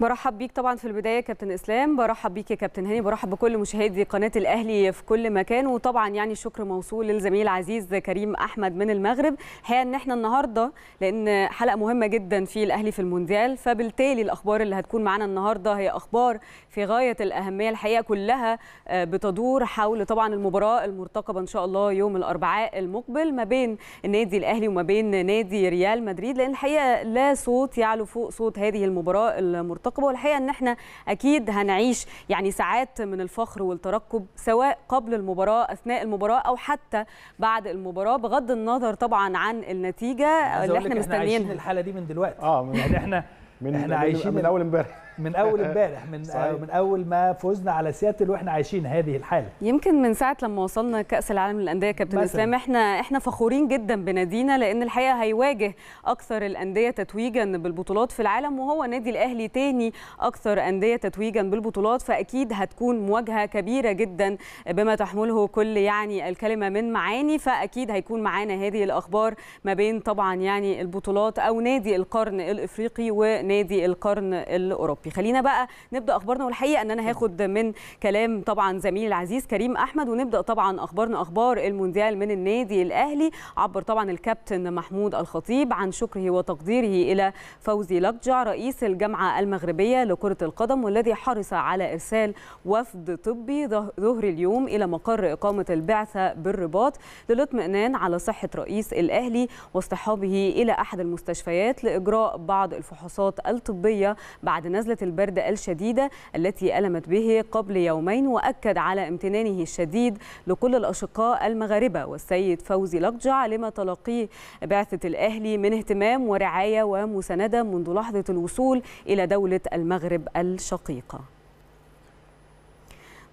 برحب بيك طبعا في البداية كابتن إسلام برحب بيك يا كابتن هاني برحب بكل مشاهدي قناة الأهلي في كل مكان. وطبعا يعني شكر موصول للزميل العزيز كريم أحمد من المغرب. الحقيقة إن إحنا النهارده لأن حلقة مهمة جدا في الأهلي في المونديال. فبالتالي الأخبار اللي هتكون معانا النهارده هي أخبار في غاية الأهمية الحقيقة كلها بتدور حول طبعا المباراة المرتقبة إن شاء الله يوم الأربعاء المقبل ما بين النادي الأهلي وما بين نادي ريال مدريد. لأن الحقيقة لا صوت يعلو فوق صوت هذه المباراة المرتقبة. والحقيقة إن إحنا أكيد هنعيش يعني ساعات من الفخر والترقب سواء قبل المباراة أثناء المباراة أو حتى بعد المباراة بغض النظر طبعا عن النتيجة اللي إحنا مستنيينها. الحالة دي من دلوقتي. آه من يعني إحنا من إحنا عايشين من أول امبارح. من أول امبارح من صحيح. من أول ما فزنا على سياتل وإحنا عايشين هذه الحالة يمكن من ساعة لما وصلنا كأس العالم للأندية كابتن. إسلام إحنا إحنا فخورين جدا بنادينا لأن الحقيقة هيواجه أكثر الأندية تتويجا بالبطولات في العالم وهو نادي الأهلي تاني أكثر أندية تتويجا بالبطولات فأكيد هتكون مواجهة كبيرة جدا بما تحمله كل يعني الكلمة من معاني فأكيد هيكون معانا هذه الأخبار ما بين طبعا يعني البطولات أو نادي القرن الإفريقي ونادي القرن الأوروبي خلينا بقى نبدأ أخبارنا والحقيقة ان أنا هاخد من كلام طبعا زميلي العزيز كريم أحمد ونبدأ طبعا أخبارنا أخبار المونديال من النادي الأهلي. عبر طبعا الكابتن محمود الخطيب عن شكره وتقديره إلى فوزي لقجع رئيس الجامعة المغربية لكرة القدم والذي حرص على إرسال وفد طبي ظهر اليوم إلى مقر إقامة البعثة بالرباط للاطمئنان على صحة رئيس الأهلي واصطحابه إلى أحد المستشفيات لإجراء بعض الفحوصات الطبية بعد نزله البرد الشديده التي ألمت به قبل يومين وأكد على امتنانه الشديد لكل الأشقاء المغاربة والسيد فوزي لقجع لما تلقيه بعثة الأهلي من اهتمام ورعاية ومساندة منذ لحظة الوصول إلى دولة المغرب الشقيقة.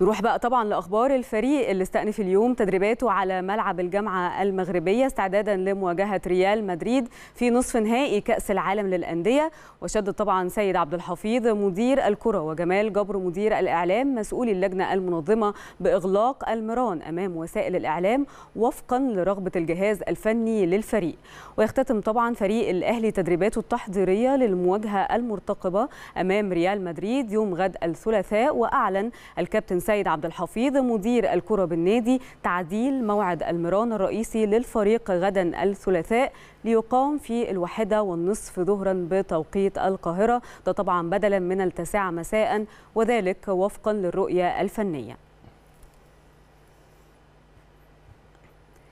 نروح بقى طبعا لأخبار الفريق اللي استأنف اليوم تدريباته على ملعب الجامعة المغربية استعدادا لمواجهة ريال مدريد في نصف نهائي كأس العالم للأندية. وشدد طبعا سيد عبد الحفيظ مدير الكرة وجمال جبر مدير الإعلام مسؤولي اللجنة المنظمة بإغلاق المران أمام وسائل الإعلام وفقا لرغبة الجهاز الفني للفريق. ويختتم طبعا فريق الأهلي تدريباته التحضيرية للمواجهة المرتقبة أمام ريال مدريد يوم غد الثلاثاء وأعلن الكابتن سيد عبد الحفيظ مدير الكرة بالنادي تعديل موعد المران الرئيسي للفريق غدا الثلاثاء ليقام في الواحدة والنصف ظهرا بتوقيت القاهرة ده طبعا بدلا من التاسعة مساء وذلك وفقا للرؤية الفنية.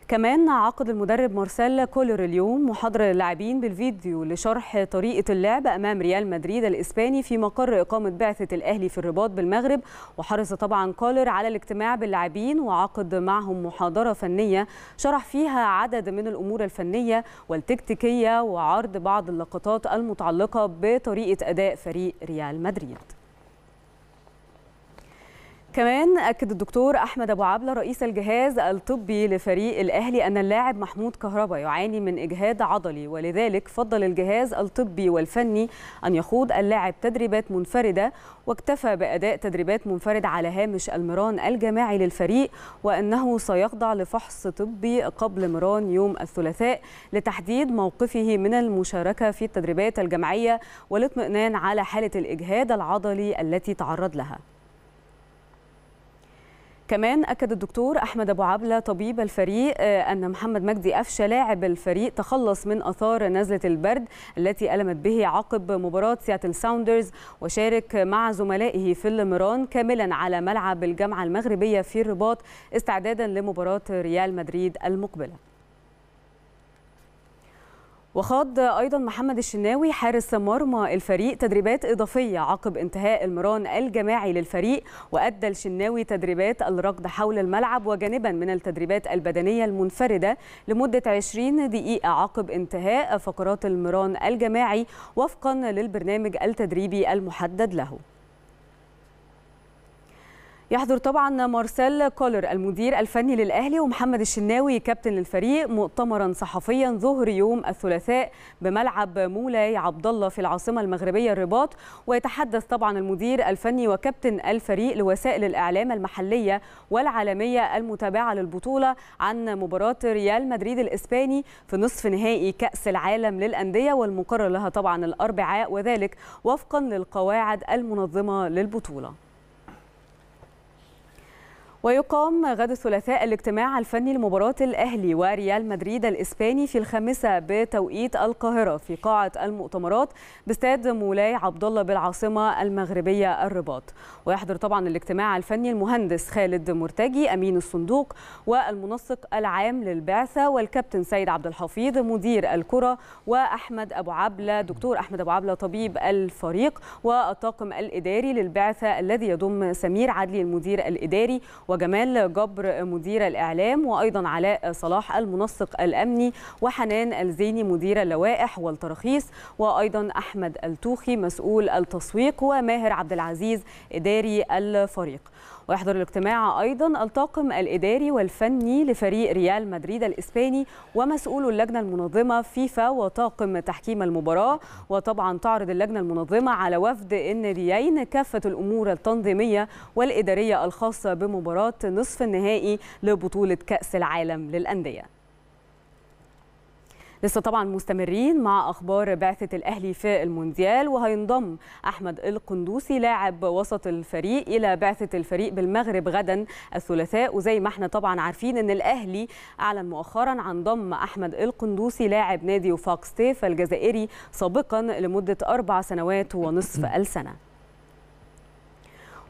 كمان عقد المدرب مارسيل كولر اليوم محاضرة للاعبين بالفيديو لشرح طريقة اللعب أمام ريال مدريد الإسباني في مقر إقامة بعثة الأهلي في الرباط بالمغرب. وحرص طبعا كولر على الاجتماع باللاعبين وعقد معهم محاضرة فنية شرح فيها عدد من الأمور الفنية والتكتيكية وعرض بعض اللقطات المتعلقة بطريقة أداء فريق ريال مدريد. كمان أكد الدكتور أحمد أبو عبلة رئيس الجهاز الطبي لفريق الأهلي أن اللاعب محمود كهربا يعاني من إجهاد عضلي ولذلك فضل الجهاز الطبي والفني أن يخوض اللاعب تدريبات منفردة واكتفى بأداء تدريبات منفردة على هامش المران الجماعي للفريق وأنه سيخضع لفحص طبي قبل مران يوم الثلاثاء لتحديد موقفه من المشاركة في التدريبات الجماعية والاطمئنان على حالة الإجهاد العضلي التي تعرض لها. كمان أكد الدكتور أحمد أبو عبلة طبيب الفريق أن محمد مجدي أفشة لاعب الفريق تخلص من أثار نزلة البرد التي ألمت به عقب مباراة سياتل ساوندرز وشارك مع زملائه في المران كاملا على ملعب الجامعة المغربية في الرباط استعدادا لمباراة ريال مدريد المقبلة. وخاض أيضا محمد الشناوي حارس مرمى الفريق تدريبات إضافية عقب انتهاء المران الجماعي للفريق وأدى الشناوي تدريبات الركض حول الملعب وجانبا من التدريبات البدنية المنفردة لمدة 20 دقيقة عقب انتهاء فقرات المران الجماعي وفقا للبرنامج التدريبي المحدد له. يحضر طبعا مارسيل كولر المدير الفني للأهلي ومحمد الشناوي كابتن الفريق مؤتمرا صحفيا ظهر يوم الثلاثاء بملعب مولاي عبد الله في العاصمة المغربية الرباط. ويتحدث طبعا المدير الفني وكابتن الفريق لوسائل الإعلام المحلية والعالمية المتابعة للبطولة عن مباراة ريال مدريد الإسباني في نصف نهائي كأس العالم للأندية والمقرر لها طبعا الأربعاء وذلك وفقا للقواعد المنظمة للبطولة. ويقام غد الثلاثاء الاجتماع الفني لمباراة الأهلي وريال مدريد الإسباني في الخامسة بتوقيت القاهرة في قاعة المؤتمرات باستاد مولاي عبد الله بالعاصمة المغربية الرباط. ويحضر طبعا الاجتماع الفني المهندس خالد مرتجي أمين الصندوق والمنسق العام للبعثة والكابتن سيد عبد الحفيظ مدير الكرة وأحمد أبو عبلة دكتور أحمد أبو عبلة طبيب الفريق والطاقم الإداري للبعثة الذي يضم سمير عدلي المدير الإداري وجمال جبر مدير الإعلام وأيضا علاء صلاح المنسق الأمني وحنان الزيني مدير اللوائح والتراخيص وأيضا أحمد التوخي مسؤول التسويق وماهر عبد العزيز إداري الفريق. ويحضر الاجتماع أيضا الطاقم الإداري والفني لفريق ريال مدريد الإسباني ومسؤول اللجنة المنظمة فيفا وطاقم تحكيم المباراة. وطبعا تعرض اللجنة المنظمة على وفد الناديين كافة الأمور التنظيمية والإدارية الخاصة بمباراة نصف النهائي لبطولة كأس العالم للأندية. لسه طبعا مستمرين مع أخبار بعثة الأهلي في المونديال وهينضم أحمد القندوسي لاعب وسط الفريق إلى بعثة الفريق بالمغرب غدا الثلاثاء. وزي ما إحنا طبعا عارفين إن الأهلي أعلن مؤخرا عن ضم أحمد القندوسي لاعب نادي وفاق سطيف الجزائري سابقا لمدة أربع سنوات ونصف السنة.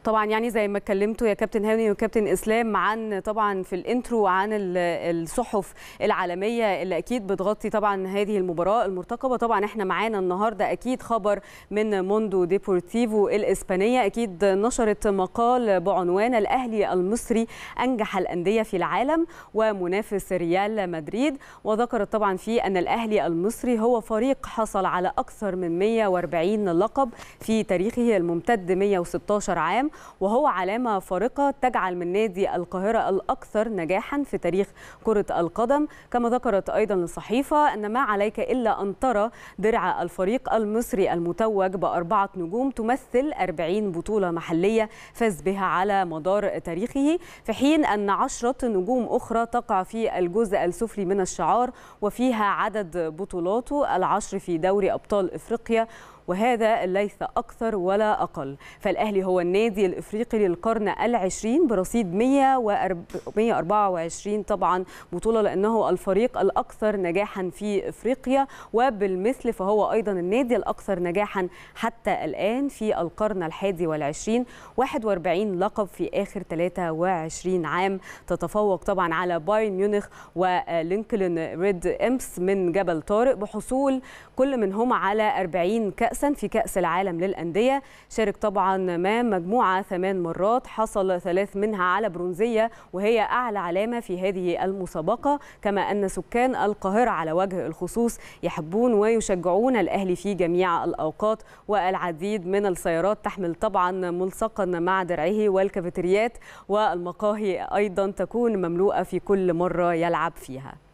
طبعا يعني زي ما اتكلمتوا يا كابتن هاني وكابتن إسلام عن طبعا في ال intro عن الصحف العالمية اللي أكيد بتغطي طبعا هذه المباراة المرتقبة. طبعا إحنا معانا النهارده أكيد خبر من موندو ديبورتيفو الإسبانية. أكيد نشرت مقال بعنوان الأهلي المصري أنجح الأندية في العالم ومنافس ريال مدريد. وذكرت طبعا فيه أن الأهلي المصري هو فريق حصل على أكثر من 140 لقب في تاريخه الممتد 116 عام. وهو علامة فارقة تجعل من نادي القاهرة الأكثر نجاحا في تاريخ كرة القدم. كما ذكرت أيضا الصحيفة أن ما عليك إلا أن ترى درع الفريق المصري المتوج بأربعة نجوم تمثل 40 بطولة محلية فاز بها على مدار تاريخه في حين أن عشرة نجوم أخرى تقع في الجزء السفلي من الشعار وفيها عدد بطولاته العشر في دوري أبطال إفريقيا وهذا ليس أكثر ولا أقل. فالأهلي هو النادي الإفريقي للقرن العشرين برصيد 124 طبعا بطولة لأنه الفريق الأكثر نجاحا في إفريقيا وبالمثل فهو أيضا النادي الأكثر نجاحا حتى الآن في القرن الحادي والعشرين. 41 لقب في آخر 23 عام. تتفوق طبعا على بايرن ميونخ ولينكولن ريد إمس من جبل طارق بحصول كل منهما على 40 كأس كأسا في كأس العالم للأندية. شارك طبعا ما مجموعة ثمان مرات حصل ثلاث منها على برونزية وهي أعلى علامة في هذه المسابقة. كما أن سكان القاهرة على وجه الخصوص يحبون ويشجعون الأهلي في جميع الأوقات. والعديد من السيارات تحمل طبعا ملصقا مع درعه والكافيتريات والمقاهي أيضا تكون مملوءة في كل مرة يلعب فيها.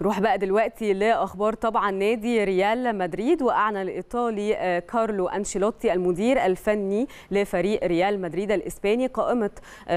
نروح بقى دلوقتي لأخبار طبعا. نادي ريال مدريد وأعلن الإيطالي كارلو أنشيلوتي المدير الفني لفريق ريال مدريد الإسباني قائمة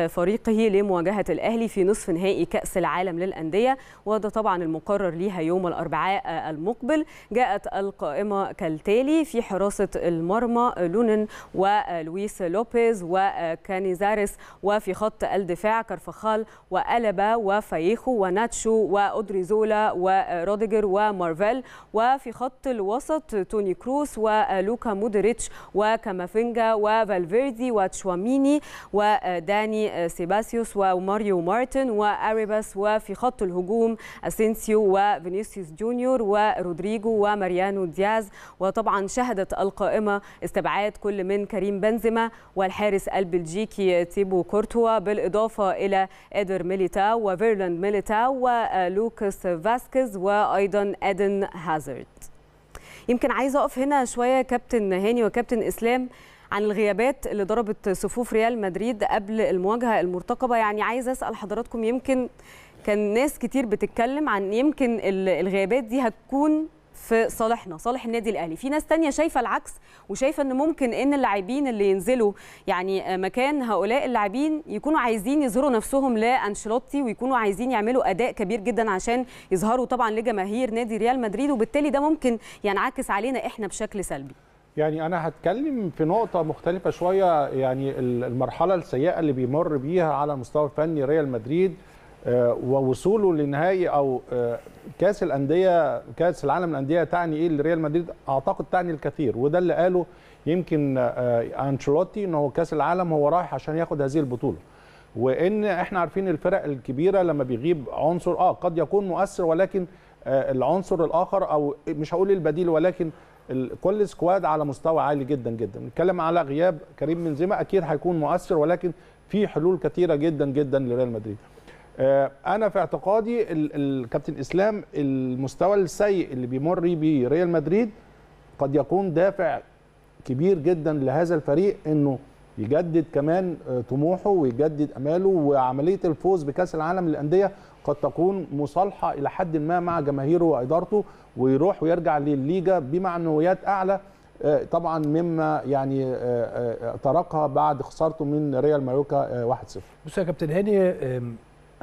فريقه لمواجهة الأهلي في نصف نهائي كأس العالم للأندية. وده طبعا المقرر ليها يوم الأربعاء المقبل. جاءت القائمة كالتالي في حراسة المرمى لونين ولويس لوبيز وكانيزاريس وفي خط الدفاع كارفخال وألابا وفاييخو وناتشو وأودريزولا وروديجر ومارفيل وفي خط الوسط توني كروس ولوكا مودريتش وكامافينجا وفالفيردي وتشواميني وداني سيبايوس وماريو مارتن وأريباس وفي خط الهجوم أسينسيو وفينيسيوس جونيور ورودريجو وماريانو دياز. وطبعا شهدت القائمة استبعاد كل من كريم بنزيما والحارس البلجيكي تيبو كورتوا بالإضافة إلى إيدير ميليتاو وفيرلاند ميليتاو ولوكاس فاسكيز وأيضا ادن هازارد. يمكن عايزه أقف هنا شوية كابتن هاني وكابتن إسلام عن الغيابات اللي ضربت صفوف ريال مدريد قبل المواجهة المرتقبة. يعني عايزه أسأل حضراتكم يمكن كان ناس كتير بتتكلم عن يمكن الغيابات دي هتكون في صالحنا صالح النادي الأهلي. في ناس تانية شايفة العكس وشايفة إن ممكن إن اللاعبين اللي ينزلوا يعني مكان هؤلاء اللاعبين يكونوا عايزين يظهروا نفسهم لأنشيلوتي ويكونوا عايزين يعملوا أداء كبير جدا عشان يظهروا طبعا لجماهير نادي ريال مدريد. وبالتالي ده ممكن ينعكس علينا إحنا بشكل سلبي. يعني أنا هتكلم في نقطة مختلفة شوية. يعني المرحلة السيئة اللي بيمر بيها على المستوى الفني ريال مدريد ووصوله لنهائي أو كأس الأندية كأس العالم للأندية تعني إيه لريال مدريد؟ أعتقد تعني الكثير وده اللي قاله يمكن أنشيلوتي إن هو كأس العالم هو رايح عشان ياخد هذه البطولة. وإن إحنا عارفين الفرق الكبيرة لما بيغيب عنصر آه قد يكون مؤثر ولكن العنصر الآخر أو مش هقول البديل ولكن كل سكواد على مستوى عالي جدا جدا. بنتكلم على غياب كريم بنزيما أكيد هيكون مؤثر ولكن في حلول كثيره جدا جدا لريال مدريد. أنا في اعتقادي الكابتن إسلام المستوى السيء اللي بيمر بيه ريال مدريد قد يكون دافع كبير جدا لهذا الفريق إنه يجدد كمان طموحه ويجدد أماله وعملية الفوز بكأس العالم للأندية قد تكون مصالحة إلى حد ما مع جماهيره وإدارته ويروح ويرجع للليجا بمعنويات أعلى طبعا مما يعني تركها بعد خسارته من ريال مايوركا 1-0 بص يا كابتن هاني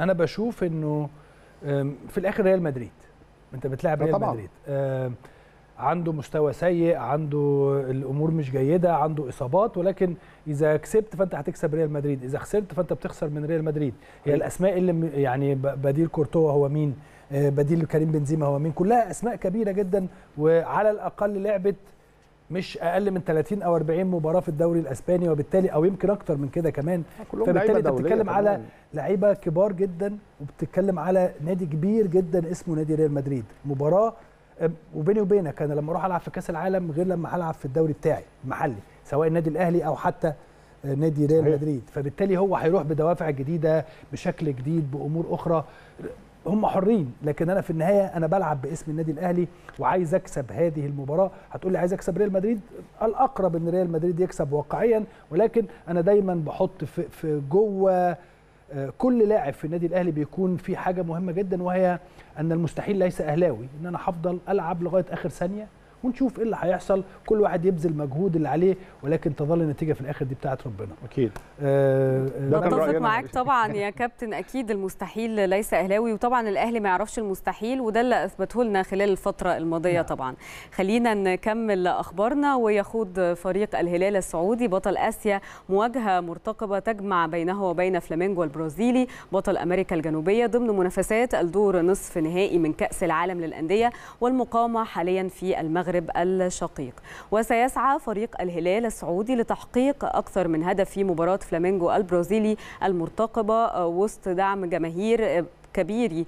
أنا بشوف إنه في الآخر ريال مدريد. أنت بتلاعب ريال طبعاً. مدريد. عنده مستوى سيء عنده الأمور مش جيدة عنده إصابات ولكن إذا كسبت فأنت هتكسب ريال مدريد. إذا خسرت فأنت بتخسر من ريال مدريد. هي الأسماء اللي يعني بديل كورتوا هو مين؟ بديل كريم بنزيما هو مين؟ كلها أسماء كبيرة جدا وعلى الأقل لعبت مش أقل من 30 أو 40 مباراة في الدوري الأسباني وبالتالي أو يمكن أكتر من كده كمان. فبالتالي أنت بتتكلم على لعيبة كبار جدا وبتتكلم على نادي كبير جدا اسمه نادي ريال مدريد. مباراة وبيني وبينك أنا لما أروح ألعب في كأس العالم غير لما هلعب في الدوري بتاعي المحلي سواء النادي الأهلي أو حتى نادي ريال مدريد. فبالتالي هو هيروح بدوافع جديدة بشكل جديد بأمور أخرى. هم حرين لكن أنا في النهاية أنا بلعب باسم النادي الأهلي وعايز أكسب هذه المباراة. هتقول لي عايز أكسب ريال مدريد؟ الأقرب إن ريال مدريد يكسب واقعيا ولكن أنا دايما بحط في, في جوه كل لاعب في النادي الأهلي بيكون في حاجة مهمة جدا وهي أن المستحيل ليس أهلاوي. إن أنا هفضل ألعب لغاية آخر ثانية ونشوف إيه اللي هيحصل. كل واحد يبذل مجهود اللي عليه ولكن تظل النتيجة في الآخر دي بتاعه ربنا. أكيد. بتفق معاك طبعا يا كابتن. أكيد المستحيل ليس أهلاوي وطبعا الأهلي ما يعرفش المستحيل وده اللي أثبته لنا خلال الفترة الماضية طبعا. خلينا نكمل أخبارنا ويخوض فريق الهلال السعودي بطل آسيا مواجهة مرتقبة تجمع بينه وبين فلامينجو البرازيلي. بطل أمريكا الجنوبية ضمن منافسات الدور نصف نهائي من كأس العالم للأندية والمقامه حاليا في المغرب. المغرب الشقيق. وسيسعى فريق الهلال السعودي لتحقيق أكثر من هدف في مباراة فلامينجو البرازيلي المرتقبة وسط دعم جماهير كبير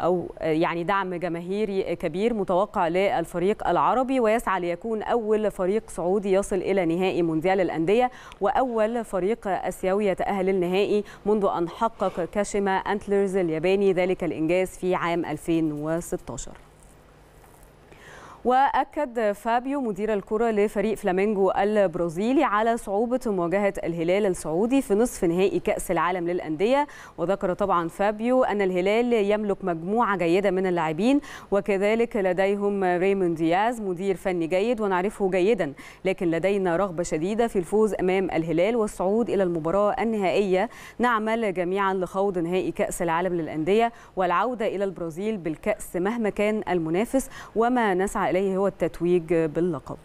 أو يعني دعم جماهيري كبير متوقع للفريق العربي. ويسعى ليكون أول فريق سعودي يصل إلى نهائي مونديال الأندية وأول فريق آسيوي يتأهل للنهائي منذ أن حقق كاشيما أنتلرز الياباني ذلك الإنجاز في عام 2016 وأكد فابيو مدير الكرة لفريق فلامينجو البرازيلي على صعوبة مواجهة الهلال السعودي في نصف نهائي كأس العالم للأندية. وذكر طبعا فابيو أن الهلال يملك مجموعة جيدة من اللاعبين وكذلك لديهم ريمون دياز مدير فني جيد ونعرفه جيدا لكن لدينا رغبة شديدة في الفوز أمام الهلال والصعود إلى المباراة النهائية. نعمل جميعا لخوض نهائي كأس العالم للأندية والعودة إلى البرازيل بالكأس مهما كان المنافس وما نسعى إليه هو التتويج باللقب.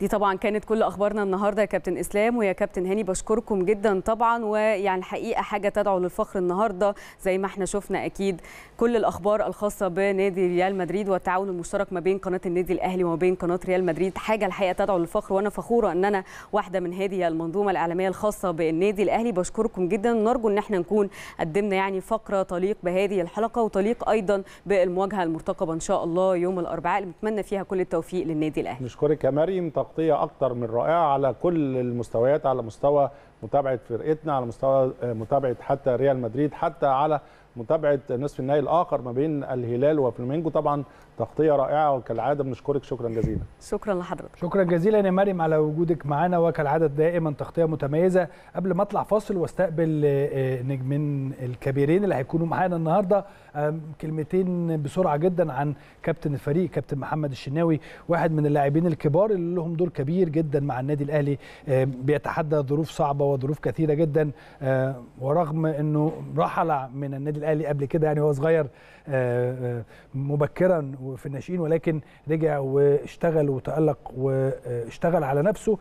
دي طبعا كانت كل أخبارنا النهارده يا كابتن إسلام ويا كابتن هاني بشكركم جدا طبعا ويعني الحقيقة حاجة تدعو للفخر النهارده زي ما إحنا شفنا أكيد كل الأخبار الخاصة بنادي ريال مدريد والتعاون المشترك ما بين قناة النادي الأهلي وما بين قناة ريال مدريد. حاجة الحقيقة تدعو للفخر وأنا فخورة إن أنا واحدة من هذه المنظومة الإعلامية الخاصة بالنادي الأهلي. بشكركم جدا ونرجو إن إحنا نكون قدمنا يعني فقرة تليق بهذه الحلقة وتليق أيضا بالمواجهة المرتقبة إن شاء الله يوم الأربعاء اللي بنتمنى فيها كل التوفيق للنادي الأهلي. نشكرك يا مريم تغطيه أكتر من رائعة على كل المستويات على مستوى متابعة فرقتنا على مستوى متابعة حتى ريال مدريد حتى على متابعة نصف النهائي الآخر ما بين الهلال وفلامينجو طبعا تغطية رائعة وكالعادة بنشكرك. شكرا جزيلا. شكرا لحضرتك. شكرا جزيلا يا مريم على وجودك معنا وكالعادة دائما تغطية متميزة. قبل ما أطلع فاصل وأستقبل آه، نجمين الكبيرين اللي هيكونوا معانا النهارده كلمتين بسرعة جدا عن كابتن الفريق كابتن محمد الشناوي واحد من اللاعبين الكبار اللي لهم دور كبير جدا مع النادي الأهلي. بيتحدى ظروف صعبة وظروف كثيرة جدا. آه، ورغم إنه رحل من النادي الأهلي قبل كده يعني هو صغير آه، آه، مبكرا وفي الناشئين ولكن رجع واشتغل وتألق واشتغل على نفسه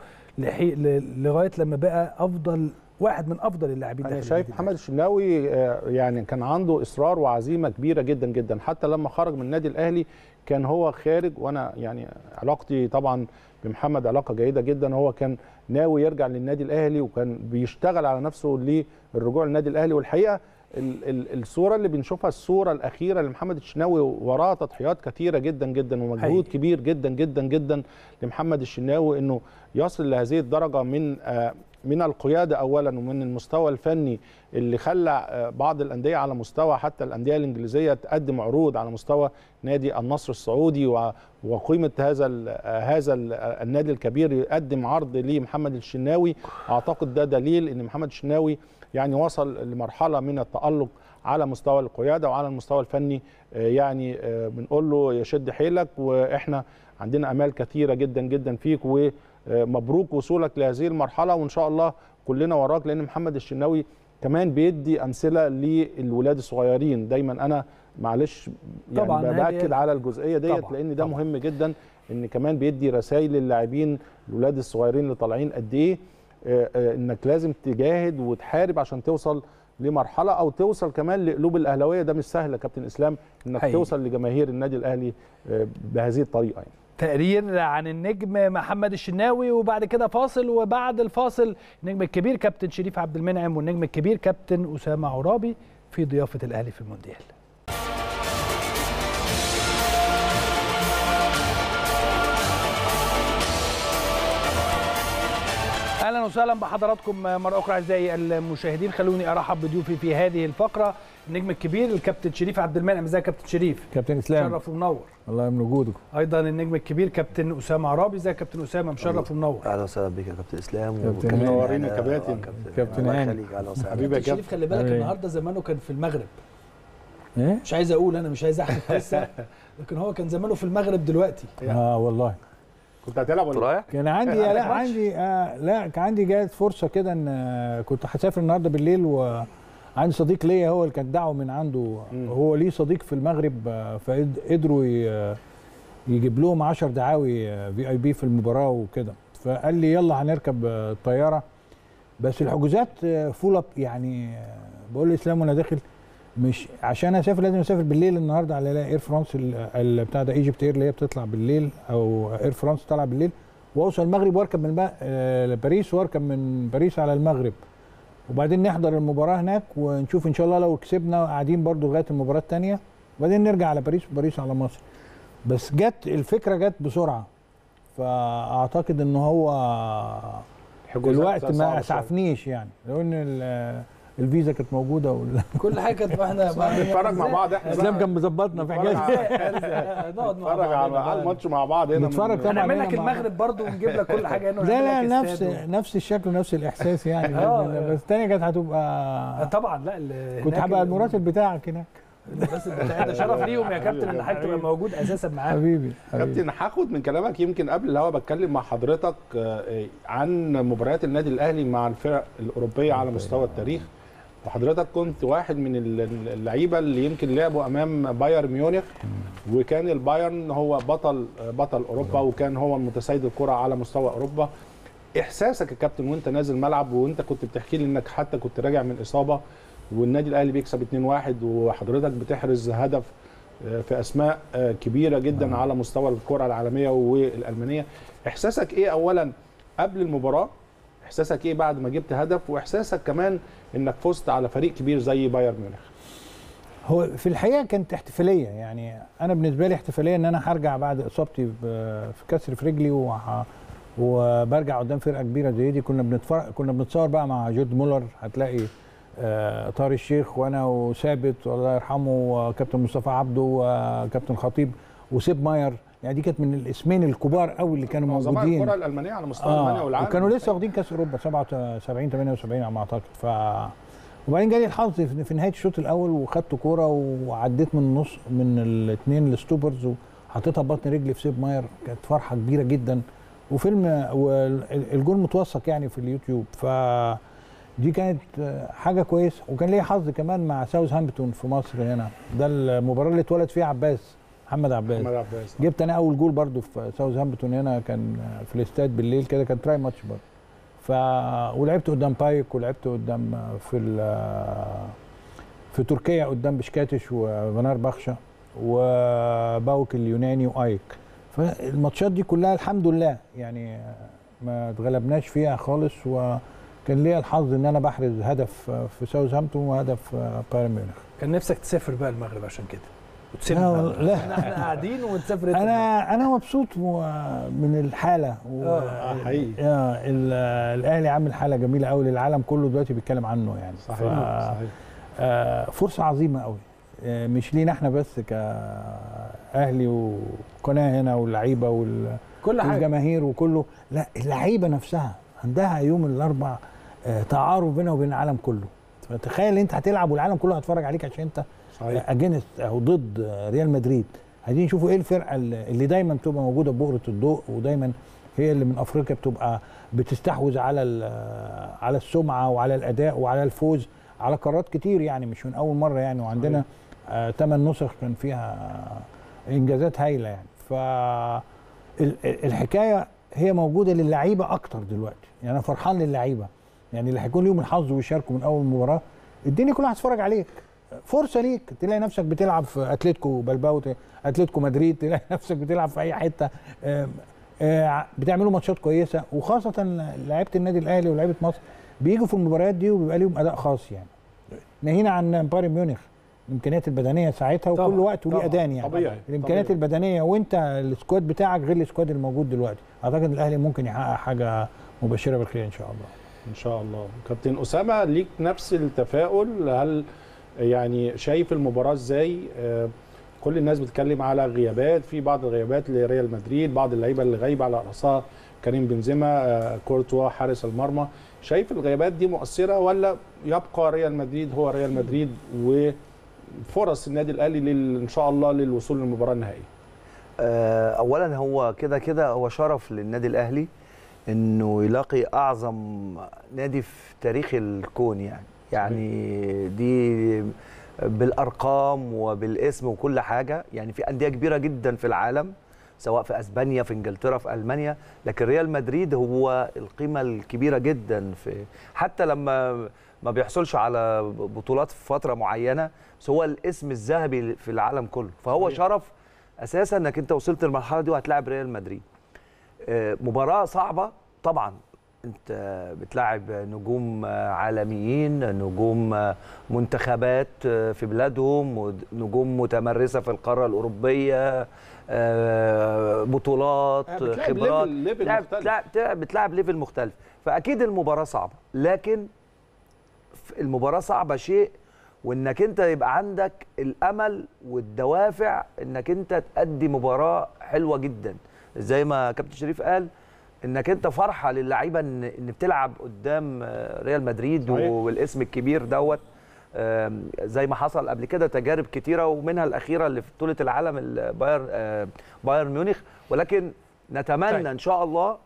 لغاية لما بقى أفضل واحد من أفضل اللاعبين أنا شايف محمد الشناوي آه، يعني كان عنده إصرار وعزيمة كبيرة جدا جدا. حتى لما خرج من النادي الأهلي كان هو خارج وأنا يعني علاقتي طبعا بمحمد علاقة جيدة جدا. هو كان ناوي يرجع للنادي الأهلي وكان بيشتغل على نفسه للرجوع للنادي الأهلي. والحقيقة ال- ال- الصورة اللي بنشوفها الصورة الأخيرة لمحمد الشناوي وراها تضحيات كثيره جدا جدا ومجهود حقيقي. كبير جدا جدا جدا لمحمد الشناوي إنه يصل لهذه الدرجة من آه، من القيادة اولا ومن المستوى الفني اللي خلى آه، بعض الأندية على مستوى حتى الأندية الإنجليزية تقدم عروض على مستوى نادي النصر السعودي وقيمة هذا ال هذا ال النادي الكبير يقدم عرض لمحمد الشناوي أعتقد ده دليل إن محمد الشناوي يعني وصل لمرحلة من التألق على مستوى القيادة وعلى المستوى الفني آه، يعني آه، بنقول له يشد حيلك وإحنا عندنا آمال كثيره جدا جدا فيك ومبروك وصولك لهذه المرحلة وإن شاء الله كلنا وراك لأن محمد الشناوي كمان بيدي أمثلة للولاد الصغيرين دايما أنا معلش يعني طبعاً، باكد على الجزئية ديت لأن ده طبعاً. مهم جدا إن كمان بيدي رسائل للاعبين الولاد الصغيرين اللي طالعين قد إيه إنك لازم تجاهد وتحارب عشان توصل لمرحلة أو توصل كمان لقلوب الأهلاوية. ده مش سهل يا كابتن إسلام إنك حقيقي. توصل لجماهير النادي الأهلي آه، بهذه الطريقة يعني. تقرير عن النجم محمد الشناوي وبعد كده فاصل وبعد الفاصل النجم الكبير كابتن شريف عبد المنعم والنجم الكبير كابتن أسامة عرابي في ضيافة الأهلي في المونديال. أهلا وسهلا بحضراتكم مره أخرى اعزائي المشاهدين. خلوني ارحب بضيوفي في هذه الفقره. النجم الكبير الكابتن شريف عبد المنعم. ازيك يا كابتن شريف؟ كابتن إسلام. مشرف ومنور. الله يمن وجودك أيضا النجم الكبير كابتن اسامه عرابي. ازيك يا كابتن اسامه؟ مشرف ومنور. أهلا وسهلا بك يا كابتن إسلام. كابتن. منورين يا كباتن. كابتن. هاني. يخليك. أهلا وسهلا. حبيبي يا كابتن شريف خلي بالك. النهارده زمانه كان في المغرب. إيه؟ مش عايز أقول أنا مش عايز أحكي لسه لكن هو كان زمانه في المغرب دلوقتي. آه والله. كنت هتلعب ولا رايح؟ كان عندي عندك لا؟ عندي آه لا كان عندي جات فرصة كده إن آه، كنت هسافر النهارده بالليل وعندي صديق ليا هو اللي كان دعوة من عنده. هو ليه صديق في المغرب آه، فقدروا يجيب لهم 10 دعاوي VIP في المباراة وكده. فقال لي يلا هنركب آه، الطياره بس الحجوزات آه، full up يعني آه، بقول لاسلام وأنا داخل مش عشان اسافر لازم اسافر بالليل النهارده على Air France بتاع ده EgyptAir اللي هي بتطلع بالليل أو Air France طالعة بالليل واوصل المغرب واركب من بقى آه، باريس واركب من باريس على المغرب. وبعدين نحضر المباراة هناك ونشوف إن شاء الله لو كسبنا قاعدين برضو لغاية المباراة الثانية وبعدين نرجع على باريس وباريس على مصر. بس جت الفكرة جت بسرعة. فأعتقد إن هو الوقت ما. أسعفنيش يعني. لو إن الفيزا كانت موجودة وال- كل حاجة كانت إحنا نتفرج مع بعض إحنا إسلام. كان مظبطنا في حاجات. نقعد مع نتفرج على بعض على الماتش مع بعض هنا. نتفرج طبعا هنعمل هنا لك المغرب برضو ونجيب لك كل حاجة هنا لا لا نفس نفس الشكل ونفس الإحساس يعني. آه. بس الثانية كانت هتبقى طبعا لا كنت هبقى ال- المراسل بتاعك هناك. بس ده شرف ليهم يا كابتن إن حضرتك تبقى موجود أساسا معاهم حبيبي حبيبي. كابتن هاخد من كلامك يمكن قبل الهوا بتكلم مع حضرتك آه، عن مباريات النادي الأهلي مع الفرق الأوروبية على مستوى التاريخ. وحضرتك كنت واحد من ال- اللعيبة اللي يمكن لعبوا أمام بايرن ميونخ وكان البايرن هو بطل بطل أوروبا وكان هو متسيد الكرة على مستوى أوروبا. إحساسك يا كابتن وأنت نازل ملعب وأنت كنت بتحكي لي إنك حتى كنت راجع من إصابة والنادي الأهلي بيكسب 2-1 وحضرتك بتحرز هدف آه، في أسماء آه، كبيرة جدا على مستوى الكرة العالمية والألمانية. إحساسك إيه اولا قبل المباراة؟ إحساسك إيه بعد ما جبت هدف؟ وإحساسك كمان إنك فزت على فريق كبير زي بايرن ميونخ. هو في الحقيقة كانت احتفالية يعني أنا بالنسبة لي احتفالية إن أنا هرجع بعد إصابتي في كسر في رجلي وبرجع قدام فرقة كبيرة زي دي. كنا بنتفرج كنا بنتصور بقى مع جيرد مولر. هتلاقي آه، طارق الشيخ وأنا وثابت الله يرحمه وكابتن مصطفى عبده وكابتن خطيب وسيب ماير. يعني دي كانت من الاسمين الكبار قوي اللي كانوا موجودين. الكرة الألمانية على مستوى ألمانيا والعالم. وكانوا لسه واخدين كأس أوروبا 77 78 على ما أعتقد. ف وبعدين جالي الحظ في في نهاية الشوط الأول وخدت كورة وعديت من النص من الاثنين ال stoppers وحطيتها ببطن رجلي في سيب ماير. كانت فرحة كبيرة جدا. وفيلم والجول متوثق يعني في اليوتيوب. ف دي كانت حاجة كويسة. وكان ليا حظ كمان مع ساوث هامبتون في مصر هنا. ده المباراة اللي اتولد فيها عباس. محمد عباس. محمد عباس. جبت أنا أول جول برضو في ساوث هامبتون هنا كان في الاستاد بالليل كده كان try match برضو. ف ولعبت قدام بايك ولعبت قدام في في تركيا قدام بشكاتش وفنار بخشة وباوك اليوناني وأيك. فالماتشات دي كلها الحمد لله يعني ما اتغلبناش فيها خالص وكان ليا الحظ إن أنا بحرز هدف في ساوث هامبتون وهدف بايرن ميونخ. كان نفسك تسافر بقى المغرب عشان كده؟ لا, لا. إحنا قاعدين ونسافر أنا أنا مبسوط من الحالة. آه حقيقي. الأهلي عامل حالة جميلة قوي للعالم كله دلوقتي بيتكلم عنه يعني. صحيح صحيح. آه فرصة عظيمة قوي آه مش لينا إحنا بس كأهلي وقناة هنا واللعيبة وال كل حاجة. والجماهير وكله. لا اللعيبة نفسها عندها يوم الأربع آه تعارف بينها وبين العالم كله. فتخيل أنت هتلعب والعالم كله هيتفرج عليك عشان أنت صحيح. اجينست أو ضد ريال مدريد. عايزين نشوفوا إيه الفرقة اللي دايما بتبقى موجودة ببؤره الضوء ودايما هي اللي من افريقيا بتبقى بتستحوذ على على السمعة وعلى الأداء وعلى الفوز على قارات كتير يعني مش من أول مرة يعني. وعندنا ثمان آه نسخ كان فيها إنجازات هايلة يعني. ف الحكاية هي موجودة للعيبة أكتر دلوقتي. يعني أنا فرحان للعيبة. يعني اللي هيكون ليهم الحظ ويشاركوا من أول مباراة الدنيا كلها هتتفرج عليك. فرصة ليك. تلاقي نفسك بتلعب في أتلتيكو بلباو أتلتيكو مدريد تلاقي نفسك بتلعب في أي حتة. بتعملوا ماتشات كويسة. وخاصة لعيبة النادي الأهلي ولاعيبه مصر بيجوا في المباريات دي وبيبقى ليهم أداء خاص يعني. ناهينا عن بايرن ميونخ الإمكانيات البدنية ساعتها وكل وقت وليه اذان يعني. طبيعي الإمكانيات طبيعي. البدنية وأنت ال squad بتاعك غير ال squad الموجود دلوقتي. أعتقد الأهلي ممكن يحقق حاجة مبشرة بالخير إن شاء الله. إن شاء الله. كابتن أسامة ليك نفس التفاؤل؟ هل يعني شايف المباراة إزاي؟ آه كل الناس بتتكلم على غيابات في بعض الغيابات لريال مدريد بعض اللعيبة اللي غايبة على رأسها كريم بنزيما آه كورتوا حارس المرمى. شايف الغيابات دي مؤثرة ولا يبقى ريال مدريد هو ريال مدريد وفرص النادي الأهلي. إن شاء الله للوصول للمباراة النهائية؟ آه اولا هو كده كده هو شرف للنادي الأهلي إنه يلاقي أعظم نادي في تاريخ الكون يعني. يعني دي بالأرقام وبالاسم وكل حاجة. يعني في أندية كبيرة جدا في العالم سواء في أسبانيا في إنجلترا في ألمانيا. لكن ريال مدريد هو القيمة الكبيرة جدا في حتى لما ما بيحصلش على بطولات في فترة معينة بس هو الاسم الذهبي في العالم كله. فهو شرف أساسا إنك أنت وصلت للمرحلة دي وهتلاعب ريال مدريد. مباراة صعبة طبعا انت بتلاعب نجوم عالميين نجوم منتخبات في بلادهم نجوم متمرسة في القارة الأوروبية بطولات خبرات. level بتلعب, بتلعب level مختلف. فأكيد المباراة صعبة لكن المباراة صعبة شيء وإنك أنت يبقى عندك الأمل والدوافع إنك أنت تأدي مباراة حلوة جدا. زي ما كابتن شريف قال إنك أنت فرحة للعيبة ان إن بتلعب قدام ريال مدريد صحيح. والاسم الكبير دوت زي ما حصل قبل كده تجارب كتيرة ومنها الأخيرة اللي في بطولة العالم بايرن بايرن ميونخ ولكن نتمنى طيب. إن شاء الله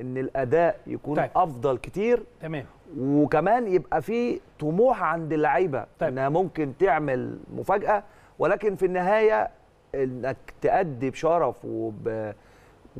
إن الأداء يكون طيب. أفضل كتير تمام وكمان يبقى في طموح عند اللعيبة طيب. إنها ممكن تعمل مفاجأة ولكن في النهاية إنك تأدي بشرف وب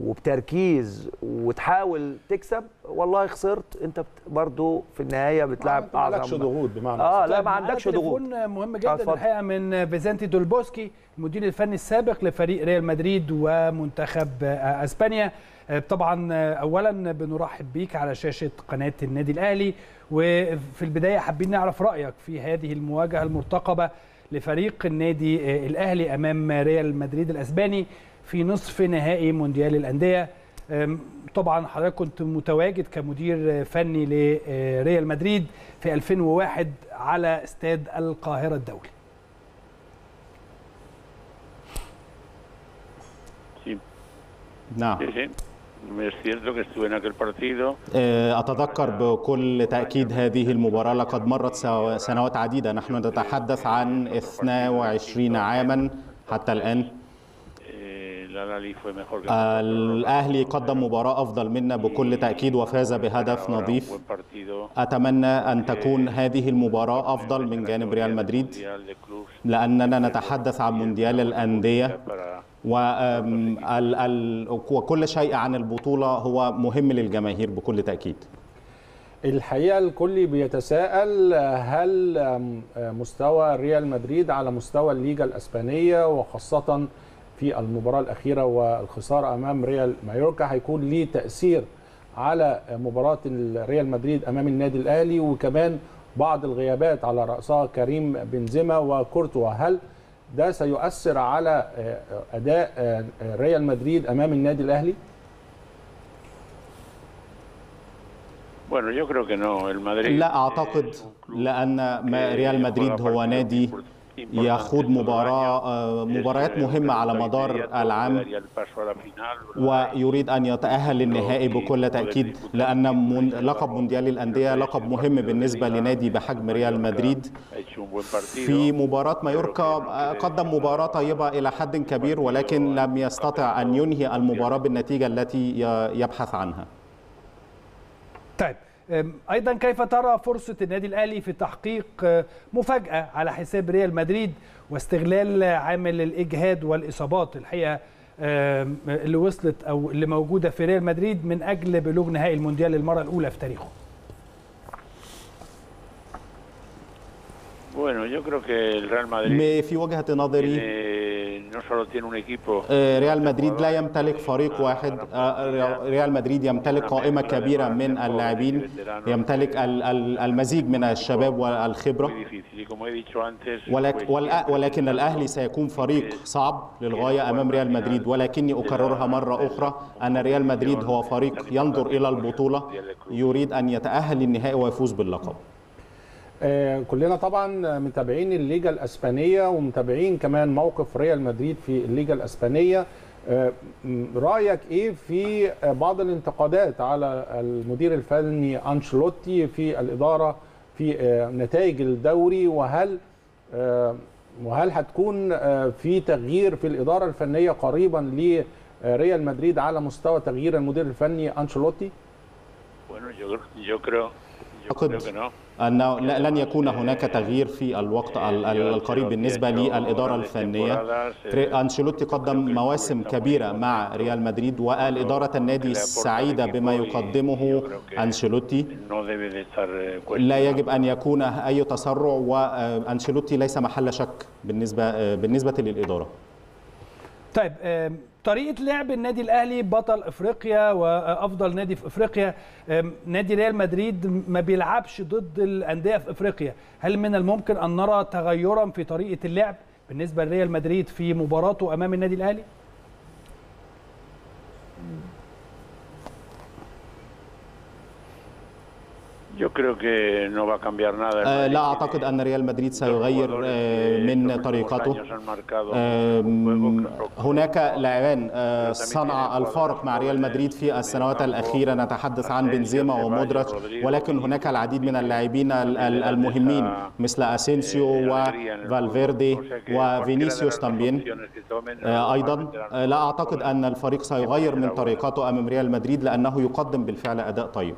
وبتركيز وتحاول تكسب والله خسرت. انت برضو في النهاية بتلعب ما عندكش أعظم. ضغوط بمعنى آه. لا ما عندكش ضغوط. مهم جدا اتفضل. الحقيقة من فيزانتي دولبوسكي المدير الفني السابق لفريق ريال مدريد ومنتخب آه، أسبانيا. آه، طبعا آه، اولا بنرحب بيك على شاشة قناة النادي الأهلي. وفي البداية حابين نعرف رأيك في هذه المواجهة المرتقبة لفريق النادي الأهلي أمام ريال مدريد الأسباني. في نصف نهائي مونديال الأندية. طبعا حضرتك كنت متواجد كمدير فني لريال مدريد في 2001 على استاد القاهرة الدولي. نعم. أتذكر بكل تأكيد هذه المباراة. لقد مرت سنوات عديدة. نحن نتحدث عن 22 عاما. حتى الآن الأهلي قدم مباراة أفضل منا بكل تأكيد وفاز بهدف نظيف. أتمنى أن تكون هذه المباراة أفضل من جانب ريال مدريد. لأننا نتحدث عن مونديال الأندية. وكل شيء عن البطولة هو مهم للجماهير بكل تأكيد. الحقيقة الكل بيتساءل هل مستوى ريال مدريد على مستوى الليجا الأسبانية وخاصة في المباراة الأخيرة والخسارة أمام ريال مايوركا. هيكون ليه تأثير على مباراة ريال مدريد أمام النادي الأهلي وكمان بعض الغيابات على رأسها كريم بنزيما وكورتوا. هل ده سيؤثر على أداء ريال مدريد أمام النادي الأهلي؟ لا أعتقد لأن ريال مدريد هو نادي يخوض مباراة مباريات مهمة على مدار العام. ويريد أن يتأهل للنهائي بكل تأكيد لأن لقب مونديال الأندية لقب مهم بالنسبة لنادي بحجم ريال مدريد. في مباراة مايوركا قدم مباراة طيبة إلى حد كبير ولكن لم يستطع أن ينهي المباراة بالنتيجة التي يبحث عنها. طيب أيضا كيف ترى فرصة النادي الأهلي في تحقيق مفاجأة على حساب ريال مدريد واستغلال عامل الإجهاد والإصابات؟ الحقيقة اللي وصلت أو اللي موجودة في ريال مدريد من أجل بلوغ نهائي المونديال للمرة الأولى في تاريخه. في وجهة نظري ريال مدريد لا يمتلك فريق واحد ريال مدريد يمتلك قائمة كبيرة من اللاعبين يمتلك المزيج من الشباب والخبرة ولكن الأهلي سيكون فريق صعب للغاية أمام ريال مدريد ولكني أكررها مرة أخرى أن ريال مدريد هو فريق ينظر إلى البطولة يريد أن يتأهل للنهائي ويفوز باللقب آه كلنا طبعا متابعين الليجا الأسبانية ومتابعين كمان موقف ريال مدريد في الليجا الأسبانية آه رأيك إيه في بعض الانتقادات على المدير الفني انشلوتي في الإدارة في آه نتائج الدوري وهل وهل هتكون في تغيير في الإدارة الفنية قريبا لريال مدريد على مستوى تغيير المدير الفني انشلوتي؟ أعتقد أنه لن يكون هناك تغيير في الوقت القريب بالنسبة للإدارة الفنية. أنشيلوتي قدم مواسم كبيرة مع ريال مدريد والإدارة النادي سعيدة بما يقدمه أنشيلوتي. لا يجب أن يكون أي تسرع وأنشيلوتي ليس محل شك بالنسبة بالنسبة للإدارة. طيب طريقة لعب النادي الأهلي بطل إفريقيا وأفضل نادي في إفريقيا. نادي ريال مدريد ما بيلعبش ضد الأندية في إفريقيا. هل من الممكن أن نرى تغيرا في طريقة اللعب بالنسبة لريال مدريد في مباراته أمام النادي الأهلي؟ لا أعتقد أن ريال مدريد سيغير من طريقته هناك لاعبان صنع الفارق مع ريال مدريد في السنوات الأخيرة نتحدث عن بنزيما ومودريتش ولكن هناك العديد من اللاعبين المهمين مثل أسينسيو وفالفيردي وفينيسيوس تامبين أيضا لا أعتقد أن الفريق سيغير من طريقته أمام ريال مدريد لأنه يقدم بالفعل أداء طيب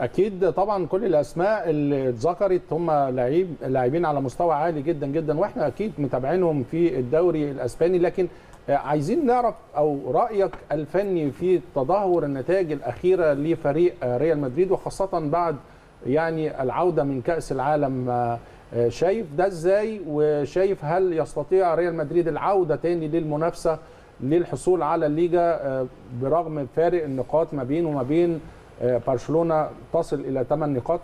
أكيد طبعا كل الأسماء اللي اتذكرت هم لعيب لاعبين على مستوى عالي جدا جدا وإحنا أكيد متابعينهم في الدوري الأسباني لكن عايزين نعرف أو رأيك الفني في تدهور النتائج الأخيرة لفريق ريال مدريد وخاصة بعد يعني العودة من كأس العالم. شايف ده إزاي؟ وشايف هل يستطيع ريال مدريد العودة تاني للمنافسة للحصول على الليجا؟ برغم فارق النقاط ما بينه وما بين برشلونة تصل إلى 8 نقاط.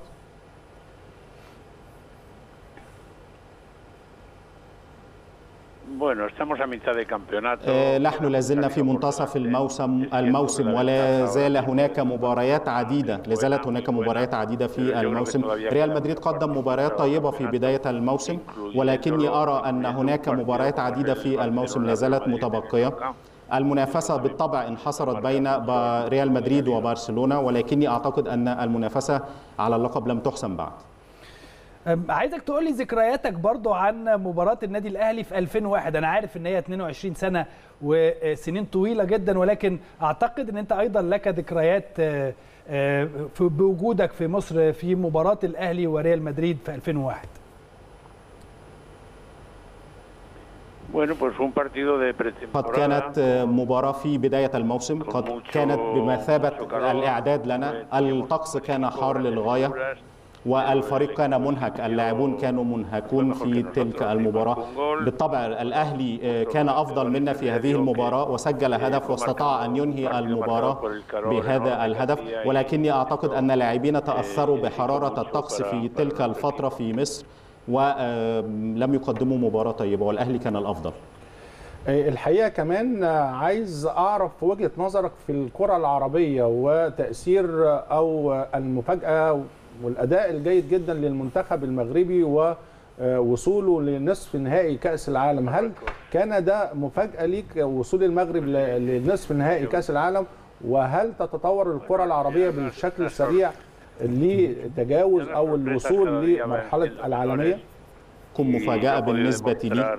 نحن لازلنا في منتصف الموسم الموسم ولا زال هناك مباريات عديدة. لازالت هناك مباريات عديدة في الموسم. ريال مدريد قدم مباريات طيبة في بداية الموسم. ولكني أرى أن هناك مباريات عديدة في الموسم. لازالت متبقية. المنافسة بالطبع انحصرت بين ريال مدريد وبرشلونة ولكني أعتقد أن المنافسة على اللقب لم تحسم بعد. عايزك تقول لي ذكرياتك برضو عن مباراة النادي الأهلي في 2001 أنا عارف إن هي 22 سنة وسنين طويلة جدا ولكن أعتقد إن أنت أيضا لك ذكريات بوجودك في مصر في مباراة الأهلي وريال مدريد في 2001 قد كانت مباراة في بداية الموسم. قد كانت بمثابة الإعداد لنا. الطقس كان حار للغاية والفريق كان منهك. اللاعبون كانوا منهكون في تلك المباراة. بالطبع الأهلي كان أفضل منا في هذه المباراة وسجل هدف واستطاع أن ينهي المباراة بهذا الهدف. ولكني أعتقد أن لاعبين تأثروا بحرارة الطقس في تلك الفترة في مصر. ولم يقدموا مباراة طيبة والأهلي كان الأفضل. الحقيقة كمان عايز أعرف وجهة نظرك في الكرة العربية وتأثير أو المفاجأة والأداء الجيد جدا للمنتخب المغربي ووصوله لنصف نهائي كأس العالم. هل كان ده مفاجأة ليك وصول المغرب لنصف نهائي كأس العالم؟ وهل تتطور الكرة العربية بالشكل السريع؟ لتجاوز أو الوصول لمرحلة العالمية. تكون مفاجأة بالنسبة لي.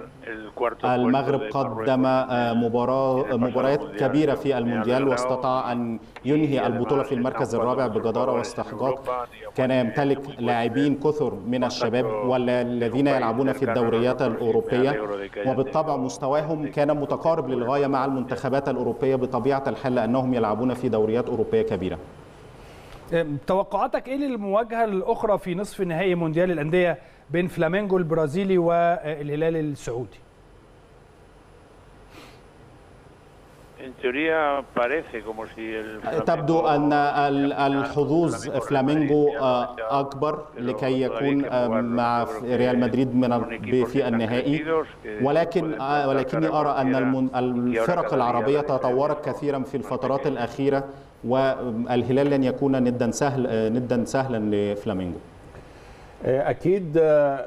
المغرب قدم مباراة مباريات كبيرة في المونديال واستطاع أن ينهي البطولة في المركز الرابع بجدارة واستحقاق. كان يمتلك لاعبين كثر من الشباب والذين يلعبون في الدوريات الأوروبية. وبالطبع مستواهم كان متقارب للغاية مع المنتخبات الأوروبية بطبيعة الحال لأنهم يلعبون في دوريات أوروبية كبيرة. توقعاتك إيه للمواجهة الأخرى في نصف نهائي مونديال الأندية بين فلامينجو البرازيلي والهلال السعودي؟ تبدو أن الحظوظ فلامينجو أكبر لكي يكون مع ريال مدريد من في النهائي. ولكن ولكني أرى أن الفرق العربية تطورت كثيرا في الفترات الأخيرة. والهلال لن يكون ندا سهل ندا سهلا لفلامينجو. أكيد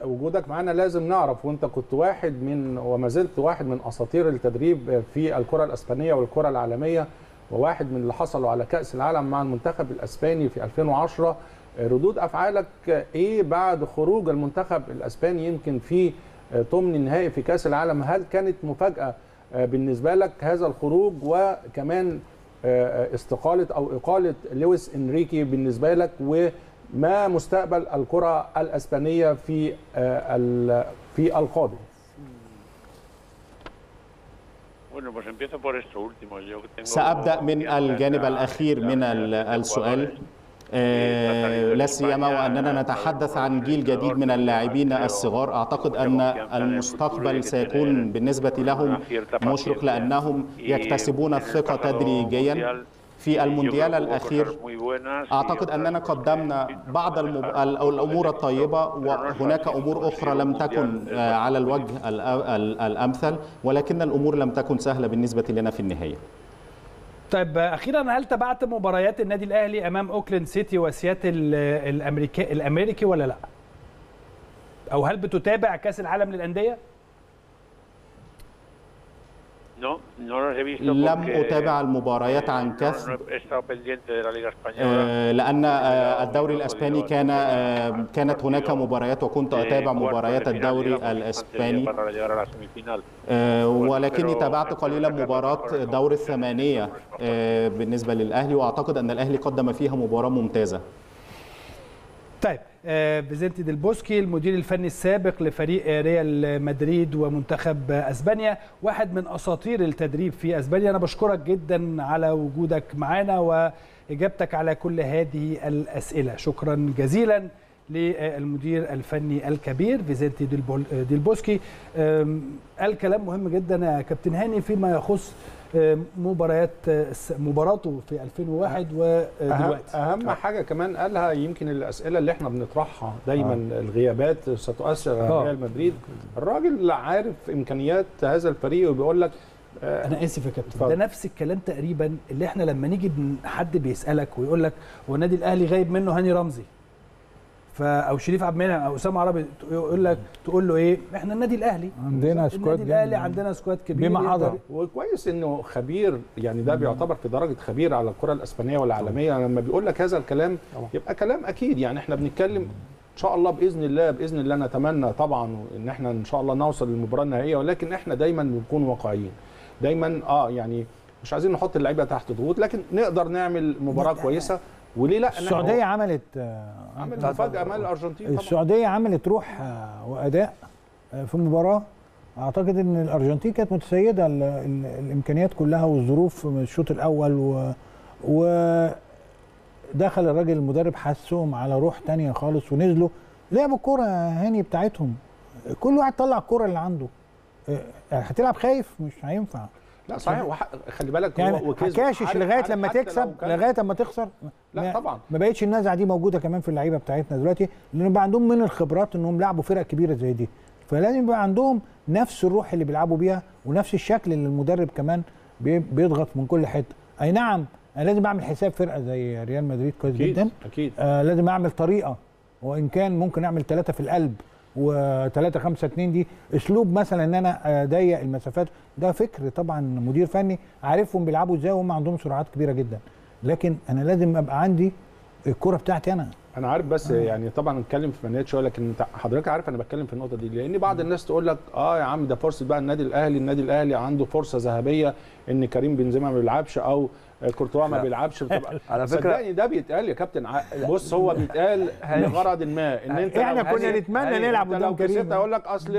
وجودك معنا لازم نعرف وأنت كنت واحد من وما زلت واحد من أساطير التدريب في الكرة الإسبانية والكرة العالمية وواحد من اللي حصلوا على كأس العالم مع المنتخب الإسباني في 2010 ردود أفعالك إيه بعد خروج المنتخب الإسباني يمكن في ثمن النهائي في كأس العالم؟ هل كانت مفاجأة بالنسبة لك هذا الخروج؟ وكمان استقالة أو إقالة لويس إنريكي بالنسبة لك وما مستقبل الكرة الإسبانية في في القادم؟ سأبدأ من الجانب الأخير من السؤال. لا سيما وأننا نتحدث عن جيل جديد من اللاعبين الصغار. أعتقد أن المستقبل سيكون بالنسبة لهم مشرق لأنهم يكتسبون الثقة تدريجيا في المونديال الأخير. أعتقد أننا قدمنا بعض المب... الأمور الطيبة وهناك أمور أخرى لم تكن على الوجه الأمثل ولكن الأمور لم تكن سهلة بالنسبة لنا في النهاية. طيب أخيرا هل تابعت مباريات النادي الأهلي أمام أوكلاند سيتي وسياتل الامريكي الأمريكي ولا لأ؟ أو هل بتتابع كأس العالم للأندية؟ لم أتابع المباريات عن كثب لأن الدوري الأسباني كان كانت هناك مباريات وكنت أتابع مباريات الدوري الأسباني. ولكني تابعت قليلا مباراة دور الثمانية بالنسبة للأهلي وأعتقد أن الأهلي قدم فيها مباراة ممتازة. طيب فيزنتي ديل بوسكي المدير الفني السابق لفريق ريال مدريد ومنتخب أسبانيا واحد من أساطير التدريب في أسبانيا. أنا بشكرك جدا على وجودك معنا وإجابتك على كل هذه الأسئلة. شكرا جزيلا للمدير الفني الكبير فيزنتي ديل بوسكي. قال كلام مهم جدا يا كابتن هاني فيما يخص مباريات مباراته في 2001 ودلوقتي. أهم حاجة كمان قالها يمكن الأسئلة اللي إحنا بنطرحها دايما آه. الغيابات ستؤثر على ريال مدريد. الراجل عارف إمكانيات هذا الفريق وبيقول لك آه أنا آسف يا كابتن ده نفس الكلام تقريبا اللي إحنا لما نيجي حد بيسألك ويقول لك هو النادي الأهلي غايب منه هاني رمزي. ف أو شريف عبد المنعم أو أسامة عربي يقول لك تقول له إيه؟ إحنا النادي الأهلي. عندنا squad النادي الأهلي. عندنا squad كبير. بمن حضر. وكويس إنه خبير يعني ده بيعتبر في درجة خبير على الكرة الإسبانية والعالمية. لما بيقول لك هذا الكلام يبقى كلام أكيد. يعني إحنا بنتكلم إن شاء الله بإذن الله بإذن الله نتمنى طبعا إن إحنا إن شاء الله نوصل للمباراة النهائية. ولكن إحنا دايما بنكون واقعيين. دايما آه يعني مش عايزين نحط اللعيبة تحت ضغوط لكن نقدر نعمل مباراة كويسة. وليه لا؟ السعودية عملت آه، عمل مفاجأة امام الأرجنتين طبعا. السعودية عملت روح آه، وأداء آه، في المباراة. أعتقد إن الأرجنتين كانت متسيدة ال- ال- الإمكانيات كلها والظروف من الشوط الأول و, و دخل الراجل المدرب حسهم على روح تانية خالص ونزلوا لعبوا الكرة هاني بتاعتهم. كل واحد طلع الكرة اللي عنده. آه، هتلعب خايف؟ مش هينفع. لا صحيح وح- خلي بالك هو يعني. هكاشش عارف- لغاية لما تكسب لغاية لما تخسر لا ما- طبعا. ما بقتش النزعه دي موجودة كمان في اللعيبة بتاعتنا دلوقتي لأن بقى عندهم من الخبرات إنهم لعبوا فرق كبيرة زي دي. فلازم يبقى عندهم نفس الروح اللي بيلعبوا بيها ونفس الشكل اللي المدرب كمان بي- بيضغط من كل حتة. أي نعم أنا لازم أعمل حساب فرقة زي ريال مدريد كويس جدا. أكيد. آه لازم أعمل طريقة وإن كان ممكن أعمل ثلاثة في القلب و3 5 2 دي اسلوب مثلا إن أنا أضيق المسافات. ده فكر طبعا مدير فني عارفهم بيلعبوا إزاي وهم عندهم سرعات كبيرة جدا. لكن أنا لازم أبقى عندي الكره بتاعتي أنا. أنا عارف بس آه. يعني طبعا نتكلم في فنيات شوية لكن حضرتك عارف أنا بتكلم في النقطة دي. لأن بعض الناس تقول لك آه يا عم ده فرصة بقى النادي الأهلي النادي الأهلي عنده فرصة ذهبية إن كريم بنزيما ما بيلعبش أو كورتوا ما. بيلعبش بتبقى على فكرة- صدقني ده بيتقال يا كابتن ع- بص هو بيتقال لغرض ما إن أنت إحنا كنا نتمنى نلعب قدام كريم. كسبت أقول لك أصل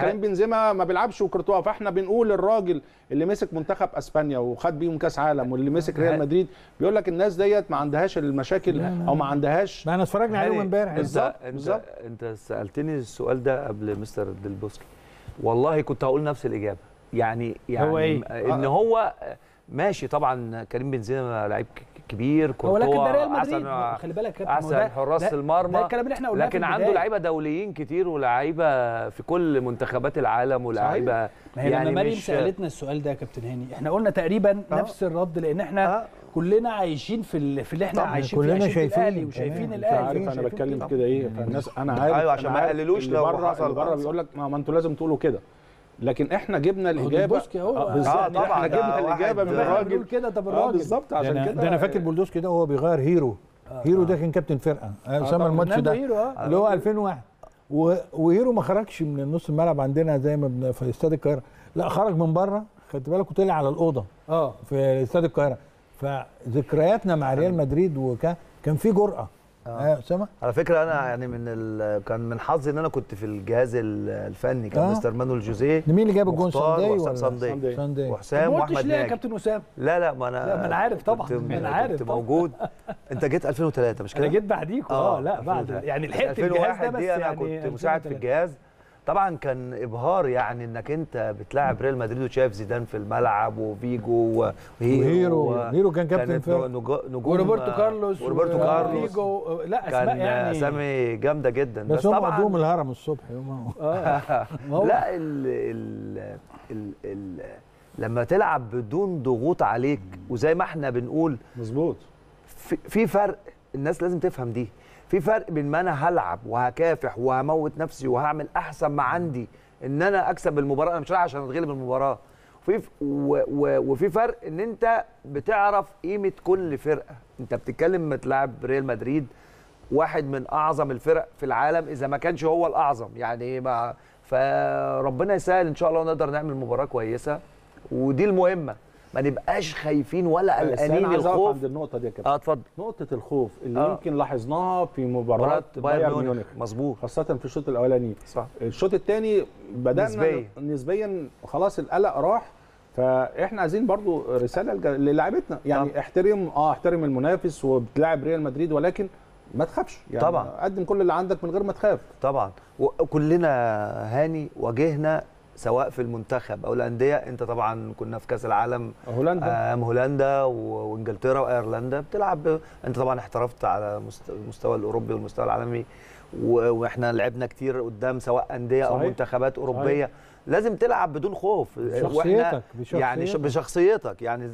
كريم بنزيما ما بيلعبش وكورتوا فإحنا بنقول للراجل اللي مسك منتخب أسبانيا وخد بيهم كأس عالم واللي مسك ريال مدريد بيقول لك الناس ديت ما عندهاش المشاكل أو ما عندهاش ما إحنا اتفرجنا عليهم امبارح بالظبط، انت. انت سألتني السؤال ده قبل مستر ديل بوسكي والله كنت هقول نفس الإجابة يعني يعني هو إيه؟ إن آه. هو ماشي طبعا كريم بنزيما لعيب كبير هو لكن ده ريال كورتوا مدريد احسن خلي بالك يا كابتن، احسن حراس المرمى ده الكلام اللي إحنا قلناه في لكن عنده. لعيبة دوليين كتير ولاعيبه في كل منتخبات العالم ولاعيبه ما هي يعني لما مريم مش- سألتنا السؤال ده يا كابتن هاني إحنا قلنا تقريبا آه. نفس الرد لأن إحنا آه. كلنا عايشين في ال- في اللي إحنا عايشين كلنا فيه في شايفين، الأهلي وشايفين الأهلي عارف أنا بتكلم كده. إيه فالناس أنا عارف أيوة، عشان ما يقللوش لو بره بره. بيقول لك ما ما أنتوا لازم تقولوا كده لكن إحنا جبنا هو الإجابة. اهو. آه، آه، طبعاً، إحنا جبنا الإجابة من الراجل. كده طب آه الراجل. بالظبط عشان أنا, كده ده أنا فاكر ديل بوسكي ده وهو بيغير هييرو. هييرو ده كان كابتن فرقة طبعاً. الماتش ده آه. اللي هو 2001 و... وهييرو ما خرجش من نص الملعب عندنا زي ما. في استاد القاهرة. لا خرج من بره خدت بالك وطلع على الأوضة. آه. في استاد القاهرة. فذكرياتنا مع ريال مدريد وكان كان في جرأة. آه اسامه على فكرة أنا يعني من ال... كان من حظي إن أنا كنت في الجهاز ال- الفني كان آه. مستر مانويل جوزيه مين اللي جاب الجون ساندي ولا ساندي. وحسام وأحمد ناجي كابتن وسام لا لا ما أنا لا، ما أنا عارف طبعاً، ما أنا عارف كنت طبعاً. موجود أنت جيت 2003 مش كده؟ أنا جيت بعديكوا آه لا بعد 2003. يعني لحقت الجهاز 2001 ده بس دي أنا يعني كنت مساعد في 2003. الجهاز طبعا كان إبهار يعني إنك أنت بتلاعب ريال مدريد وشايف زيدان في الملعب وفيجو وهيرو هيرو كان كابتن نجو- نجوم وروبرتو كارلوس وروبرتو كارلوس. وفيجو لا كان اسماء يعني. اسامي جامدة جدا. بس هم طبعا قدوم الهرم الصبح يوم ما هو. لا ال ال ال ال لما تلعب بدون ضغوط عليك وزي ما إحنا بنقول مظبوط. في, في فرق. الناس لازم تفهم دي. في فرق بين ما أنا هلعب وهكافح وهموت نفسي وهعمل أحسن ما عندي إن أنا أكسب المباراة أنا مش رايح عشان أتغلب المباراة. وفي وفي فرق إن أنت بتعرف قيمة كل فرقة. أنت بتتكلم بتلعب ريال مدريد واحد من أعظم الفرق في العالم إذا ما كانش هو الأعظم. يعني ما فربنا يسهل إن شاء الله نقدر نعمل مباراة كويسة ودي المهمة. ما نبقاش خايفين ولا قلقانين الخوف. عند النقطة دي يا كابتن. آه اتفضل. نقطة الخوف اللي آه. يمكن لاحظناها في مباراة بايرن بايرن ميونخ مظبوط. خاصة في الشوط الأولاني. صح. الشوط الثاني بدأنا نسبياً. نسبيا خلاص القلق راح فإحنا عايزين برضو رسالة للاعيبتنا يعني طبعا. احترم آه احترم المنافس وبتلاعب ريال مدريد ولكن ما تخافش. يعني طبعاً. قدم كل اللي عندك من غير ما تخاف. طبعا. وكلنا هاني واجهنا سواء في المنتخب أو الأندية أنت طبعا كنا في كأس العالم هولندا. أيام هولندا و- وإنجلترا وايرلندا بتلعب أنت طبعا احترفت على مست- المستوى الأوروبي والمستوى العالمي وإحنا لعبنا كتير قدام سواء أندية أو صحيح. منتخبات أوروبية. لازم تلعب بدون خوف. بشخصيتك، يعني بشخصيتك. بشخصيتك. يعني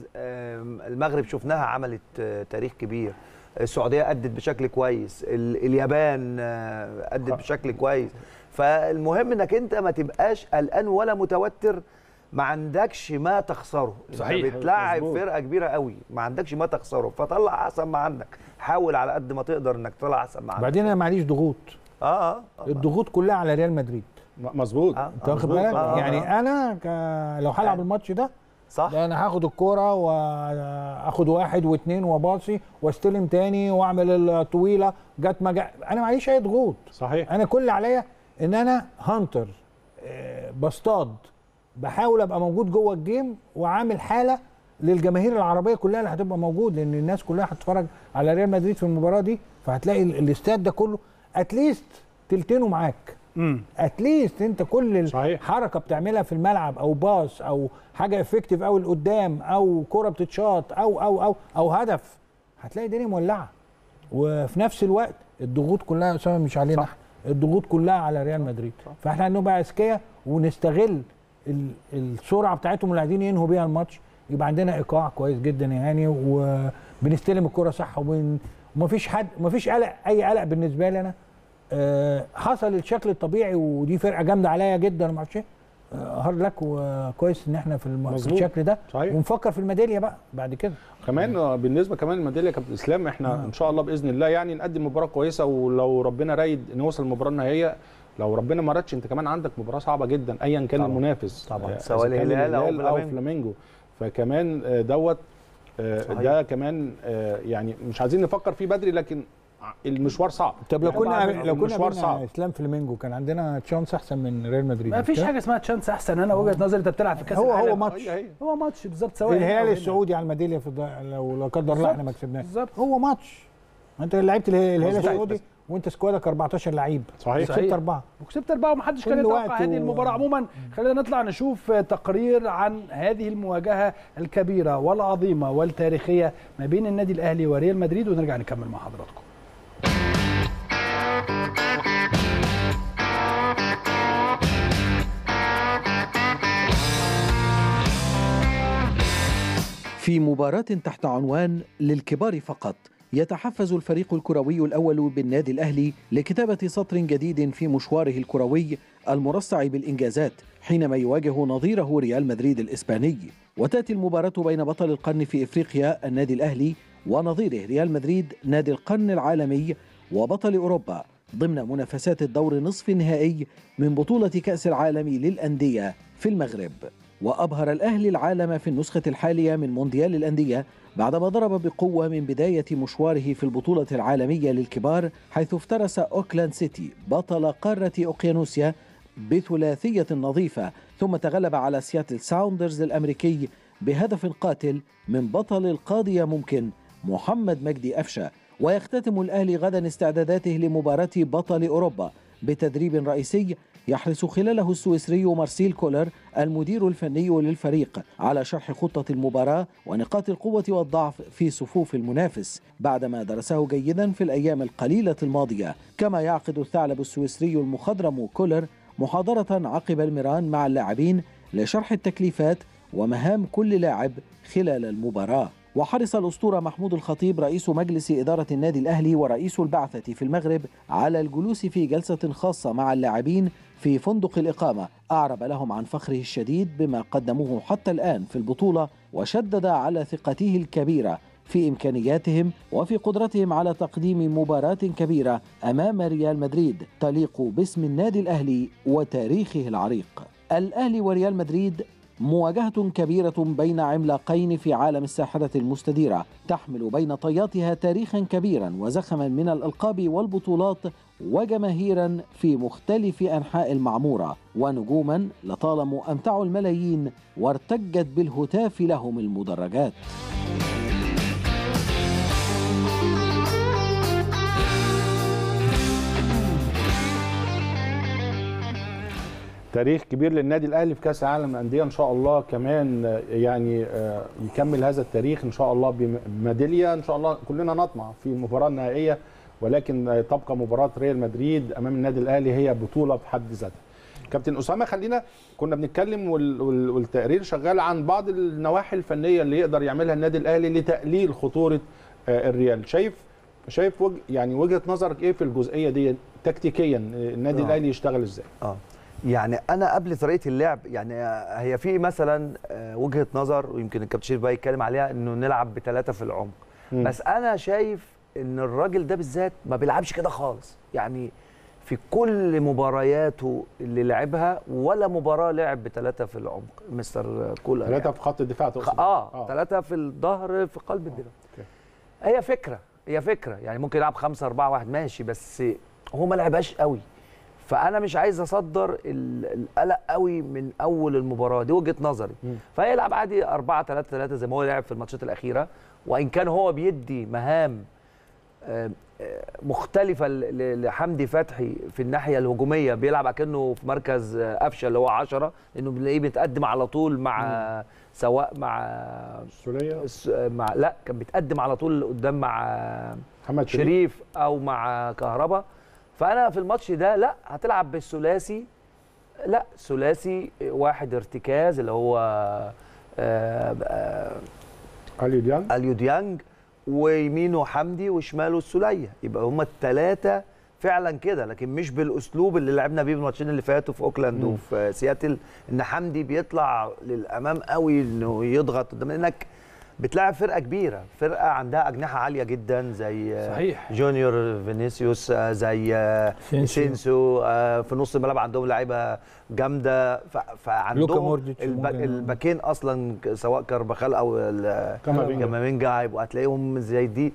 المغرب شفناها عملت آه، تاريخ كبير. السعودية أدت بشكل كويس. ال- اليابان آه، أدت بشكل كويس. فالمهم إنك أنت ما تبقاش قلقان ولا متوتر ما عندكش ما تخسره صحيح. انت بتلاعب. فرقة كبيرة قوي ما عندكش ما تخسره فطلع احسن ما عندك حاول على قد ما تقدر إنك تطلع احسن ما عندك بعدين أنا معليش ضغوط آه آه آه. الضغوط كلها على ريال مدريد مظبوط آه. أنت واخد. بالك آه. يعني أنا ك... لو هلعب آه. الماتش ده صح ده أنا هاخد الكورة واخد واحد واثنين وباصي واستلم تاني وأعمل الطويلة جت ما جا... أنا معليش أي ضغوط صحيح أنا كل اللي عليا إن أنا hunter آه، بصطاد بحاول أبقى موجود جوه ال game وعامل حالة للجماهير العربية كلها اللي هتبقى موجود لأن الناس كلها هتتفرج على ريال مدريد في المباراة دي فهتلاقي ال- الاستاد ده كله at least تلتينه معاك. at least أنت كل صحيح. حركة بتعملها في الملعب أو باص أو حاجة effective قوي لقدام أو كرة بتتشاط أو أو أو أو هدف هتلاقي الدنيا مولعة. وفي نفس الوقت الضغوط كلها اسامه مش علينا إحنا. الضغوط كلها على ريال مدريد. فاحنا هنبقى اذكياء ونستغل ال- السرعة بتاعتهم اللي قاعدين ينهوا بيها الماتش. يبقى عندنا إيقاع كويس جدا يعني وبنستلم الكرة صح ومفيش حد مفيش قلق أي قلق بالنسبة لي أنا. آه، حصل الشكل الطبيعي ودي فرقة جامدة عليا جدا وما أعرفش آه، hard luck وكويس إن إحنا في. الشكل ده صحيح. ونفكر في الميدالية بقى بعد كده كمان بالنسبة كمان للميداليه يا كابتن إسلام إحنا إن شاء الله بإذن الله يعني نقدم مباراة كويسة ولو ربنا رايد نوصل المباراة النهائية لو ربنا ما رادش أنت كمان عندك مباراة صعبة جدا ايا كان طبعاً. المنافس طبعاً. آه، سواء الهلال أو الهلال أو فلامينجو. فلامينجو فكمان آه، دوت آه، صحيح. ده كمان يعني مش عايزين نفكر فيه بدري لكن المشوار صعب طب لو يعني كنا لو كنا المشوار صعب إسلام فلامينجو كان عندنا chance أحسن من ريال مدريد ما فيش؟ حاجة اسمها chance أحسن أنا وجهة نظري أنت بتلعب في كأس هو- هو العالم. ماتش. هي هي. هو ماتش بالظبط سواء الهلال. السعودي على الميدالية في الض- لو لا قدر الله. إحنا ما كسبناش بالظبط. هو ماتش أنت لعبت اله- الهلال. السعودي وأنت سكوادك 14 لعيب صحيح. كسبت. أربعة وكسبت أربعة ومحدش كان يتوقع هذه المباراة عموما خلينا نطلع نشوف تقرير عن هذه المواجهة الكبيرة والعظيمة والتاريخية ما بين النادي الأهلي وريال مدريد ونرجع نكمل مع حضراتكم في مباراة تحت عنوان للكبار فقط يتحفز الفريق الكروي الأول بالنادي الأهلي لكتابة سطر جديد في مشواره الكروي المرصع بالإنجازات حينما يواجه نظيره ريال مدريد الإسباني. وتأتي المباراة بين بطل القرن في إفريقيا النادي الأهلي ونظيره ريال مدريد نادي القرن العالمي وبطل أوروبا ضمن منافسات الدور نصف النهائي من بطولة كأس العالم للأندية في المغرب. وأبهر الأهلي العالم في النسخة الحالية من مونديال الأندية بعدما ضرب بقوة من بداية مشواره في البطولة العالمية للكبار حيث افترس أوكلاند سيتي بطل قارة أوقيانوسيا بثلاثية نظيفة ثم تغلب على سياتل ساوندرز الأمريكي بهدف قاتل من بطل القاضية ممكن محمد مجدي أفشة ويختتم الأهلي غدا استعداداته لمباراة بطل أوروبا. بتدريب رئيسي يحرص خلاله السويسري مارسيل كولر المدير الفني للفريق على شرح خطة المباراة ونقاط القوة والضعف في صفوف المنافس بعدما درسه جيدا في الأيام القليلة الماضية. كما يعقد الثعلب السويسري المخضرم كولر محاضرة عقب المران مع اللاعبين لشرح التكليفات ومهام كل لاعب خلال المباراة. وحرص الأسطورة محمود الخطيب رئيس مجلس إدارة النادي الأهلي ورئيس البعثة في المغرب على الجلوس في جلسة خاصة مع اللاعبين في فندق الإقامة أعرب لهم عن فخره الشديد بما قدموه حتى الآن في البطولة وشدد على ثقته الكبيرة في إمكانياتهم وفي قدرتهم على تقديم مباراة كبيرة أمام ريال مدريد تليق باسم النادي الأهلي وتاريخه العريق. الأهلي وريال مدريد مواجهة كبيرة بين عملاقين في عالم الساحرة المستديرة تحمل بين طياتها تاريخا كبيرا وزخما من الألقاب والبطولات وجماهيرا في مختلف أنحاء المعمورة. ونجوما لطالما أمتعوا الملايين وارتجت بالهتاف لهم المدرجات. تاريخ كبير للنادي الأهلي في كأس العالم للأندية. إن شاء الله كمان آه، يعني آه، يكمل هذا التاريخ. إن شاء الله بم- بميدالية. إن شاء الله كلنا نطمع في المباراه النهائيه ولكن آه، تبقى مباراة ريال مدريد أمام النادي الأهلي هي بطولة في حد ذاتها. كابتن أسامة خلينا كنا بنتكلم وال- وال- والتقرير شغال عن بعض النواحي الفنية اللي يقدر يعملها النادي الأهلي لتقليل خطورة آه، الريال. شايف شايف وج... يعني وجهة نظرك إيه في الجزئية دي تكتيكيا؟ النادي آه. الأهلي يشتغل إزاي؟ آه. يعني أنا قبل طريقة اللعب يعني هي في مثلا آه، وجهة نظر ويمكن الكابتن شريف بقى يتكلم عليها إنه نلعب بثلاثه في العمق مم. بس أنا شايف إن الراجل ده بالذات ما بيلعبش كده خالص. يعني في كل مبارياته اللي لعبها ولا مباراة لعب بثلاثه في العمق مستر كولر ثلاثة يعني. في خط الدفاع تقصد؟ آه ثلاثة في الظهر في قلب الدفاع. هي فكرة هي فكرة. يعني ممكن يلعب 5 4 1 ماشي بس هو ما لعبهاش قوي. فأنا مش عايز أصدر ال- القلق قوي من أول المباراة دي وجهة نظري. فيلعب عادي 4 3 3 زي ما هو لعب في الماتشات الأخيرة. وإن كان هو بيدي مهام آه، آه، مختلفة ل- ل- لحمدي فتحي في الناحية الهجومية بيلعب أكنه في مركز قفشة اللي هو 10 لأنه بنلاقيه بيتقدم على طول مع سواء مع السوليه الس- مع لا كان بيتقدم على طول قدام مع محمد شريف؟ شريف أو مع كهربا. فأنا في الماتش ده لا هتلعب بالثلاثي. لا ثلاثي واحد ارتكاز اللي هو آه، آه، أليو ديانج. أليو ديانج ويمينه حمدي وشماله السولية. يبقى هما الثلاثه فعلا كده لكن مش بالأسلوب اللي لعبنا بيه الماتشين اللي فاتوا في أوكلاند. وفي سياتل إن حمدي بيطلع للأمام قوي إنه يضغط قدام لأنك بتلاعب فرقة كبيرة فرقة عندها أجنحة عالية جدا زي صحيح. جونيور فينيسيوس آه، زي آه،. أسينسيو آه، في نص الملعب عندهم لعيبة جامدة فعندهم الباكين أصلا سواء كارفاخال أو. كامافينجا هيبقوا هتلاقيهم زي دي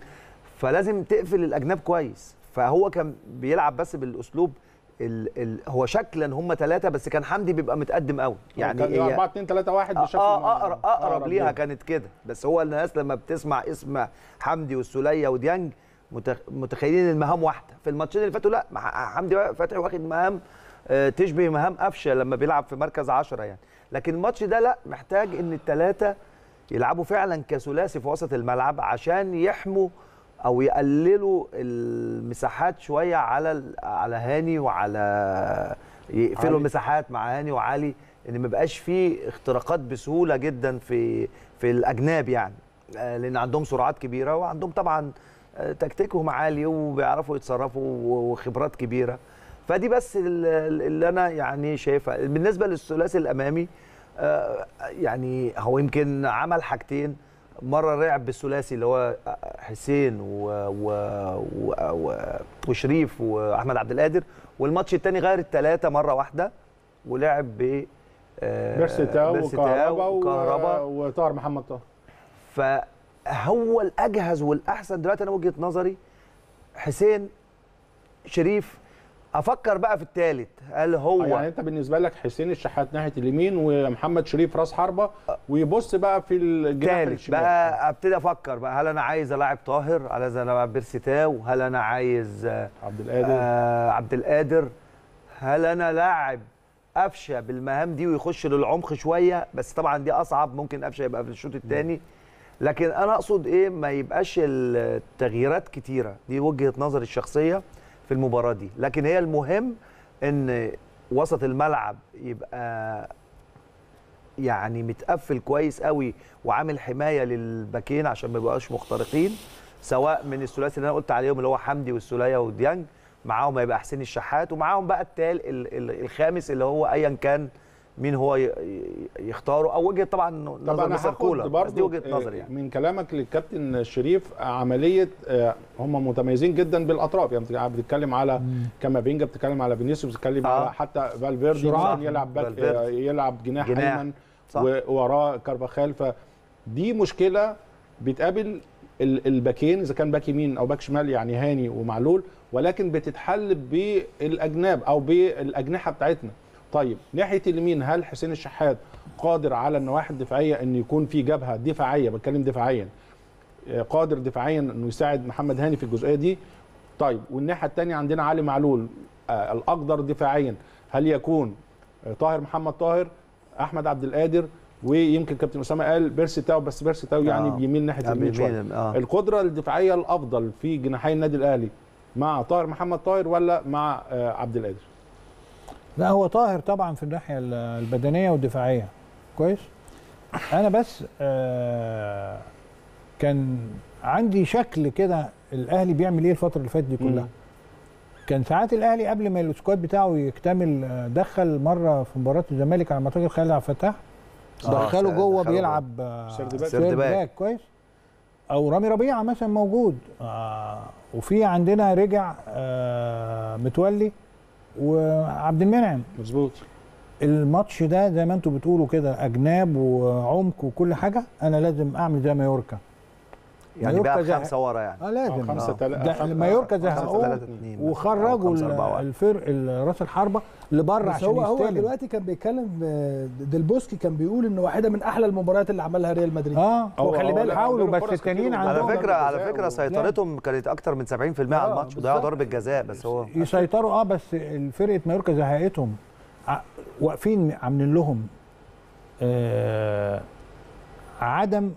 فلازم تقفل الأجناب كويس فهو كان بيلعب بس بالأسلوب ال ال هو شكلا هم ثلاثة بس كان حمدي بيبقى متقدم قوي. يعني هي 4 2 3 1 بشكل آه أقرب أقرب ليها ليها. كانت كده. بس هو الناس لما بتسمع اسم حمدي والسوليه وديانج متخ- متخيلين المهام واحدة. في الماتشين اللي فاتوا لا حمدي فتحي واخد مهام آه، تشبه مهام قفشة لما بيلعب في مركز عشرة يعني. لكن الماتش ده لا محتاج إن الثلاثه يلعبوا فعلا كثلاثي في وسط الملعب عشان يحموا أو يقللوا المساحات شوية على على هاني وعلى يقفلوا علي. المساحات مع هاني وعلي إن ما بقاش فيه اختراقات بسهولة جدا في في الأجناب يعني. آه، لأن عندهم سرعات كبيرة وعندهم طبعا آه، تكتيكهم عالي وبيعرفوا يتصرفوا وخبرات كبيرة. فدي بس ال- ال- اللي أنا يعني شايفها. بالنسبة للثلاثي الأمامي آه، يعني هو يمكن عمل حاجتين. مرة لعب بالثلاثي اللي هو حسين و... و... و... و... وشريف وأحمد عبد القادر. والماتش الثاني غير الثلاثه مرة واحدة ولعب ب آه، بيرسي تاو وكهربا وطاهر محمد طاهر فهو الأجهز والأحسن دلوقتي أنا وجهة نظري حسين شريف أفكر بقى في الثالث هل هو آه، يعني أنت بالنسبة لك حسين الشحات ناحية اليمين ومحمد شريف راس حربة ويبص بقى في الجناح الشمال. بقى أبتدي أفكر بقى هل أنا عايز ألاعب طاهر هل أنا العب بيرسي تاو؟ هل أنا عايز آه، عبد القادر؟ آه عبد القادر. هل أنا لاعب قفشة بالمهام دي ويخش للعمق شوية؟ بس طبعا دي أصعب ممكن قفشة يبقى في الشوط الثاني لكن أنا أقصد إيه ما يبقاش التغييرات كتيرة دي وجهة نظري الشخصية. في المباراة دي. لكن هي المهم إن وسط الملعب يبقى يعني متقفل كويس قوي وعامل حماية للباكين عشان ما يبقاش مخترقين سواء من الثلاثي اللي أنا قلت عليهم اللي هو حمدي والسولية وديانج معاهم هيبقى حسين الشحات ومعاهم بقى التال ال- ال- الخامس اللي هو ايا كان مين هو يختاره أو وجهة طبعا طب نظر مستر بس دي وجهة نظري يعني من كلامك للكابتن شريف عملية آه، هم متميزين جدا بالأطراف يعني بتتكلم على كامافينجا بتتكلم على فينيسيوس بتتكلم آه. على حتى فالفيردي يلعب back. آه، يلعب جناح, جناح. أيمن. ووراه كارفاخال فدي مشكلة بتقابل ال- الباكين إذا كان back يمين أو back شمال يعني هاني ومعلول ولكن بتتحل بالأجناب أو بالأجنحة بتاعتنا طيب ناحية اليمين هل حسين الشحات قادر على النواحي الدفاعيه إن يكون في جبهة دفاعية بتكلم دفاعيا آه، قادر دفاعيا إنه يساعد محمد هاني في الجزئية دي طيب والناحية الثانية عندنا علي معلول آه، الأقدر دفاعيا هل يكون آه، طاهر محمد طاهر أحمد عبد القادر ويمكن كابتن أسامة قال بيرسي تاو بس بيرسي تاو يعني آه. بيميل ناحية اليمين شوية آه. القدرة الدفاعية الأفضل في جناحي النادي الأهلي مع طاهر محمد طاهر ولا مع عبد القادر لا هو طاهر طبعا في الناحية ال- البدنية والدفاعية. كويس؟ أنا بس آه كان عندي شكل كده الأهلي بيعمل إيه الفترة اللي فاتت دي كلها؟ مم. كان ساعات الأهلي قبل ما ال squad بتاعه يكتمل آه، دخل مرة في مباراة الزمالك على ما اعتقد خالد عبد الفتاح. آه، دخله جوه بيلعب آه، third back. third third back. back. كويس؟ أو رامي ربيعة مثلا موجود. آه وفي عندنا رجع آه متولي. وعبد المنعم. مظبوط. الماتش ده زي ما أنتم بتقولوا كده أجناب وعمق وكل حاجة أنا لازم أعمل زي مايوركا. يعني بقى خمسه ورا يعني. آه لازم. آه، خمسة آه. تل- ده خم- مايوركا خمسة زهقوه تلاتة اتنين. مثلاً، أو وخرجوا واحد. الفرق راس الحربة لبره عشان هو هو دلوقتي كان بيتكلم آه، ديلبوسكي كان بيقول إن واحدة من أحلى المباريات اللي عملها ريال مدريد. آه. هو خلي بالك حاولوا عندهم بس التانيين وضربات على عندهم فكرة على فكرة سيطرتهم كانت أكتر من 70% على آه، الماتش وضيعوا بالظبط. ضربة جزاء بس هو يسيطروا آه بس فرقه مايوركا زهقتهم. واقفين عاملين لهم آه عدم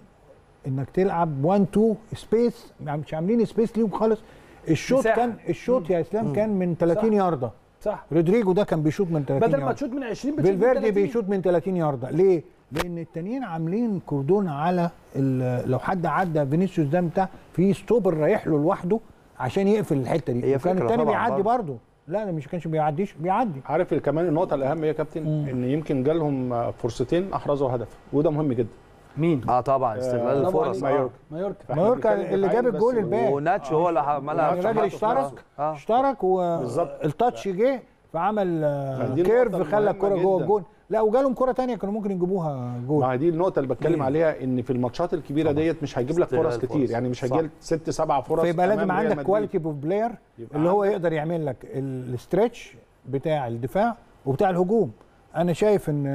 انك تلعب 1 2 space مش عاملين space ليهم خالص. الشوط مساحة. كان الشوط يا إسلام كان من 30 صح. ياردة. صح. رودريجو ده كان بيشوط من 30 بدل ما ياردة. تشوط من 20 بتشوط من فالفيردي 30. بيشوط من 30 ياردة. ليه؟ لأن التانيين عاملين cordon على ال- لو حد عدى فينيسيوس ده بتاع في stopper رايح له لوحده عشان يقفل الحتة دي. وكان فكرة التاني بيعدي برضه. لا ده مش كانش بيعديش بيعدي. عارف كمان النقطة الأهم يا كابتن؟ إن يمكن جالهم فرصتين أحرزوا هدف وده مهم جدا. مين؟ آه طبعا استغلال آه، الفرص مايوركا. آه. مايوركا مايوركا بنتكلم اللي جاب الجول ال back وناتشو هو اللي عملها الراجل اشترك. آه اشترك. وال touch جه فعمل آه، curve خلى الكرة جوه. الجول لا وجالهم كرة تانية كانوا ممكن يجيبوها جول ما هي دي النقطة اللي بتكلم عليها إن في الماتشات الكبيرة ديت مش هيجيب لك استغلال فرص كتير. يعني مش صح. هيجي ست سبع فرص فيبقى لازم عندك. quality of player اللي هو يقدر يعمل لك ال stretch بتاع الدفاع وبتاع الهجوم أنا شايف إن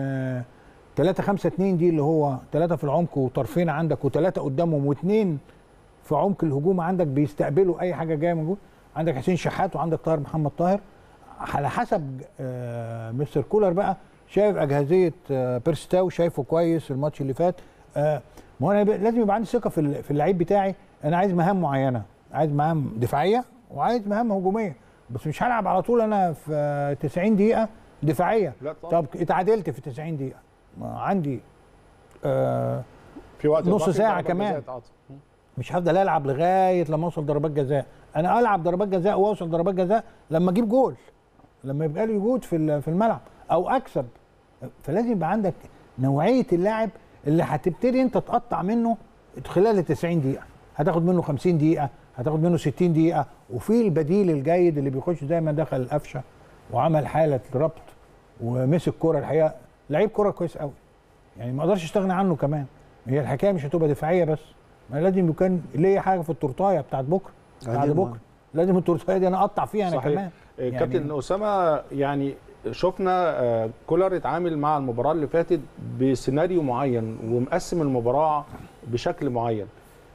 3 5 2 دي اللي هو ثلاثة في العمق وطرفين عندك وثلاثة قدامهم واثنين في عمق الهجوم عندك بيستقبلوا أي حاجة جاية من جوه. عندك حسين شحات وعندك طاهر محمد طاهر. على حسب آه مستر كولر بقى شايف أجهزية آه بيرستاو شايفه كويس الماتش اللي فات. آه ما هو أنا لازم يبقى عندي ثقة في ال- في اللعيب بتاعي. أنا عايز مهام معينة عايز مهام دفاعية وعايز مهام هجومية. بس مش هلعب على طول أنا في آه، 90 دقيقة دفاعية. طب اتعادلت في 90 دقيقة. عندي آه في وقت نص ضربة كمان. مش هفضل ألعب لغاية لما أوصل ضربات جزاء. أنا ألعب ضربات جزاء وأوصل ضربات جزاء لما أجيب جول. لما يبقى لي وجود في في الملعب أو أكسب. فلازم يبقى عندك نوعية اللاعب اللي هتبتدي أنت تقطع منه خلال ال 90 دقيقة. هتاخد منه 50 دقيقة هتاخد منه 60 دقيقة. وفي البديل الجيد اللي بيخش زي ما دخل القفشة وعمل حالة ربط ومسك كرة الحقيقة. لعيب كرة كويس قوي. يعني ما أقدرش استغنى عنه كمان. هي الحكاية مش هتبقى دفاعية بس. ما لازم يكون ليا حاجة في التورتاية بتاعت بكرة بعد. بكرة. لازم التورتاية دي أنا أقطع فيها أنا صحيح. كمان. آه، كابتن أسامة يعني شفنا آه، كولر اتعامل مع المباراة اللي فاتت بسيناريو معين ومقسم المباراة بشكل معين.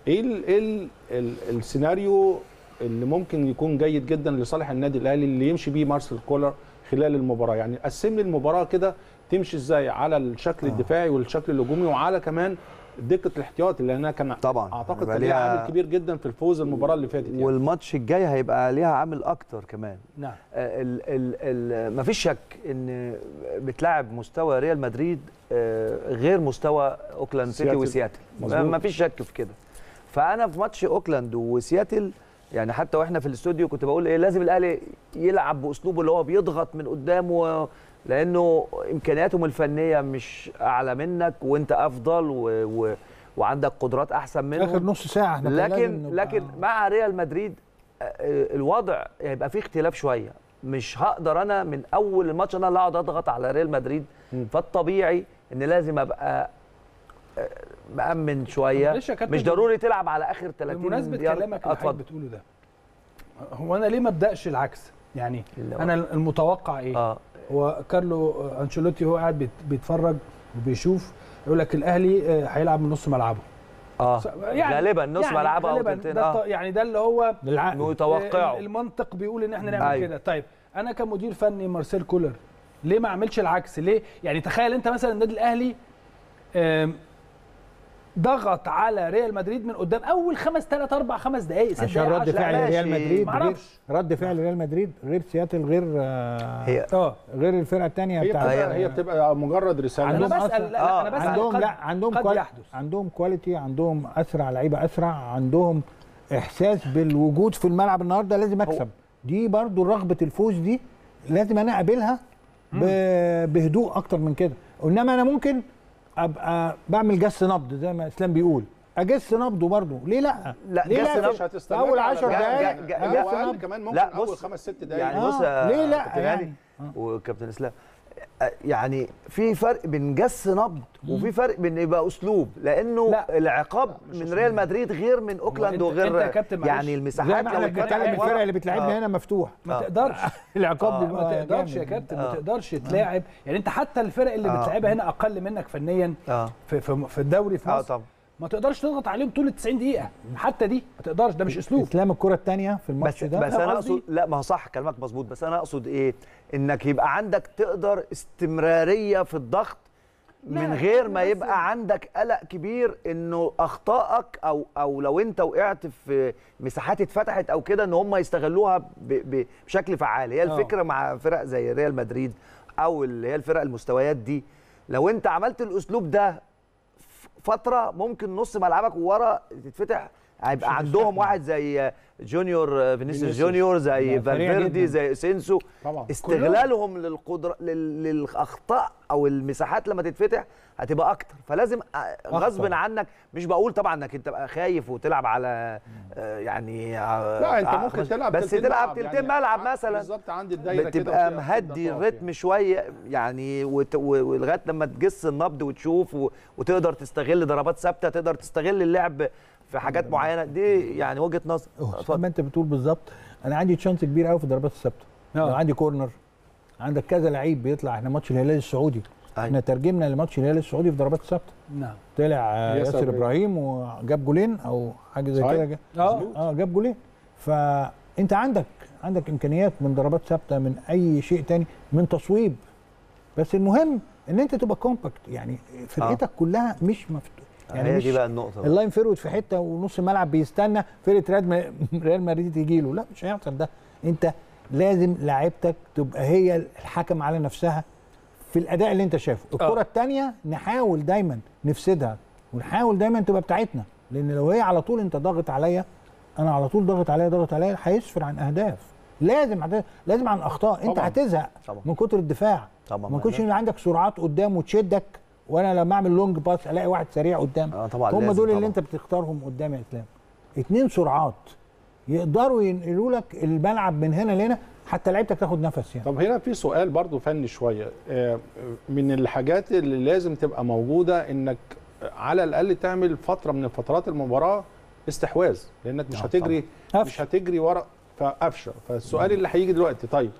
إيه ال إيه ال ال السيناريو اللي ممكن يكون جيد جدا لصالح النادي الأهلي اللي يمشي بيه مارسيل كولر خلال المباراة؟ يعني قسم لي المباراة كده تمشي إزاي على الشكل الدفاعي والشكل الهجومي وعلى كمان دكه الاحتياطي لانها كان طبعا. أعتقد كان ليها عامل كبير جدا في الفوز المباراة اللي فاتت يعني. والماتش الجاي هيبقى ليها عامل أكتر كمان نعم آه، ال ال ال مفيش شك إن بتلاعب مستوى ريال مدريد آه، غير مستوى أوكلاند سيتي سياتل. وسياتل. مفيش شك في كده فأنا في ماتش أوكلاند وسياتل يعني حتى وإحنا في الاستوديو كنت بقول إيه لازم الأهلي يلعب بأسلوبه اللي هو بيضغط من قدامه لأنه إمكانياتهم الفنية مش أعلى منك وأنت أفضل و و وعندك قدرات أحسن منهم. آخر نص ساعة إحنا لكن لكن مع ريال مدريد آه، آه، الوضع هيبقى فيه اختلاف شوية. مش هقدر أنا من أول الماتش أنا اللي اقعد أضغط على ريال مدريد. فالطبيعي إن لازم أبقى آه، مأمن شوية. مش ضروري تلعب على آخر 30 بمناسبة. كلامك اللي بتقوله ده هو أنا ليه ما أبدأش العكس؟ يعني أنا المتوقع إيه؟ آه. هو كارلو أنشيلوتي هو قاعد بيت- بيتفرج وبيشوف يقول لك الأهلي آه، هيلعب من نص ملعبه. آه. يعني غالبا نص يعني ملعبه أو تلتين آه. يعني ده اللي هو للعقل متوقعه. آه، المنطق بيقول إن إحنا نعمل أيوة. كده. طيب أنا كمدير فني مارسيل كولر ليه ما أعملش العكس؟ ليه؟ يعني تخيل أنت مثلا النادي الأهلي ضغط على ريال مدريد من قدام أول خمس ثلاث أربع خمس دقائق ست عشان دقايق، رد فعل. ريال مدريد رد فعل ريال مدريد غير سياتل غير آه، هي آه غير الفرقة الثانية هي بتاعت بتبقى هي بتبقى مجرد رسالة أنا عندهم بسال لا, أنا بسأل عندهم قد لا عندهم قد. يحدث عندهم quality عندهم أسرع لعيبة أسرع عندهم إحساس بالوجود في الملعب النهارده لازم أكسب دي برضو رغبة الفوز دي لازم أنا أقابلها. بهدوء أكتر من كده إنما أنا ممكن أبقى بعمل جس نبض زي ما إسلام بيقول. أجس نبضه برضه. ليه لأ؟ لا، ليه جس لأ؟ نبض مش هتستمر أول على 10 ده. دقائق أقل نبض. كمان ممكن لا، أول خمس ست دقائق يعني آه، بص يا ليه لأ يعني؟ وكابتن إسلام آه، يعني في فرق بين جس نبض وفي فرق بين يبقى أسلوب لأنه لا. العقاب من ريال مدريد غير من أوكلاند وغير معلش، يعني زي المساحات ما إحنا بنتكلم الفرقه اللي بتلعبنا آه. هنا مفتوح ما آه. تقدرش العقاب آه، ما تقدرش يا. كابتن ما آه. تقدرش تلاعب يعني أنت حتى الفرق اللي آه. بتلعبها هنا أقل منك فنيا في في في الدوري في آه مصر طبعا ما تقدرش تضغط عليهم طول ال 90 دقيقة. حتى دي ما تقدرش ده مش أسلوب. إسلام الكرة الثانية في الماتش بس ده؟ بس أنا؟ اقصد لا ما هو صح كلامك مظبوط بس أنا أقصد إيه؟ إنك يبقى عندك تقدر استمرارية في الضغط من غير ما يبقى عندك قلق كبير إنه أخطائك أو أو لو أنت وقعت في مساحات اتفتحت أو كده إن هم يستغلوها ب- ب- بشكل فعال. هي آه. الفكرة مع فرق زي ريال مدريد أو اللي هي الفرق المستويات دي. لو أنت عملت الأسلوب ده فترة ممكن نص ملعبك ورا تتفتح هيبقى عندهم واحد زي جونيور فينيسيوس فينيسيوس. جونيور زي فالفيردي. زي أسينسيو طبعا استغلالهم للقدرة لل- للأخطاء أو المساحات لما تتفتح هتبقى أكتر. فلازم غصب عنك مش بقول طبعا إنك أنت تبقى خايف وتلعب على آه، يعني آه، لا أنت آه، ممكن تلعب بس تلعب تلتين ملعب مثلا. بالظبط عندي الدايرة كده بتبقى مهدي ال rhythm شوية يعني ولغاية لما تجس النبض وتشوف وتقدر تستغل ضربات ثابتة تقدر تستغل اللعب في حاجات معينة. دي يعني وجهة نظر. زي ما أنت بتقول بالظبط أنا عندي chance كبير قوي في الضربات الثابتة. لو عندي corner عندك كذا لعيب بيطلع إحنا ماتش الهلال السعودي. إحنا ترجمنا لماتش الهلال السعودي في ضربات الثابتة. نعم. طلع آه، ياسر. إبراهيم وجاب جولين أو حاجة زي. كده آه. آه جاب جولين. فأنت عندك عندك إمكانيات من ضربات ثابتة من أي شيء تاني من تصويب. بس المهم إن أنت تبقى compact يعني فرقتك كلها مش مفتوح يعني هي دي بقى النقطة بقى. ال line forward في حتة ونص الملعب بيستنى فرقة ريال مدريد تيجي له. لا مش هيحصل ده. أنت لازم لاعيبتك تبقى هي الحكم على نفسها. في الأداء اللي أنت شايفه. الكرة الثانية نحاول دايما نفسدها ونحاول دايما تبقى بتاعتنا لأن لو هي على طول أنت ضاغط عليا أنا على طول ضاغط عليا ضاغط عليا هيسفر عن أهداف. لازم لازم عن أخطاء. أنت. هتزهق. من كتر الدفاع. طبعاً. ما يكونش عندك سرعات قدام وتشدك وأنا لما أعمل لونج باس ألاقي واحد سريع قدام. آه طبعا. هم دول اللي طبعاً. أنت بتختارهم قدام يا إسلام. اتنين سرعات يقدروا ينقلوا لك الملعب من هنا لهنا. حتى لعيبتك تاخد نفس يعني طب هنا في سؤال برضو فني شوية آه، من الحاجات اللي لازم تبقى موجودة إنك على الأقل تعمل فترة من فترات المباراة استحواذ لأنك مش آه، هتجري. مش هتجري ورا فقفشة فالسؤال اللي هيجي دلوقتي طيب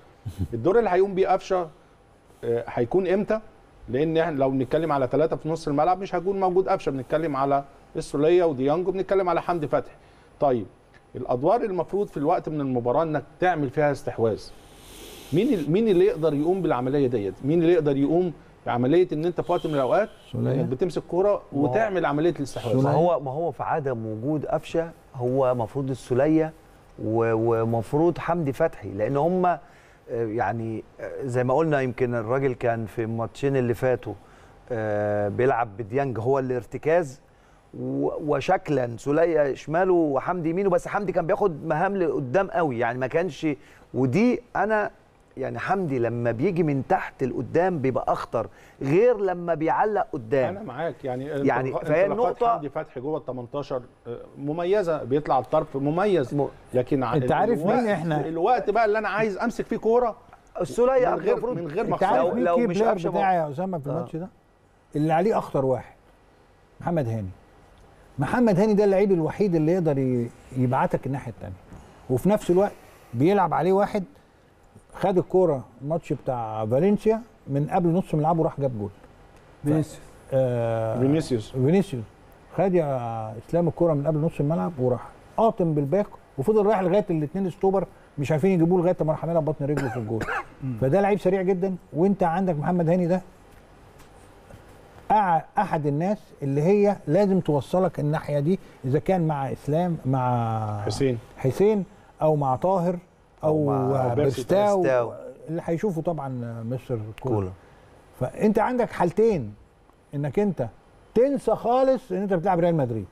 الدور اللي هيقوم بيه قفشة آه، هيكون إمتى؟ لأن إحنا لو بنتكلم على ثلاثة في نص الملعب مش هيكون موجود قفشة بنتكلم على السوليه وديانج وبنتكلم على حمدي فتحي. طيب الأدوار المفروض في الوقت من المباراة إنك تعمل فيها استحواذ. مين مين اللي يقدر يقوم بالعملية ديت؟ مين اللي يقدر يقوم بعملية إن أنت في وقت من الأوقات. إنك بتمسك كورة وتعمل عملية الاستحواذ؟ ما هو ما هو في عدم وجود قفشة هو المفروض السوليه ومفروض حمدي فتحي لأن هم يعني آه، زي ما قلنا يمكن الراجل كان في الماتشين اللي فاتوا آه، بيلعب بديانج هو الارتكاز وشكلا. سولية شماله وحمدي يمينه بس حمدي كان بياخد مهام لقدام قوي. يعني ما كانش ودي أنا يعني حمدي لما بيجي من تحت لقدام بيبقى أخطر غير لما بيعلق قدام. أنا معاك. يعني يعني فهي النقطة- حمدي فتحي جوه ال 18 آه، مميزة. بيطلع الطرف مميز. م- لكن أنت عارف الوقت- مين إحنا؟ الوقت بقى اللي أنا عايز أمسك فيه كورة. السوليه من غير من غير ما لو- لو مش بتاعي يا أسامة في آه. الماتش ده؟ اللي عليه أخطر واحد محمد هاني. محمد هاني ده اللعيب الوحيد اللي يقدر يبعتك الناحية الثانية وفي نفس الوقت بيلعب عليه واحد خد الكورة الماتش بتاع فالنسيا من قبل نص ملعبه راح جاب جول. فينيسيوس. آه فينيسيوس. فينيسيوس. خد يا إسلام الكورة من قبل نص الملعب وراح قاطم بال back وفضل رايح لغاية الاثنين stopper مش عارفين يجيبوه لغاية ما راح عاملها ببطن رجله في الجول. فده لعيب سريع جدا. وأنت عندك محمد هاني ده أحد الناس اللي هي لازم توصلك الناحية دي إذا كان مع إسلام مع حسين. حسين أو مع طاهر أو, أو بيرسي تاو. اللي هيشوفوا طبعا مستر كولر. كولر. فأنت عندك حالتين إنك أنت تنسى خالص إن أنت بتلعب ريال مدريد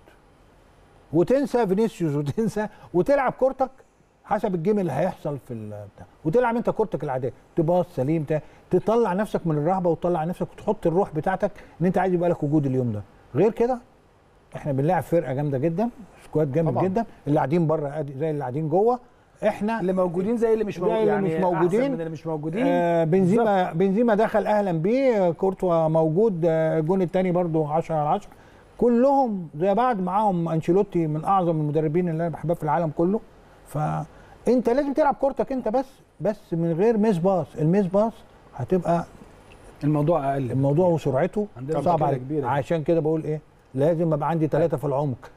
وتنسى فينيسيوس وتنسى وتلعب كورتك حسب ال game اللي هيحصل في البتاع وتلعب انت كورتك العادية. تباص سليم ت- تطلع نفسك من الرهبة وتطلع نفسك وتحط الروح بتاعتك ان انت عايز يبقى لك وجود اليوم ده. غير كده إحنا بنلاعب فرقة جامدة جدا squad جامد طبعاً. جدا اللي قاعدين بره زي اللي قاعدين جوه. إحنا اللي موجودين زي اللي مش موجودين اللي يعني مش موجودين. من اللي مش موجودين. آه بنزيما بنزيما دخل أهلا بيه كورتوا موجود آه، الجون الثاني برضو 10 على 10 كلهم زي بعض معاهم أنشيلوتي من أعظم المدربين اللي أنا بحبها في العالم كله. فانت لازم تلعب كورتك انت بس بس من غير miss pass. ال miss pass هتبقى الموضوع أقل. الموضوع وسرعته صعب عليك. كبيرة. عشان كده بقول إيه لازم أبقى عندي ثلاثة في العمق.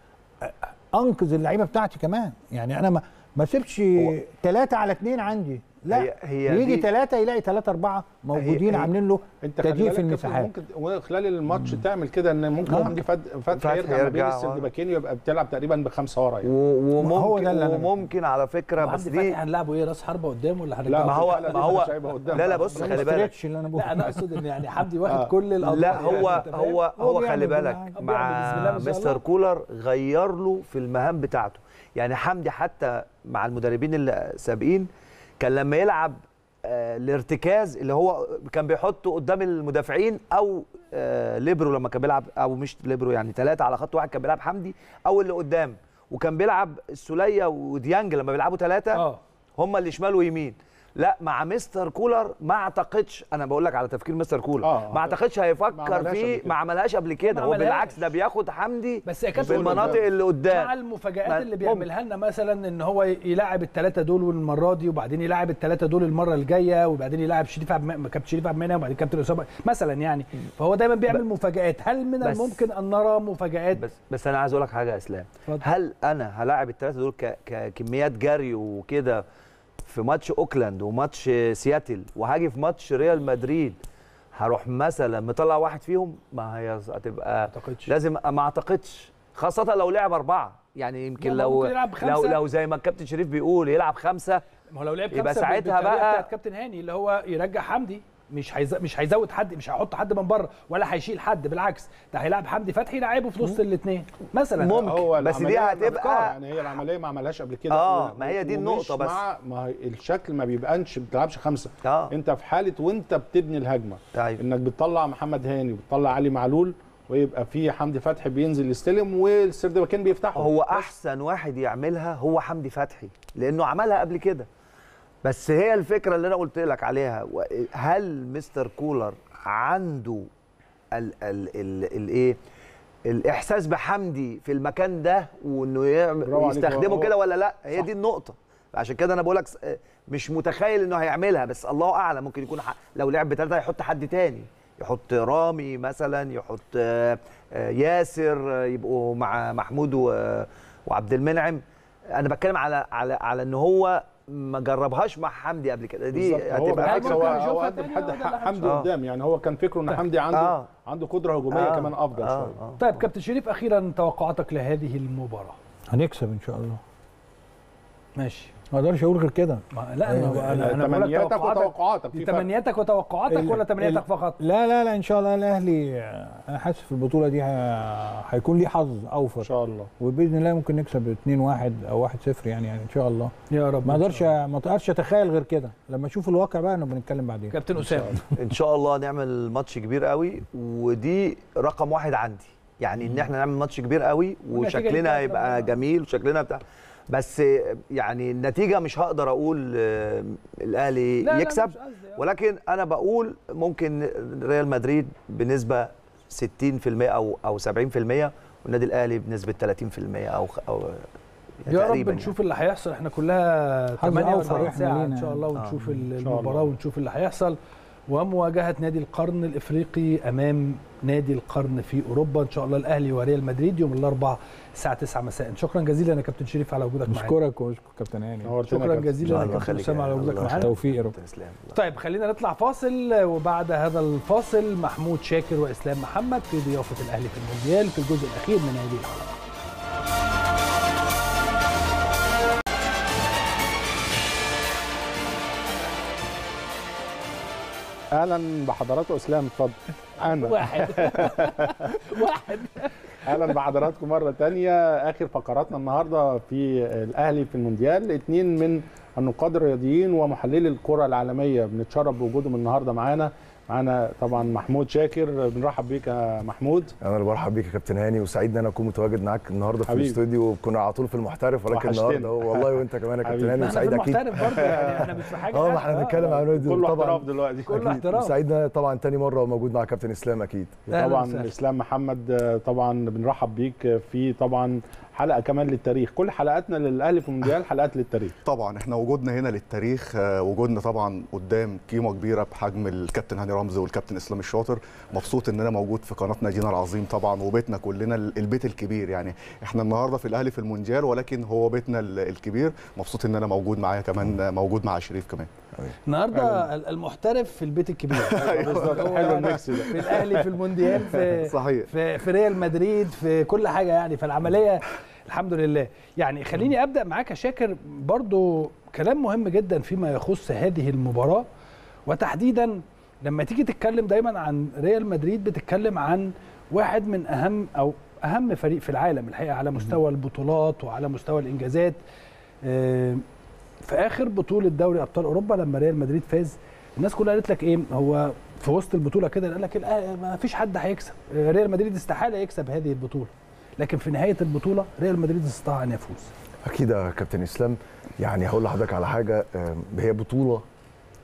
انقذ اللعيبة بتاعتي كمان. يعني أنا ما ما اسيبش ثلاثة على اثنين عندي. لا هي- هي يجي ثلاثة يلاقي ثلاثة أربعة موجودين هي- عاملين له تضييق في المساحات ممكن وخلال الماتش تعمل كده إن ممكن آه. فتحي فتحي يرجع ما بين يرجع السردباكين يبقى بتلعب تقريبا بخمسة ورا يعني و- ما هو ده اللي وممكن أنا وممكن على فكرة بس دي فتحي هنلعبه إيه راس حربة قدام ولا لا هنرجعه ما هو ما هو لا لا. بص خلي بالك اللي بقول لا أنا أقصد إن يعني حمدي واخد آه. كل الادوار لا هو؟ هو هو خلي بالك مع مستر. كولر غير له في المهام بتاعته يعني حمدي حتى مع المدربين اللي سابقين كان لما يلعب آه، الارتكاز اللي هو كان بيحطه قدام المدافعين أو آه، ليبرو لما كان بيلعب أو مش ليبرو يعني ثلاثة على خط واحد كان بيلعب حمدي أو اللي قدام. وكان بيلعب السوليه وديانج لما بيلعبوا ثلاثة آه. هم اللي شمال ويمين. لا مع مستر كولر ما اعتقدش أنا بقول لك على تفكير مستر كولر آه. ما اعتقدش هيفكر فيه. ما عملهاش قبل كده هو. بالعكس ده بياخد حمدي بس في المناطق اللي قدام مع المفاجآت ما- اللي. بيعملها لنا مثلا إن هو يلاعب الثلاثه دول المرة دي وبعدين يلاعب الثلاثه دول المرة الجاية وبعدين يلاعب شريف عبد الم- كابتن شريف عبد المنعم وبعدين كابتن اسامه مثلا يعني فهو دايما بيعمل مفاجآت هل من الممكن أن نرى مفاجآت بس بس أنا عايز أقول لك حاجة يا إسلام. هل أنا هلاعب الثلاثه دول ك- ككميات جري وكده في ماتش أوكلاند وماتش سياتل وهاجي في ماتش ريال مدريد هروح مثلا مطلع واحد فيهم ما هي هتبقى أعتقدش. لازم ما أعتقدش خاصة لو لعب أربعة يعني يمكن لو لو. لو زي ما الكابتن شريف بيقول يلعب خمسة ما هو لو لعب يبقى خمسة ساعتها بقى- بتاعت كابتن هاني اللي هو يرجع حمدي مش هيز... مش هيزود حد مش هيحط حد من بره ولا هيشيل حد بالعكس ده هيلاعب حمدي فتحي يلعبه في نص الاثنين مثلا. ممكن. هو بس دي هتبقى- يعني هي العملية ما عملهاش قبل كده. آه، و- ما هي دي ومش النقطة بس. مع ما هي الشكل ما بيبقاش ما بتلعبش خمسة. آه. أنت في حالة وأنت بتبني الهجمة. طيب. إنك بتطلع محمد هاني وبتطلع علي معلول ويبقى في حمدي فتحي بينزل يستلم والسردباكين بيفتحوا هو أحسن واحد يعملها هو حمدي فتحي لأنه عملها قبل كده. بس هي الفكرة اللي أنا قلت لك عليها هل مستر كولر عنده ال ال ال الايه الإحساس بحمدي في المكان ده وإنه يستخدمه كده ولا لأ؟ هي صح. دي النقطة. عشان كده أنا بقول لك مش متخيل إنه هيعملها بس الله أعلم ممكن يكون لو لعب بثلاثه هيحط حد تاني. يحط رامي مثلا يحط آه، آه، ياسر آه، يبقوا مع محمود وعبد المنعم. أنا بتكلم على على على إن هو ما جربهاش مع حمدي قبل كده دي هتبقى ممكن هو هو قدم حد حمدي. قدام يعني هو كان فكره إن حمدي عنده آه. عنده قدرة هجومية آه. كمان أفضل آه. شوية آه. طيب كابتن شريف أخيرا توقعاتك لهذه المباراة هنكسب إن شاء الله ماشي ما أقدرش أقول غير كده. لا أنا أنا تمنياتك توقعاتك. وتوقعاتك. تمنياتك وتوقعاتك ولا تمنياتك فقط؟ لا لا لا إن شاء الله الاهلي أنا حاسس في البطولة دي هيكون ليه حظ إن اوفر شاء الله. وبإذن الله ممكن نكسب 2-1 أو 1-0 يعني يعني إن شاء الله. يا رب ما أقدرش. ما أقدرش أتخيل غير كده. لما أشوف الواقع بقى نبقى نتكلم بعدين. كابتن أسامة. إن شاء الله نعمل ماتش كبير قوي ودي رقم واحد عندي. يعني إن إحنا نعمل ماتش كبير قوي وشكلنا يبقى هيبقى. جميل وشكلنا بتاع بس يعني النتيجة مش هقدر أقول آه، الأهلي لا، لا، يكسب آه. ولكن أنا بقول ممكن ريال مدريد بنسبة 60% أو أو 70% والنادي الأهلي بنسبة 30% أو أو يا رب نشوف اللي هيحصل إحنا كلها حظ 48 أوفر إحنا ساعة إن شاء الله يعني. ونشوف آه. الله. المباراة ونشوف اللي هيحصل ومواجهة نادي القرن الإفريقي أمام نادي القرن في أوروبا. إن شاء الله الأهلي وريال مدريد يوم الأربعاء الساعة 9 مساء. شكرا جزيلا يا كابتن شريف على وجودك معانا. نشكرك ونشكر كابتن هاني. شكرا جزيلا يا كابتن أسامة على وجودك معانا. توفيق يا رب. طيب خلينا نطلع فاصل وبعد هذا الفاصل محمود شاكر وإسلام محمد في ضيافة الأهلي في المونديال في الجزء الأخير من هذه الحلقة. أهلا بحضراتكم. إسلام اتفضل. أنا. واحد. واحد. أهلا بحضراتكم مرة تانية. آخر فقراتنا النهارده في الأهلي في المونديال. اثنين من النقاد الرياضيين ومحللي الكرة العالمية. بنتشرف بوجودهم النهارده معانا. معانا طبعا محمود شاكر بنرحب بيك يا محمود أنا اللي برحب بيك يا كابتن هاني وسعيد إن أنا أكون متواجد معاك النهارده في. الاستوديو كنا على طول في المحترف ولكن. النهارده هو والله وأنت كمان يا كابتن. هاني إحنا في وسعيد أكيد المحترف برضه يعني إحنا مش في حاجة أه ما. إحنا بنتكلم عن نادي كله طبعا احتراف دلوقتي كله أكيد. احترام. سعيد إن أنا طبعا تاني مرة موجود مع كابتن إسلام أكيد طبعا. إسلام محمد طبعا بنرحب بيك في طبعا حلقة كمان للتاريخ. كل حلقاتنا للاهلي في المونديال حلقات للتاريخ. طبعا إحنا وجودنا هنا للتاريخ آه، وجودنا طبعا قدام قيمة كبيرة بحجم الكابتن هاني رمزي والكابتن إسلام الشاطر. مبسوط ان أنا موجود في قناه نادينا العظيم طبعا وبيتنا كلنا ال- البيت الكبير. يعني إحنا النهارده في الاهلي في المونديال ولكن هو بيتنا ال- الكبير. مبسوط ان أنا موجود معايا كمان آه، موجود مع شريف كمان. النهارده المحترف في البيت الكبير. بالظبط. هو حلو ال mix ده. في الاهلي في المونديال في صحيح. في, في ريال مدريد في كل حاجة يعني. فالعملية الحمد لله. يعني خليني أبدأ معاك يا شاكر. برضو كلام مهم جدا فيما يخص هذه المباراة. وتحديدا لما تيجي تتكلم دايما عن ريال مدريد بتتكلم عن واحد من أهم أو أهم فريق في العالم الحقيقة على مستوى البطولات وعلى مستوى الإنجازات. آه، في آخر بطولة دوري أبطال أوروبا لما ريال مدريد فاز الناس كلها قالت لك إيه؟ هو في وسط البطولة كده قال لك الأهلي ما فيش حد هيكسب. آه، ريال مدريد استحالة يكسب هذه البطولة. لكن في نهاية البطولة ريال مدريد استطاع أن يفوز. أكيد يا كابتن إسلام. يعني هقول لحضرتك على حاجة هي بطولة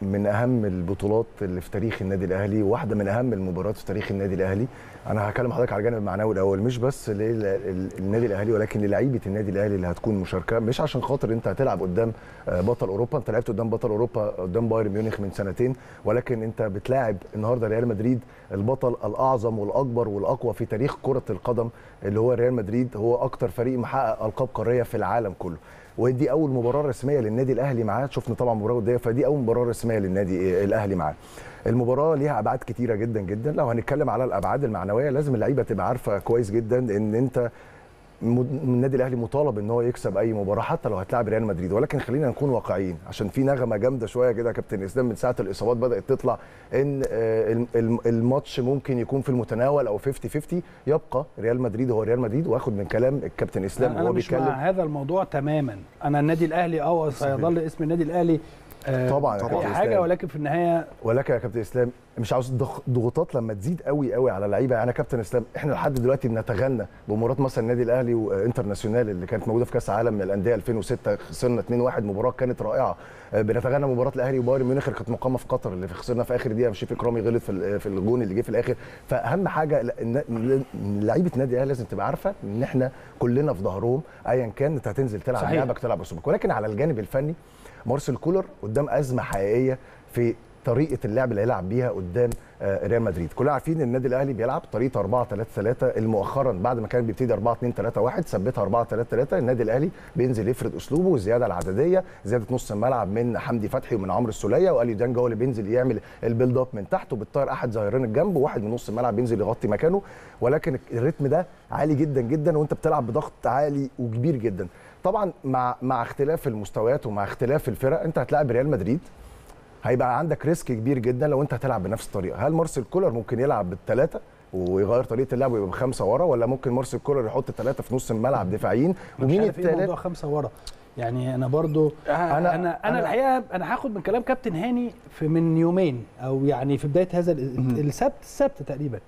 من أهم البطولات اللي في تاريخ النادي الأهلي واحدة من أهم المباريات في تاريخ النادي الأهلي. أنا هكلم حضرتك على الجانب المعنوي الأول مش بس للنادي الاهلي ولكن للعيبه النادي الاهلي اللي هتكون مشاركة مش عشان خاطر انت هتلعب قدام آه، بطل أوروبا انت لعبت قدام بطل أوروبا قدام بايرن ميونخ من سنتين ولكن انت بتلاعب النهارده ريال مدريد البطل الأعظم والأكبر والأقوى في تاريخ كرة القدم اللي هو ريال مدريد هو أكتر فريق محقق ألقاب قارية في العالم كله. ودي أول مباراة رسمية للنادي الأهلي معاه. شفنا طبعا مباراة وديه فدي أول مباراة رسمية للنادي الأهلي معاه. المباراة ليها أبعاد كتيرة جدا جدا. لو هنتكلم على الأبعاد المعنوية لازم اللعيبة تبقى عارفة كويس جدا إن أنت النادي الأهلي مطالب إن هو يكسب أي مباراة حتى لو هتلاعب ريال مدريد. ولكن خلينا نكون واقعيين. عشان في نغمة جامدة شوية كده يا كابتن إسلام من ساعة الإصابات بدأت تطلع إن آه، الم- الم- الماتش ممكن يكون في المتناول أو 50 50 يبقى ريال مدريد هو ريال مدريد وآخد من كلام الكابتن إسلام أنا وهو مش بيتكلم. مع هذا الموضوع تماما. أنا النادي الأهلي آه سيظل اسم النادي الأهلي آه، طبعاً كابتن حاجة. ولكن في النهاية ولكن يا كابتن إسلام مش عاوز ضغ- ضغوطات لما تزيد قوي قوي على اللعيبة. يعني كابتن إسلام إحنا لحد دلوقتي بنتغنى بمباراة مثلا النادي الأهلي وإنترناسيونال اللي كانت موجودة في كأس العالم من الانديه 2006 خسرنا 2-1 مباراة كانت رائعة. آه، بنتغنى مباراة الأهلي وبايرن ميونخ اللي كانت مقامة في قطر اللي خسرنا في آخر دقيقة. شريف إكرامي غلط في في الجون اللي جه في الآخر. فأهم حاجة لعيبة النادي الأهلي لازم تبقى عارفة إن إحنا كلنا في ظهرهم ايا كان أنت هتنزل تلعب. لعبك تلعب أسلوبك. ولكن على الجانب الفني مارسيل كولر قدام أزمة حقيقية في طريقة اللعب اللي هيلعب بيها قدام آه، ريال مدريد. كلنا عارفين إن النادي الأهلي بيلعب طريقة 4 3 3 المؤخرا بعد ما كان بيبتدي 4 2 3 1 ثبتها 4 3 3 النادي الأهلي بينزل يفرد أسلوبه والزياده العددية زيادة نص الملعب من حمدي فتحي ومن عمرو السولية والي ديانج هو اللي بينزل يعمل ال build up من تحت وبالتالي أحد ظهيرين الجنب. وواحد من نص الملعب بينزل يغطي مكانه ولكن ال rhythm ده عالي جدا جدا وأنت بتلعب بضغط عالي وكبير جدا. طبعا مع مع اختلاف المستويات ومع اختلاف الفرق انت هتلاعب ريال مدريد. هيبقى عندك risk كبير جدا لو انت هتلعب بنفس الطريقة. هل مارسيل كولر ممكن يلعب بالثلاثه ويغير طريقة اللعب ويبقى بخمسة ورا ولا ممكن مارسيل كولر يحط ثلاثة في نص الملعب دفاعيين؟ ومين ومين الثالث موضوع خمسة ورا. يعني أنا برضو أنا أنا أنا, أنا الحقيقة أنا هاخد من كلام كابتن هاني في من يومين أو يعني في بداية هذا ال- السبت السبت تقريبا.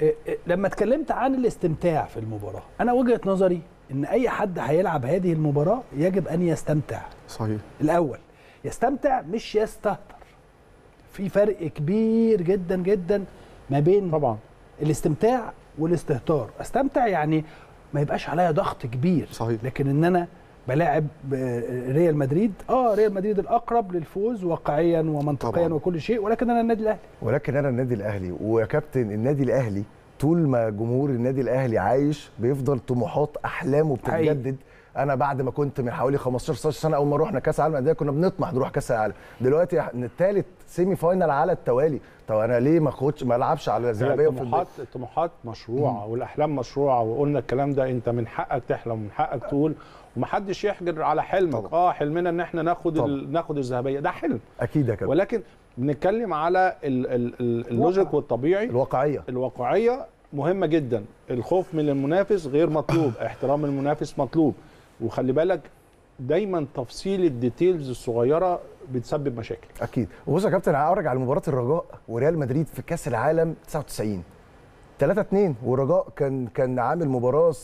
إيه إيه لما اتكلمت عن الاستمتاع في المباراة أنا وجهة نظري إن أي حد هيلعب هذه المباراة يجب أن يستمتع. صحيح. الأول يستمتع مش يستهتر. في فرق كبير جدا جدا ما بين طبعا. الاستمتاع والاستهتار. أستمتع يعني ما يبقاش عليا ضغط كبير. صحيح. لكن إن أنا بلاعب ريال مدريد آه ريال مدريد الأقرب للفوز واقعيا ومنطقيا طبعاً. وكل شيء ولكن أنا النادي الأهلي. ولكن أنا النادي الأهلي ويا كابتن النادي الأهلي طول ما جمهور النادي الأهلي عايش بيفضل طموحات أحلامه بتتجدد. أنا بعد ما كنت من حوالي 15 16 سنة أول ما رحنا كأس العالم للأندية كنا بنطمح نروح كأس العالم. دلوقتي الثالث semi final على التوالي. طب أنا ليه ما اخدش ما ألعبش على الذهبية الطموحات الطموحات مشروعة والأحلام مشروعة وقلنا الكلام ده أنت من حقك تحلم ومن حقك تقول ومحدش يحجر على حلمك طبعا. آه حلمنا إن إحنا ناخد. ال... ناخد الذهبية. ده حلم. أكيد يا كابتن. ولكن بنتكلم على ال... ال... ال... ال logic والطبيعي. الواقعية. الواقعية مهمة جدا. الخوف من المنافس غير مطلوب. احترام المنافس مطلوب. وخلي بالك دايما تفصيل ال details الصغيرة بتسبب مشاكل. أكيد. وبص يا كابتن هرجع على مباراة الرجاء وريال مدريد في كأس العالم 99 3 2 والرجاء كان كان عامل مباراة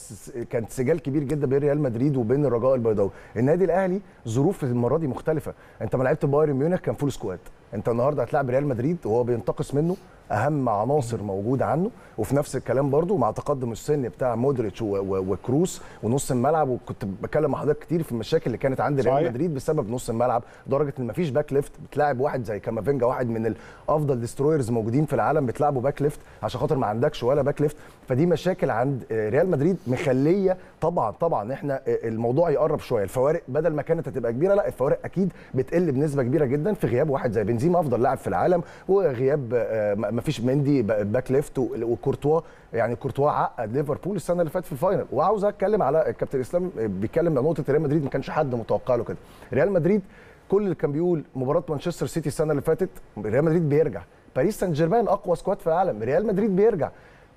كان سجال كبير جدا بين ريال مدريد وبين الرجاء البيضاوي. النادي الأهلي ظروف المرة دي مختلفة. انت ما لعبت بايرن ميونخ كان full squad. انت النهارده هتلاعب ريال مدريد وهو بينتقص منه أهم عناصر موجودة عنه. وفي نفس الكلام برضو مع تقدم السن بتاع مودريتش وكروس ونص الملعب. وكنت بتكلم مع حضرتك كتير في المشاكل اللي كانت عند ريال. مدريد بسبب نص الملعب. لدرجة إن مفيش back left بتلاعب واحد زي كامافينجا واحد من الافضل destroyers موجودين في العالم بتلعبه back left عشان خاطر ما عندكش ولا back left فدي مشاكل عند ريال مدريد مخلية. طبعا طبعا إحنا الموضوع يقرب شوية. الفوارق بدل ما كانت هتبقى كبيرة لأ الفوارق أكيد بتقل بنسبة كبيرة جدا في غياب واحد زي بنزيما أفضل لاعب في العالم وغياب آه، ما فيش مندي back left وكورتوا. يعني كورتوا عقد ليفربول السنة اللي فاتت في ال final. وعاوز أتكلم على الكابتن إسلام بيتكلم عن نقطة ريال مدريد ما كانش حد متوقع له كده. ريال مدريد كل اللي كان بيقول مباراة مانشستر سيتي السنة اللي فاتت ريال مدريد بيرجع. باريس سان جيرمان أقوى squad في العالم. ريال مدريد بيرجع.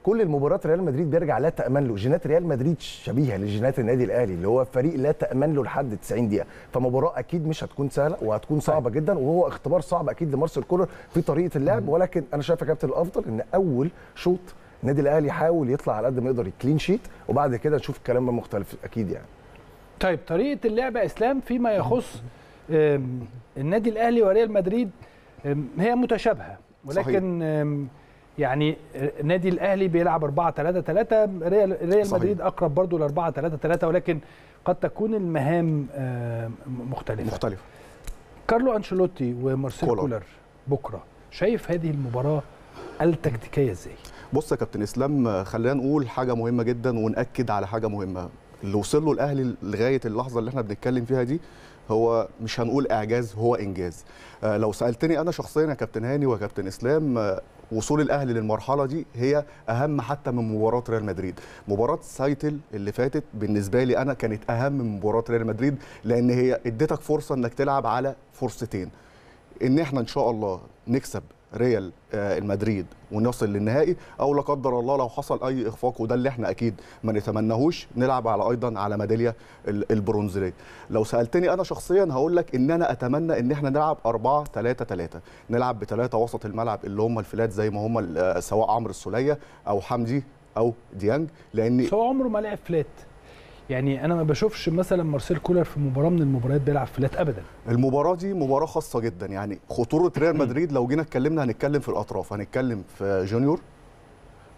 كل المباريات ريال مدريد بيرجع لا تأمن له. جينات ريال مدريد شبيهة لجينات النادي الأهلي اللي هو فريق لا تأمن له لحد 90 دقيقة. فمباراة أكيد مش هتكون سهلة وهتكون صعبة جدا وهو اختبار صعب أكيد لمارسيل كولر في طريقة اللعب. ولكن أنا شايف يا كابتن الأفضل إن أول شوط النادي الأهلي يحاول يطلع على قد ما يقدر كلين شيت وبعد كده نشوف الكلام ده مختلف أكيد يعني. طيب طريقة اللعب يا إسلام فيما يخص النادي الأهلي وريال مدريد هي متشابهة. ولكن آم، يعني النادي الأهلي بيلعب 4 3 3 ريال ريال. مدريد أقرب برضو ل 4 3 3 ولكن قد تكون المهام آم، مختلفة مختلفة كارلو أنشيلوتي ومارسيل كولر. كولر بكرة شايف هذه المباراة التكتيكية إزاي؟ بص يا كابتن إسلام خلينا نقول حاجة مهمة جدا ونأكد على حاجة مهمة اللي وصل له الأهلي لغاية اللحظة اللي إحنا بنتكلم فيها دي هو مش هنقول إعجاز هو إنجاز آه لو سألتني أنا شخصيا يا كابتن هاني وكابتن إسلام آه وصول الأهلي للمرحلة دي هي أهم حتى من مباراة ريال مدريد. مباراة سياتل اللي فاتت بالنسبة لي أنا كانت أهم من مباراة ريال مدريد لأن هي اديتك فرصة إنك تلعب على فرصتين. إن إحنا إن شاء الله نكسب ريال آه، المدريد ونصل للنهائي أو لا قدر الله لو حصل أي إخفاق وده اللي إحنا أكيد ما نتمناهوش نلعب على أيضا على ميدالية ال- البرونزية. لو سألتني أنا شخصيا هقول لك إن أنا أتمنى إن إحنا نلعب 4 3 3 نلعب بثلاثه وسط الملعب اللي هم ال flat زي ما هم آه، سواء عمرو السولية أو حمدي أو ديانج لأن هو عمره ما لعب flat. يعني أنا ما بشوفش مثلا مارسيل كولر في مباراة من المباريات بيلعب flat ابدا. المباراة دي مباراة خاصة جدا. يعني خطورة ريال مدريد لو جينا اتكلمنا هنتكلم في الأطراف. هنتكلم في جونيور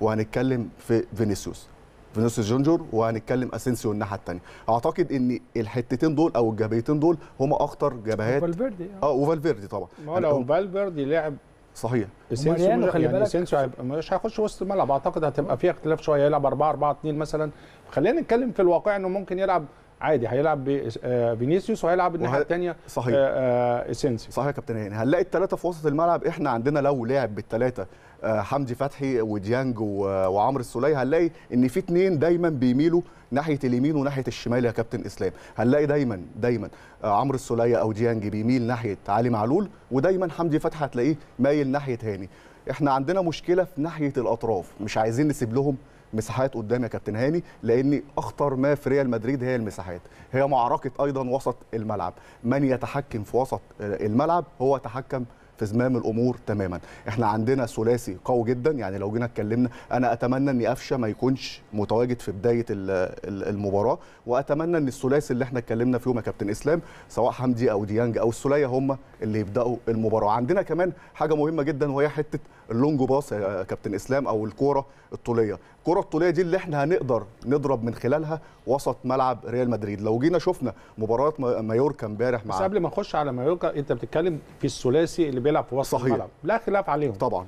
وهنتكلم في فينيسيوس. فينيسيوس جونيور وهنتكلم أسينسيو الناحية الثانية أعتقد إن الحتتين دول أو الجبهتين دول هما أخطر جبهات. فالفيردي آه. وفالفيردي طبعا. ما هو لو فالفيردي لعب صحيح. اسينسيو خلي يعني بالك. هيبقى- مش هيخش وسط الملعب أعتقد هتبقى فيها اختلاف شوية يلعب 4 4 2 مثلا. خلينا نتكلم في الواقع إنه ممكن يلعب عادي هيلعب بفينيسيوس وهيلعب الناحية وه- الثانية صحيح. اسينسيو صحيح يا كابتن هاني. هنلاقي الثلاثه في وسط الملعب إحنا عندنا لو لعب بالثلاثه آه، حمدي فتحي وديانج وعمرو السوليه هنلاقي إن في اثنين دايما بيميلوا ناحية اليمين وناحية الشمال يا كابتن إسلام. هنلاقي دايما دايما آه، عمرو السوليه أو ديانج بيميل ناحية علي معلول ودايما حمدي فتحي هتلاقيه مايل ناحية هاني. إحنا عندنا مشكلة في ناحية الأطراف مش عايزين نسيب لهم مساحات قدام يا كابتن هاني لأن أخطر ما في ريال مدريد هي المساحات. هي معركة أيضا وسط الملعب. من يتحكم في وسط آه، الملعب؟ هو تحكم في زمام الأمور تماما. إحنا عندنا ثلاثي قوي جدا. يعني لو جينا اتكلمنا أنا أتمنى ان قفشه ما يكونش متواجد في بداية ال- ال- المباراة وأتمنى إن الثلاثي اللي إحنا اتكلمنا فيهم يا كابتن إسلام سواء حمدي أو ديانج أو السوليه هم اللي يبدأوا المباراة. عندنا كمان حاجة مهمة جدا وهي حتة ال long pass يا كابتن إسلام أو الكورة الطولية. الكوره الطولية دي اللي إحنا هنقدر نضرب من خلالها وسط ملعب ريال مدريد. لو جينا شفنا مباراه ما- مايوركا امبارح بس مع قبل ما نخش على مايوركا انت بتتكلم في الثلاثي اللي بيلعب في وسط صحيح. الملعب. لا خلاف عليهم. طبعا.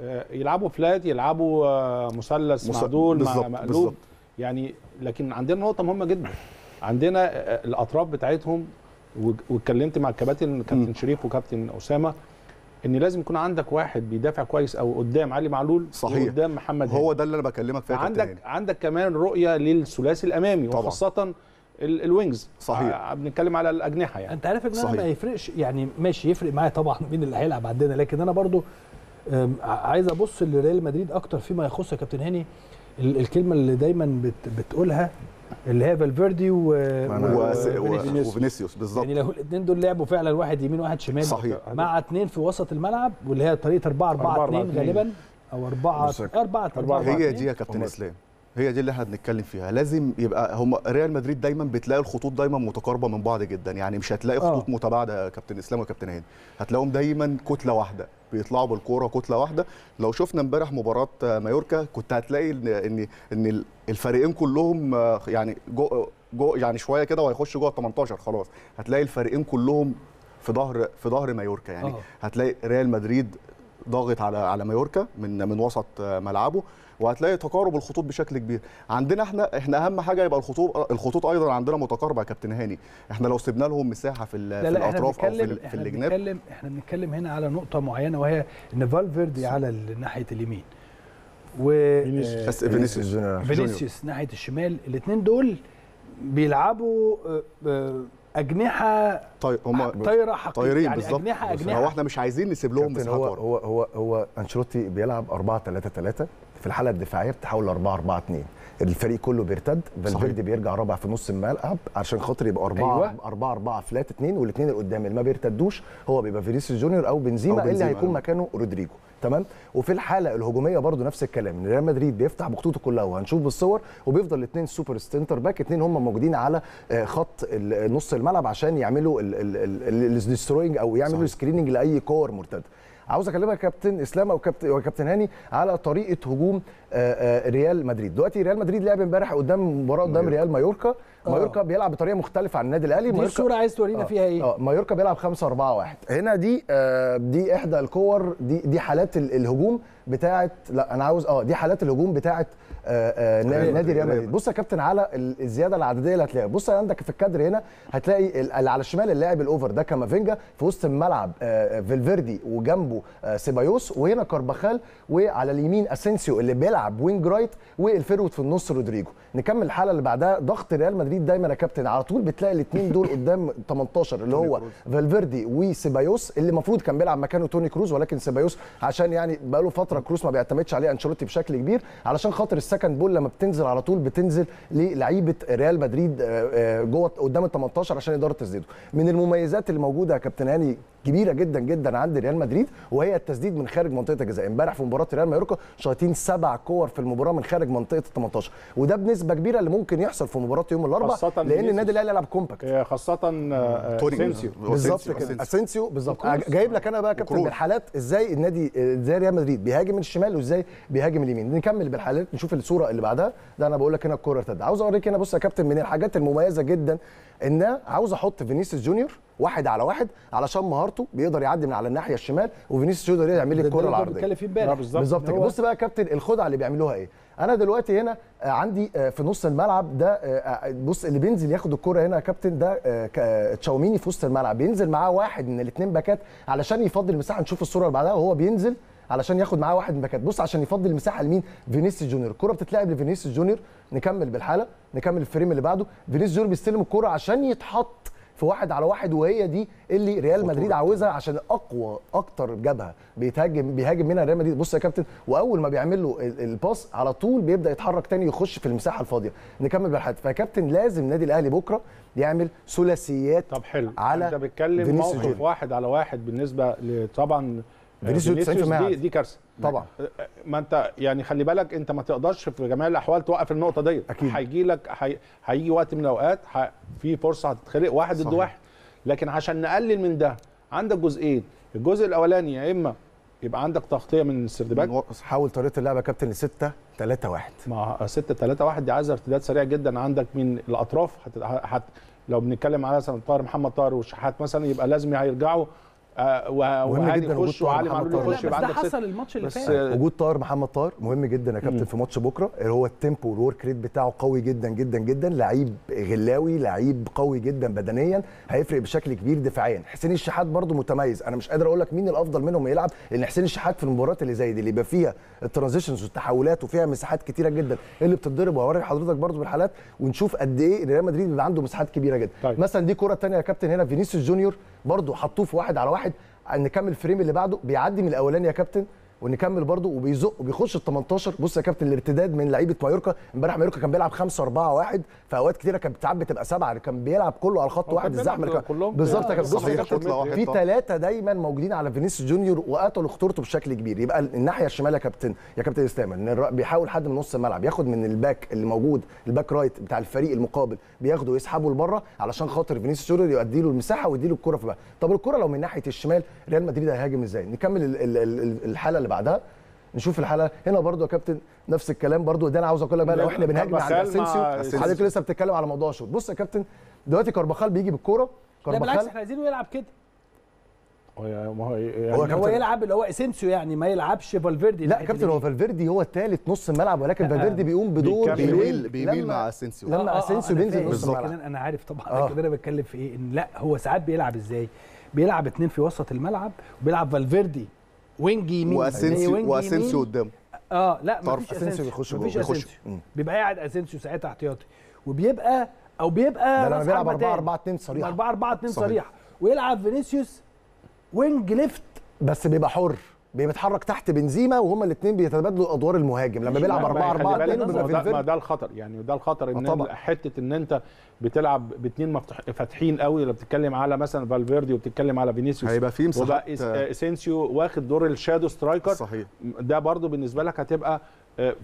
آه، يلعبوا flat يلعبوا آه، مثلث مس- معدول مع بالظبط، مقلوب. بالظبط. يعني لكن عندنا نقطة مهمة جدا. عندنا آه، الأطراف بتاعتهم واتكلمت مع الكباتن كابتن شريف وكابتن أسامة إن لازم يكون عندك واحد بيدافع كويس أو قدام علي معلول صحيح. وقدام محمد هو هاني. ده اللي أنا بكلمك فيه عندك هاني. عندك كمان رؤية للثلاثي الأمامي طبعا. وخاصة ال- الوينجز صحيح. آه، بنتكلم على الأجنحة يعني أنت عارف إن. ما يفرقش يعني ماشي يفرق معايا طبعا مين اللي هيلعب عندنا لكن أنا برضو عايز أبص لريال مدريد أكتر فيما يخص يا كابتن هاني ال- الكلمة اللي دايما بت بتقولها اللي هي فالفيردي و وس- و- وفينيسيوس. بالظبط يعني لو الاثنين دول لعبوا فعلا واحد يمين وواحد شمال صحيح. مع اثنين في وسط الملعب واللي هي طريقة 4 4 2 4-4-2. غالبا أو 4 بالظبط. 4 4 هي دي يا كابتن إسلام هي دي اللي إحنا بنتكلم فيها. لازم يبقى هم ريال مدريد دايما بتلاقي الخطوط دايما متقاربة من بعض جدا. يعني مش هتلاقي آه. خطوط متباعدة يا كابتن إسلام وكابتن هاني هتلاقيهم دايما كتلة واحدة. بيطلعوا بالكورة كتلة واحدة. لو شفنا امبارح مباراة مايوركا كنت هتلاقي ان ان إن الفريقين كلهم آه، يعني جو جو يعني شوية كده وهيخشوا جوه ال 18 خلاص. هتلاقي الفريقين كلهم في ظهر في ظهر مايوركا. يعني آه. هتلاقي ريال مدريد ضاغط على على مايوركا من من وسط ملعبه. وهتلاقي تقارب الخطوط بشكل كبير. عندنا إحنا إحنا اهم حاجة يبقى الخطوط الخطوط أيضا عندنا متقاربة يا كابتن هاني. إحنا لو سيبنا لهم مساحة في, لا في لا الأطراف أو في, في إحنا الجناب بنتكلم إحنا بنتكلم هنا على نقطة معينة وهي إن فالفيردي على ناحية اليمين. و فينيسيوس. آه، بس فينيسيوس جونيور. فينيسيوس ناحية الشمال. الاثنين دول بيلعبوا آه، آه، أجنحة طيب هم طايرة حقيقية. طايرين يعني بالظبط. أجنحة أجنحة. هو إحنا مش عايزين نسيب لهم ورا هو هو هو أنشيلوتي بيلعب 4 3 3 في الحاله الدفاعية بتحول 4 4 2 الفريق كله بيرتد فالفيردي بيرجع رابع في نص الملعب عشان خاطر يبقى 4 أيوة. 4 4 flat 2 والاثنين اللي قدام اللي ما بيرتدوش هو بيبقى فينيسيوس جونيور أو بنزيما, أو اللي هيكون. مكانه رودريجو. تمام؟ وفي الحاله الهجومية برضو نفس الكلام. ريال مدريد بيفتح بخطوطه كلها وهنشوف بالصور وبيفضل الاثنين سوبر سنتر باك اثنين هم موجودين على آه، خط نص الملعب عشان يعملوا ال destroying أو يعملوا screening لأي كور مرتدة. عاوز أكلمك يا كابتن إسلام أو كابتن وكابتن هاني على طريقة هجوم آه، آه، ريال مدريد. دلوقتي ريال مدريد لعب امبارح قدام مباراه قدام ريال مايوركا. آه. مايوركا بيلعب بطريقة مختلفة عن النادي الأهلي. دي الصورة عايز تورينا فيها إيه. آه مايوركا بيلعب 5 4 1 هنا دي آه دي إحدى الكور دي دي حالات ال- الهجوم بتاعه لا أنا عاوز آه دي حالات الهجوم بتاعه آه آه نادي ريال مدريد. بص يا كابتن على ال- الزيادة العددية اللي هتلاقيها. بص عندك في الكادر هنا هتلاقي ال- اللي على الشمال اللاعب ال over ده كامافينجا في وسط الملعب آه فالفيردي وجنبه سيبايوس وهنا كارباخال وعلى اليمين أسينسيو اللي بيلعب wing right وال forward في النص رودريجو. نكمل الحاله اللي بعدها. ضغط ريال مدريد دايما يا كابتن. على طول بتلاقي الاثنين دول قدام 18 اللي هو فالفيردي وسيبايوس اللي المفروض كان بيلعب مكانه توني كروز ولكن سيبايوس عشان يعني بقاله فترة كروز ما بيعتمدش عليه أنشيلوتي بشكل كبير علشان خاطر ال second ball لما بتنزل على طول بتنزل للعيبة ريال مدريد آه، آه، جوه قدام ال 18 عشان إدارة تسديده من المميزات اللي موجودة يا كابتن هاني كبيرة جدا جدا عند ريال مدريد وهي التسديد من خارج منطقة الجزاء امبارح في مباراة ريال مايوركا شايطين سبع كور في المباراة من خارج منطقة ال 18 وده بنسبة كبيرة اللي ممكن يحصل في مباراة يوم الأربعاء خاصة لأن. النادي الأهلي يلعب compact آه، خاصة آه،. أسينسيو بالظبط كده. أسينسيو بالظبط. جايب لك أنا بقى يا كابتن. بالحالات إزاي النادي إزاي ريال مدريد بيهاجم من الشمال وإزاي بيهاجم اليمين نكمل بالحالات نشوف الصورة اللي بعدها ده أنا بقول لك هنا الكورة ارتد عاوز أوريك هنا بص يا كابتن من الحاجات المميزة جدا ان عاوز أحط فينيسيوس جونيور واحد على واحد علشان مهارته بيقدر يعدي من على الناحية الشمال وفينيسيوس جونيور يعمل لي الكرة العرضية. بنتكلم فيه آه، امبارح بالظبط. بالظبط. كده بص بقى يا كابتن الخدعة اللي بيعملوها إيه؟ أنا دلوقتي هنا آه، عندي آه، في نص الملعب ده آه، آه، بص اللي بينزل ياخد الكرة هنا يا كابتن ده آه، آه، تشاوميني في وسط الملعب. بينزل معاه واحد من الاثنين باكات علشان يفضي المساحه نشوف الصورة اللي بعدها وهو بينزل علشان ياخد معاه واحد من الباكات بص عشان يفضي المساحه لمين؟ فينيسيوس جونيور. الكره بتتلعب لفينيسيوس جونيور. نكمل بالحالة. نكمل ال frame اللي بعده. فينيسيوس جونيور بيستلم الكرة عشان يتحط في واحد على واحد وهي دي اللي ريال مدريد عاوزها عشان أقوى أكتر جبهة بيتهاجم بيهاجم منها ريال مدريد. بص يا كابتن وأول ما بيعمل له ال- pass على طول بيبدأ يتحرك تاني يخش في المساحة الفاضية. نكمل بالحد فيا كابتن لازم النادي الأهلي بكرة يعمل ثلاثيات طب حلو. على أنت بتتكلم موقف. واحد على واحد بالنسبة طبعا فينيسيوس 90% دي. دي كارثة. طبعا. ما انت يعني خلي بالك انت ما تقدرش في جميع الأحوال توقف النقطة دي أكيد. هيجي لك هي- هيجي وقت من الأوقات ح- في فرصة هتتخلق واحد ضد. واحد. لكن عشان نقلل من ده عندك جزئين. الجزء الأولاني يا إما يبقى عندك تغطية من السردباك حاول طريقة اللعب يا كابتن ل 6 3 1 مع 6 3 1 دي عايزة ارتداد سريع جدا. عندك من الأطراف. هت... هت... لو بنتكلم على مثلا طاهر محمد طاهر وشحات مثلا يبقى لازم هيرجعوا آه و- مهم وهاني جدا وجود يخش وعلي محمد معلول. يخش يبقى بس ده عندك حصل الماتش اللي بس فات. آه، وجود طاهر محمد طاهر مهم جدا يا كابتن في ماتش بكرة اللي هو ال tempo وال work rate بتاعه قوي جدا جدا جدا. لعيب غلاوي لعيب قوي جدا بدنيا. هيفرق بشكل كبير دفاعيا. حسين الشحات برده متميز. أنا مش قادر أقول لك مين الأفضل منهم يلعب لأن حسين الشحات في المباريات اللي زي دي اللي يبقى فيها ال transitions والتحولات وفيها مساحات كتيرة جدا اللي بتتضرب. وهوري حضرتك برده بالحالات ونشوف قد إيه ريال مدريد بيبقى عنده مساحات كبيرة جدا. طيب. مثلا دي كرة تانية يا كابتن هنا. فينيسيوس جونيور برده حطوه في واحد على واحد نكمل ال frame اللي بعده. بيعدي من الأولاني يا كابتن. ونكمل برده وبيزق وبيخش ال 18 بص يا كابتن الارتداد من لعيبة مايوركا. امبارح مايوركا كان بيلعب 5 4 1 في أوقات كتيرة كانت ساعات بتبقى سبعة كان بيلعب كله على خط واحد. كان الزحمة كان بالظبط كابتن. بص في. ثلاثة دايما موجودين على فينيسيوس جونيور وقتلوا خطورته بشكل كبير. يبقى الناحية الشمال يا كابتن يا كابتن اسلام إن بيحاول حد من نص الملعب ياخد من ال back اللي موجود ال back right بتاع الفريق المقابل بياخده ويسحبه لبره علشان خاطر فينيسيوس جونيور يدي له المساحة ويدي له الكرة في بقى. طب الكرة لو من ناحية الشمال ريال مدريد هيهاجم إزاي؟ نكمل ال- ال- ال- الحالة اللي بعدها نشوف الحلقة. هنا برضو يا كابتن نفس الكلام برضو. ده أنا عاوز أقول لك بقى لو إحنا بنهاجم مع أسينسيو. حضرتك لسه بتتكلم على موضوع الشوط. بص يا كابتن دلوقتي كارباخال بيجي بالكورة. لا بالعكس إحنا عايزينه يلعب كده. هو ما هو يعني هو هو يلعب اللي هو أسينسيو يعني ما يلعبش فالفيردي. لا كابتن هو فالفيردي هو الثالث نص الملعب ولكن فالفيردي بيقوم بدور. بيميل بيميل لما- مع أسينسيو. لما أسينسيو بينزل نص بالظبط. الملعب أنا عارف طبعا. آه. أنا بتكلم في إيه؟ إن لا هو ساعات بيلعب إزاي؟ بيلعب اتنين في وسط الملعب وبيلعب فالفيردي wing يمين زي واسينسيو wing وأسينسيو يمين. قدام آه لا طرف. مفيش أسينسيو أسينسيو بيخش مفيش. أسينسيو. بيبقى قاعد أسينسيو ساعتها احتياطي وبيبقى أو بيبقى ده لما بيلعب حربة 4 تاني. 4 2 صريح 4 4 2 صحيح. صريح ويلعب فينيسيوس wing left بس بيبقى حر بيتحرك تحت بنزيما وهما الاثنين بيتبادلوا ادوار المهاجم. لما بيلعب 4 4 2 ما وبيبقى ده, ما فالفيردي ده الخطر يعني ده الخطر إن طبعا. حتة إن أنت بتلعب باثنين مفتوح فاتحين قوي لو بتتكلم على مثلا فالفيردي وبتتكلم على فينيسيوس. هيبقى في مساحات وبقى آه، إسينسيو واخد دور ال shadow striker. صحيح. ده برضو بالنسبة لك هتبقى آه،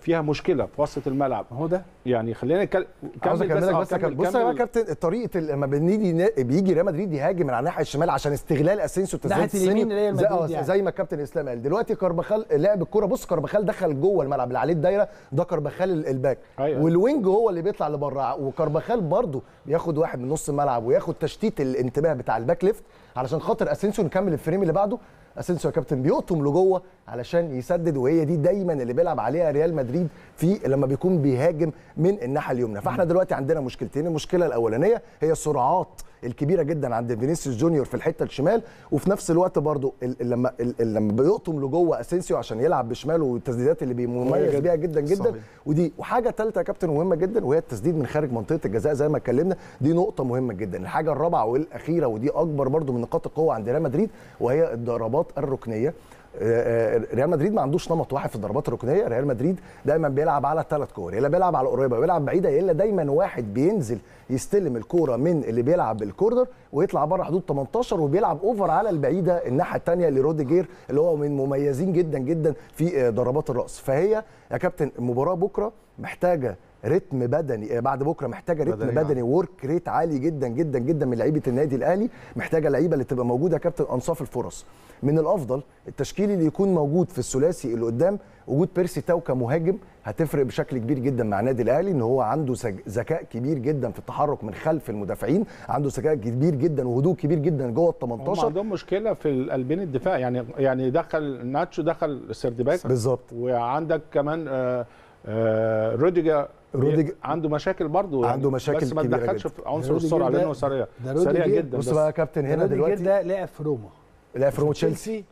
فيها مشكلة في وسط الملعب. هو ده. يعني خلينا نتكلم عاوز اكملك آه، بس يا كمل- كابتن بص يا. كابتن طريقة لما بنيجي بيجي ريال مدريد يهاجم من على الناحية الشمال عشان استغلال أسينسيو تسديد اليمين زي, آه، يعني. زي ما الكابتن إسلام قال. دلوقتي كارباخال لعب الكورة. بص كارباخال دخل جوه الملعب اللي عليه الدايرة. ده كارباخال ال- الباك. أيوة. وال wing هو اللي بيطلع لبره. وكارباخال برده بياخد واحد من نص الملعب وياخد تشتيت الانتباه بتاع ال back left علشان خاطر أسينسيو نكمل ال frame اللي بعده. أسينسيو يا كابتن بيقطم لجوه. علشان يسدد وهي دي دايما اللي بيلعب عليها ريال مدريد في لما بيكون بيهاجم من الناحية اليمنى. فاحنا دلوقتي عندنا مشكلتين. المشكلة الأولانية هي السرعات الكبيرة جدا عند فينيسيوس جونيور في الحتة الشمال وفي نفس الوقت برضو لما لما بيقطم لجوه أسينسيو عشان يلعب بشماله والتسديدات اللي بيميز. بيها جدا جدا. صحيح. ودي وحاجه ثالثه يا كابتن مهمة جدا وهي التسديد من خارج منطقة الجزاء زي ما اتكلمنا. دي نقطة مهمة جدا. الحاجة الرابعة والأخيرة ودي أكبر برضو من نقاط القوة عند ريال مدريد وهي الضربات الركنية. ريال مدريد ما عندوش نمط واحد في الضربات الركنية. ريال مدريد دايما بيلعب على ثلاث كور يا إلا بيلعب على قريبة ويلعب بعيدة يا إلا دايما واحد بينزل يستلم الكورة من اللي بيلعب ال corner ويطلع بره حدود 18 وبيلعب over على البعيدة الناحية الثانية لروديجير اللي هو من مميزين جدا جدا في ضربات الرأس. فهي يا كابتن المباراه بكرة محتاجة رتم بدني آه، بعد بكرة محتاجة رتم بدني بدني, بدني work rate عالي جدا جدا جدا من لعيبة النادي الأهلي محتاجة لعيبه اللي تبقى موجودة كابتن أنصاف الفرص. من الأفضل التشكيل اللي يكون موجود في الثلاثي اللي قدام وجود بيرسي تاو كمهاجم هتفرق بشكل كبير جدا مع النادي الأهلي إن هو عنده ذكاء كبير جدا في التحرك من خلف المدافعين عنده ذكاء كبير جدا وهدوء كبير جدا جوه ال 18 عندهم مشكلة في القلبين الدفاع يعني يعني دخل ناتشو دخل third back بالظبط. وعندك كمان آه آه روديجر روديجر- عنده مشاكل برضه عنده مشاكل بس ما تدخلش. في عنصر السرعة لأنه سريع. سريع جدا بص بقى يا كابتن هنا دلوقتي. ده لعب في روما. لا في روما تشيلسي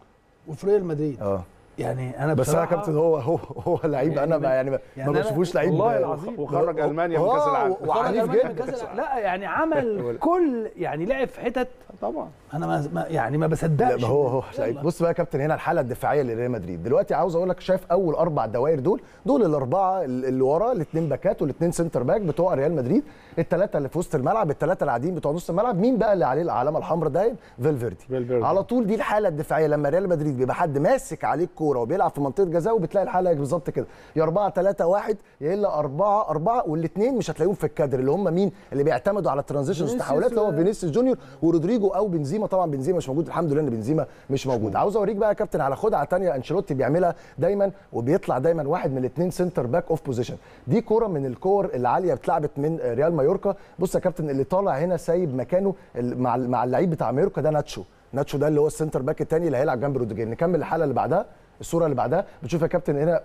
وفي ريال مدريد. آه. يعني أنا بس أنا كابتن هو هو هو لعيب يعني أنا ما- يعني ما, يعني ما أنا بشوفوش لعيب والله العظيم. وخرج ألمانيا من كأس آه، العالم. وعنيف جدا. لا يعني عمل كل يعني لعب في حتت طبعا أنا ما ما- يعني ما لا بصدقش ما هو هو. لعيب بص بقى يا كابتن هنا الحالة الدفاعية لريال مدريد دلوقتي عاوز أقول لك شايف أول أربع دوائر دول دول الأربعة اللي ورا الاثنين باكات والاثنين centre back بتوع ريال مدريد الثلاثه اللي في وسط الملعب الثلاثه اللي قاعدين بتوع نص الملعب مين بقى اللي عليه العلامة الحمراء ده فالفيردي فالفيردي. على طول دي الحالة الدفاعية لما ريال مدريد بيبقى حد ماسك عليه الكوره وبيلعب في منطقة جزاء وبتلاقي الحالة بالظبط كده. يا 4 3 1 يا إلا 4 4 والاثنين مش هتلاقيهم في الكادر اللي هم مين؟ اللي بيعتمدوا على ال transitions والتحولات اللي هو و- فينيسيوس جونيور ورودريجو أو بنزيما. طبعا بنزيما مش موجود الحمد لله إن بنزيما مش موجود. عاوز أوريك بقى يا كابتن على خدعة ثانية أنشيلوتي بيعملها دايما وبيطلع دايما واحد من الاثنين centre back off position دي كورة من الكور العاليه اتلعبت من ريال مايوركا. بص يا كابتن اللي طالع هنا سايب مكانه مع ال- مع اللعيب بتاع مايوركا ده ناتشو. ناتشو ده اللي هو ال centre back الثاني اللي هيلعب جنب روديجير. نكمل الحالة اللي بعدها. الصورة اللي بعدها بتشوف يا كابتن هنا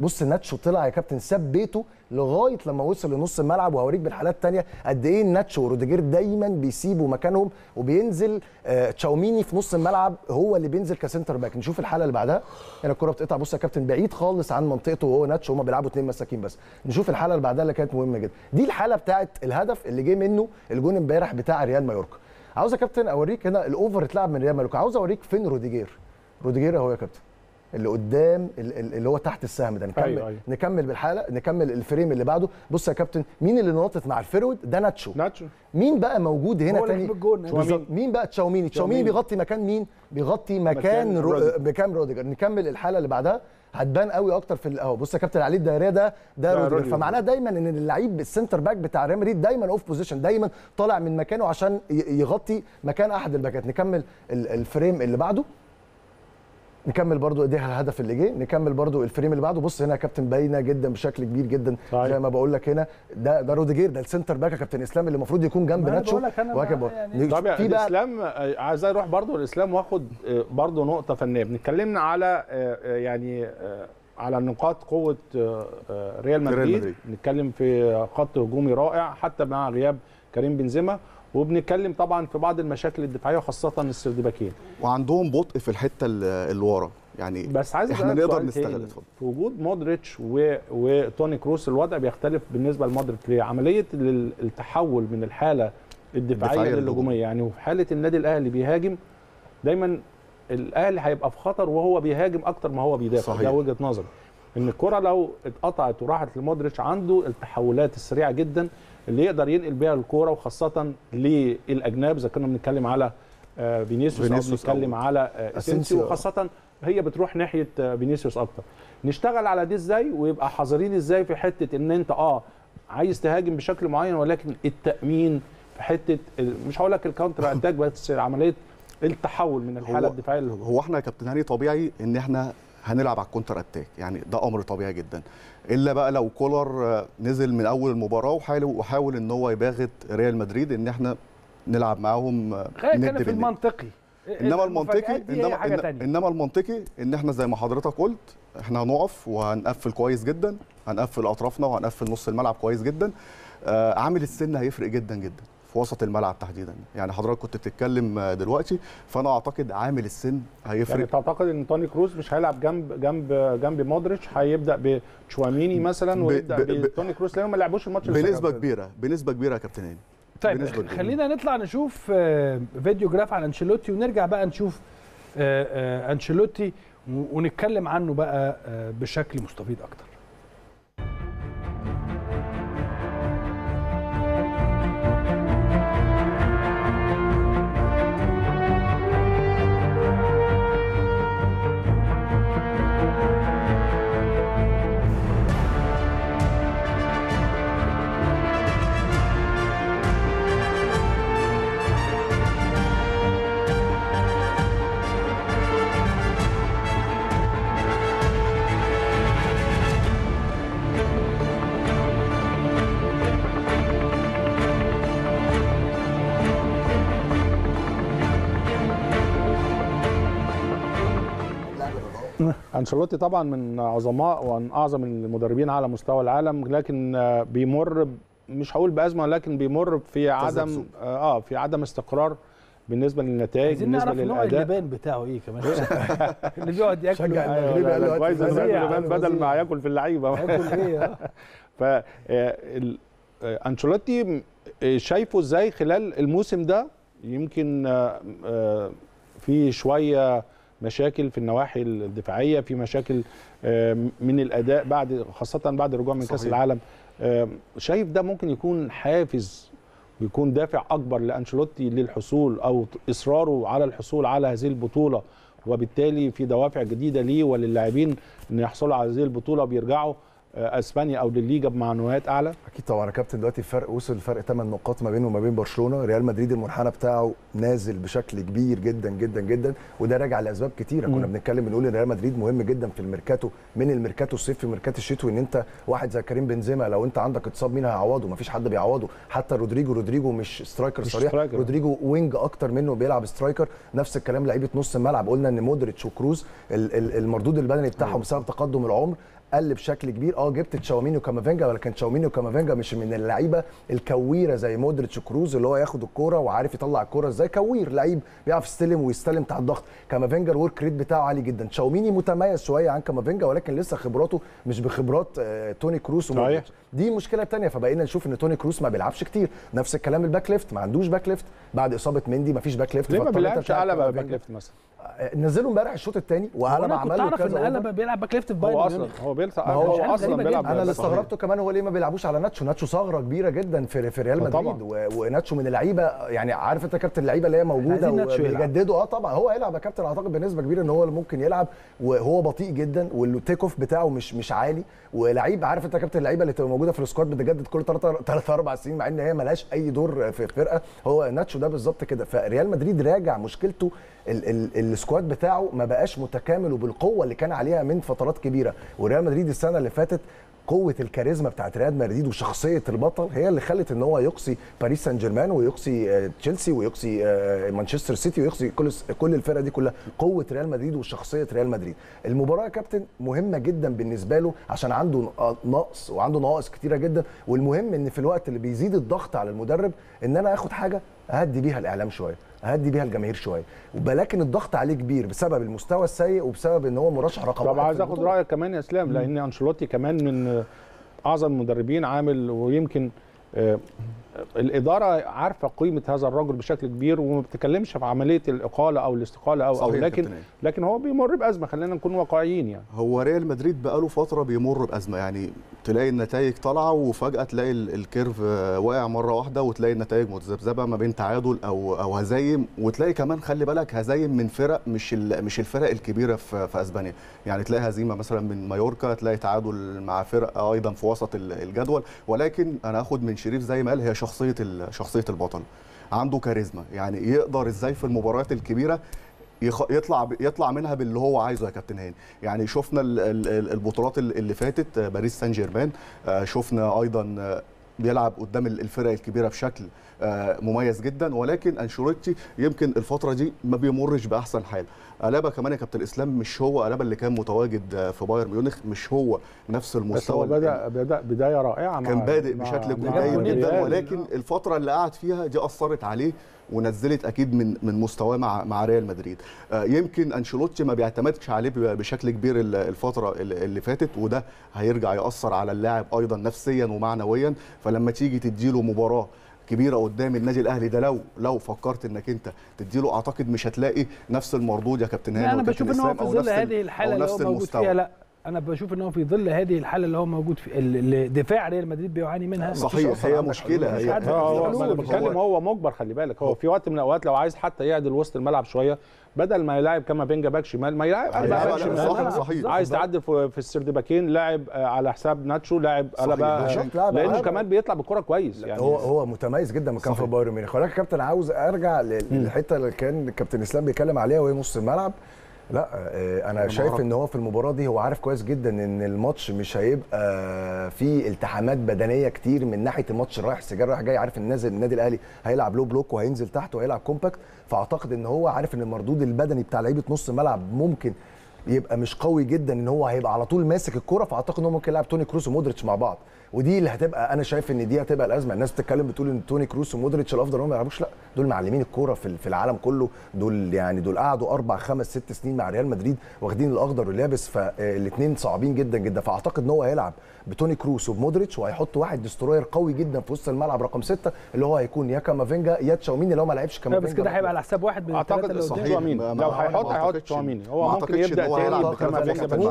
بص ناتشو طلع يا كابتن ساب بيته لغاية لما وصل لنص الملعب وهوريك بالحالات الثانية قد إيه ناتشو وروديجير دايما بيسيبوا مكانهم وبينزل آه، تشاوميني في نص الملعب هو اللي بينزل ك centre back. نشوف الحالة اللي بعدها. هنا الكرة بتقطع. بص يا كابتن بعيد خالص عن منطقته وهو ناتشو هم بيلعبوا اثنين مساكين بس. نشوف الحالة اللي بعدها اللي كانت مهمة جدا. دي الحالة بتاعه الهدف اللي جه منه الجون امبارح بتاع ريال مايوركا. عاوز يا كابتن أوريك هنا ال over اتلعب من ريال مايوركا. عاوز أوريك فين روديجير؟ روديجير أهو يا كابتن. اللي قدام ال- ال- اللي هو تحت السهم ده. نكمل أيوة، أيوة. نكمل بالحاله نكمل ال frame اللي بعده. بص يا كابتن مين اللي ناطط مع ال forward ده ناتشو. ناتشو. مين بقى موجود هنا تاني. بالظبط. مين بقى؟ تشاوميني. تشاوميني. بيغطي مكان مين؟ بيغطي مكان مكان رو... روديجر. مكان روديجر. نكمل الحاله اللي بعدها. هتبان قوي أكتر في أهو. بص يا كابتن عليه الدايرة ده ده روديجر. فمعناه دايما إن اللعيب ال centre back بتاع ريال مدريد دايما off position دايما طالع من مكانه عشان يغطي مكان أحد الباكات. نكمل ال- ال frame اللي بعده. نكمل برضو ايديها الهدف اللي جه نكمل برضو ال frame اللي بعده. بص هنا يا كابتن باينة جدا بشكل كبير جدا صحيح. زي ما بقول لك هنا. ده ده روديجير ده ال centre back يا كابتن إسلام اللي المفروض يكون جنب ناتشو. بقى يعني- طب في بقى الاسلام آه، عايز أروح برضو الاسلام وأخد آه، برضو نقطة فنية. بنتكلمنا على آه، آه، يعني على نقاط قوة ريال مدريد. مدريد. نتكلم في خط هجومي رائع حتى مع غياب كريم بنزيما. وبنتكلم طبعا في بعض المشاكل الدفاعية وخاصة السردباكين وعندهم بطء في الحتة ال- اللي ورا. يعني بس عايز إحنا نقدر نستغل. في وجود مودريتش و... وتوني كروس الوضع بيختلف بالنسبة لمودريتش. ليه عملية ال- التحول من الحالة الدفاعية للهجومية. يعني وفي حالة النادي الأهلي بيهاجم دايما الأهلي هيبقى في خطر وهو بيهاجم أكتر ما هو بيدافع. صحيح. ده وجهة نظري. إن الكرة لو اتقطعت وراحت لمودريتش عنده التحولات السريعة جدا. اللي يقدر ينقل بيها الكورة وخاصة للأجناب إذا كنا بنتكلم على آه، فينيسيوس أو بنتكلم على آه، أسينسيو. وخاصة هي بتروح ناحية آه، فينيسيوس أكتر. نشتغل على دي إزاي؟ ويبقى حذرين إزاي في حتة إن أنت آه عايز تهاجم بشكل معين ولكن التأمين في حتة مش هقول لك ال counter attack بس عملية التحول من الحالة الدفاعية هو إحنا يا كابتن هاني طبيعي إن إحنا هنلعب على ال counter attack. يعني ده أمر طبيعي جدا. إلا بقى لو كولر نزل من أول المباراة وحاول وحاول إن هو يباغت ريال مدريد إن إحنا نلعب معاهم آه، ند نتكلم في. المنطقي. إنما المنطقي انما إن- إنما المنطقي إن إحنا زي ما حضرتك قلت إحنا هنقف وهنقفل كويس جدا هنقفل أطرافنا وهنقفل نص الملعب كويس جدا آه عامل السن هيفرق جدا جدا. في وسط الملعب تحديدا يعني حضرتك كنت بتتكلم آه، دلوقتي فأنا أعتقد عامل السن هيفرق يعني تعتقد إن توني كروز مش هيلعب جنب جنب جنب مودريتش هيبدأ بتشواميني مثلا ويبدأ بتوني كروز لأنهم ما لعبوش الماتش بنسبة. كبيرة بنسبة كبيرة يا كابتن هاني طيب. خلينا نطلع نشوف آه، video graph عن أنشيلوتي ونرجع بقى نشوف آه، أنشيلوتي ونتكلم عنه بقى بشكل مستفيض أكتر أنشيلوتي طبعا من عظماء ومن أعظم المدربين على مستوى العالم لكن آه، بيمر مش هقول بأزمة ولكن بيمر في عدم تذبذب. آه في عدم استقرار بالنسبة للنتائج عايزين بالنسبة نعرف نوع للأداء. اللبان بتاعه إيه كمان؟ اللي بيقعد ياكل شجع. المغربي له كويس. بدل. ما ياكل في اللعيبة. ياكل إيه؟ آه. ف آه، آه، أنشيلوتي آه، شايفه إزاي خلال الموسم ده؟ يمكن آه، آه، في شوية مشاكل في النواحي الدفاعية في مشاكل آه، من الأداء بعد خاصة بعد الرجوع من كأس. العالم آه، شايف ده ممكن يكون حافز ويكون دافع أكبر لأنشيلوتي للحصول أو إصراره على الحصول على هذه البطولة وبالتالي في دوافع جديدة ليه وللاعبين إن يحصلوا على هذه البطولة وبيرجعوا أسبانيا أو للليجا بمعنويات أعلى. أكيد طبعا يا كابتن دلوقتي الفرق وصل فرق 8 نقاط ما بينه وما بين برشلونة. ريال مدريد المنحنى بتاعه نازل بشكل كبير جدا جدا جدا وده راجع لأسباب كتيرة. كنا. بنتكلم بنقول إن ريال مدريد مهم جدا في الميركاتو من الميركاتو الصيفي وميركاتو الشتوي إن أنت واحد زي كريم بنزيما لو أنت عندك اتصاب مين هيعوضه مفيش حد بيعوضه. حتى رودريجو رودريجو مش striker مش صريح. striker. رودريجو wing أكتر منه بيلعب striker. نفس الكلام لعيبة نص الملعب. قلنا إن مودريتش وكروز ال- ال- المردود البدني بتاعهم بسبب تقدم العمر قل بشكل كبير. آه جبت تشاوميني وكامافينجا ولكن تشاوميني وكامافينجا مش من اللعيبة الكويرة زي مودريتش وكروز اللي هو ياخد الكورة وعارف يطلع الكورة إزاي. كوير لعيب بيعرف يستلم ويستلم تحت الضغط كامافينجا ال work rate بتاعه عالي جدا. تشاوميني متميز شوية عن كامافينجا ولكن لسه خبراته مش بخبرات آه، توني كروس ومودريتش. دي مشكلة تانية فبقينا نشوف إن توني كروس ما بيلعبش كتير. نفس الكلام ال back left ما عندوش back left. بعد إصابة مندي ما فيش back left ليه ما بيلعبش قلبه back. left مثلا. نزله امبارح الشوط الثاني وقلب أنا عمل كنت له أعرف كذا. بيلعب back left في هو بايرن أصلا ميونخ. هو بيلعب هو هو أصلا بيلعب. أنا اللي. استغربته كمان هو ليه ما بيلعبوش على ناتشو ناتشو ثغرة كبيرة جدا في في ريال طبعاً. مدريد وناتشو من اللعيبة يعني عارف أنت كابتن اللعيبة اللي هي موجودة. وبيجددوا آه طبعا هو هيلعب يا كابتن أعتقد بنسبة كبيرة إن هو اللي ممكن يلعب وهو بطيء جدا وال take off بتاعه مش مش عالي ولعيب عارف أنت كابتن اللعيبة اللي تبقى موجودة في ال squad بتجدد كل 3 3 4 سنين مع إن هي ملهاش أي دور في الفرقة هو ناتشو ده بالظبط كده فريال مدريد راجع مشكلته ال- ال- ال squad بتاعه ما بقاش متكامل وبالقوة اللي كان عليها من فترات كبيرة. وريال مدريد السنة اللي فاتت قوة الكاريزما بتاعت ريال مدريد وشخصية البطل هي اللي خلت إن هو يقصي باريس سان جيرمان ويقصي آه، تشيلسي ويقصي آه، مانشستر سيتي ويقصي كل كل الفرقه دي كلها. قوة ريال مدريد وشخصية ريال مدريد. المباراة يا كابتن مهمة جدا بالنسبة له عشان عنده نقص وعنده نواقص كتيرة جدا. والمهم إن في الوقت اللي بيزيد الضغط على المدرب إن أنا آخد حاجة أهدي بيها الإعلام شوية. اهدي بيها الجماهير شوية ولكن الضغط عليه كبير بسبب المستوى السيء وبسبب إن هو مرشح رقم طب عايز آخد. رأيك كمان يا إسلام لأن أنشيلوتي كمان من أعظم المدربين عامل ويمكن آه، الإدارة عارفة قيمة هذا الرجل بشكل كبير وما بتتكلمش في عملية الإقالة أو الاستقالة أو أو لكن كابتن. لكن هو بيمر بأزمة خلينا نكون واقعيين يعني. هو ريال مدريد بقاله فترة بيمر بأزمة يعني تلاقي النتائج طالعة وفجأة تلاقي ال- الكيرف آه، واقع مرة واحدة وتلاقي النتائج متذبذبة ما بين تعادل أو أو هزايم. وتلاقي كمان خلي بالك هزايم من فرق مش مش الفرق الكبيرة في في أسبانيا. يعني تلاقي هزيمة مثلا من مايوركا تلاقي تعادل مع فرق أيضا في وسط ال- الجدول. ولكن أنا آخد من شريف زي ما قال هي شخصية شخصية البطل عنده كاريزما يعني يقدر إزاي في المباريات الكبيرة. يطلع. يطلع منها باللي هو عايزه يا كابتن هاني يعني شفنا ال... ال... ال- البطولات ال- اللي فاتت آه، باريس سان جيرمان آه، شفنا أيضا آه، بيلعب قدام ال- الفرق الكبيرة بشكل مميز جدا. ولكن أنشيلوتي يمكن الفترة دي ما بيمرش بأحسن حال. ألابا كمان يا كابتن إسلام مش هو ألابا اللي كان متواجد آه، في بايرن ميونخ مش هو نفس بس هو المستوى بدا بدأ بداية رائعة كان بادئ بشكل جيد جدا. ولكن الفترة اللي قعد فيها دي أثرت عليه ونزلت أكيد من من مستواه مع مع ريال مدريد. آه، يمكن أنشيلوتي ما بيعتمدش عليه بشكل كبير ال- الفترة اللي اللي فاتت وده هيرجع يأثر على اللاعب أيضا نفسيا ومعنويا. فلما تيجي تديله مباراة كبيرة قدام النادي الأهلي ده. لو لو فكرت إنك أنت تديله أعتقد مش هتلاقي نفس المردود يا كابتن هاني لا أنا بشوف إن هو في ظل هذه الحالة اللي هو موجود المستوى. فيها. لا أنا بشوف إن هو في ظل هذه الحالة اللي هو موجود في اللي دفاع ريال مدريد بيعاني منها. صحيح هي مشكلة مش هي عارف آه هو بتكلم هو مجبر خلي بالك. هو في وقت من الأوقات لو عايز حتى يعدل وسط الملعب شوية بدل ما يلاعب كامافينجا باك شمال ما يلعب هيلعب باك شمال. صحيح. عايز تعدل في السرد باكين لاعب آه، على حساب ناتشو لاعب قلبه بالظبط، لاعب لأنه. كمان بيطلع بالكره كويس يعني. هو هو متميز جدا من كان في بايرن ميونخ. ولكن كابتن عاوز أرجع لل- للحتة اللي كان كابتن إسلام بيتكلم عليها وهي نص الملعب. لا آه، أنا شايف. إن هو في المباراة دي هو عارف كويس جدا إن الماتش مش هيبقى فيه التحامات بدنية كتير من ناحية الماتش رايح سجال رايح جاي عارف إن النادي الأهلي هيلعب low block وهينزل تحت وهيلعب compact فأعتقد إن هو عارف إن المردود البدني بتاع لعيبة نص الملعب ممكن يبقى مش قوي جدا إن هو هيبقى على طول ماسك الكرة فأعتقد إن هو ممكن يلعب توني كروس ومودريتش مع بعض. ودي اللي هتبقى أنا شايف إن دي هتبقى الأزمة. الناس بتتكلم بتقول إن توني كروس ومودريتش الأفضل انهم ما يلعبوش. لا دول معلمين الكورة في في العالم كله. دول يعني دول قعدوا أربع خمس ست سنين مع ريال مدريد واخدين الأخضر واليابس فالاثنين صعبين جدا جدا. فأعتقد إن هو هيلعب. بتوني كروس وبمودريتش وهيحط واحد destroyer قوي جدا في وسط الملعب رقم ستة اللي هو هيكون يا كامافينجا يا تشاوميني اللي هو ما لعبش كامافينجا بس كده هيبقى على حساب واحد من أعتقد الثلاثه اللي قدام صحيح لو هيحط هيحط ما هو ممكن يبدأ تاني.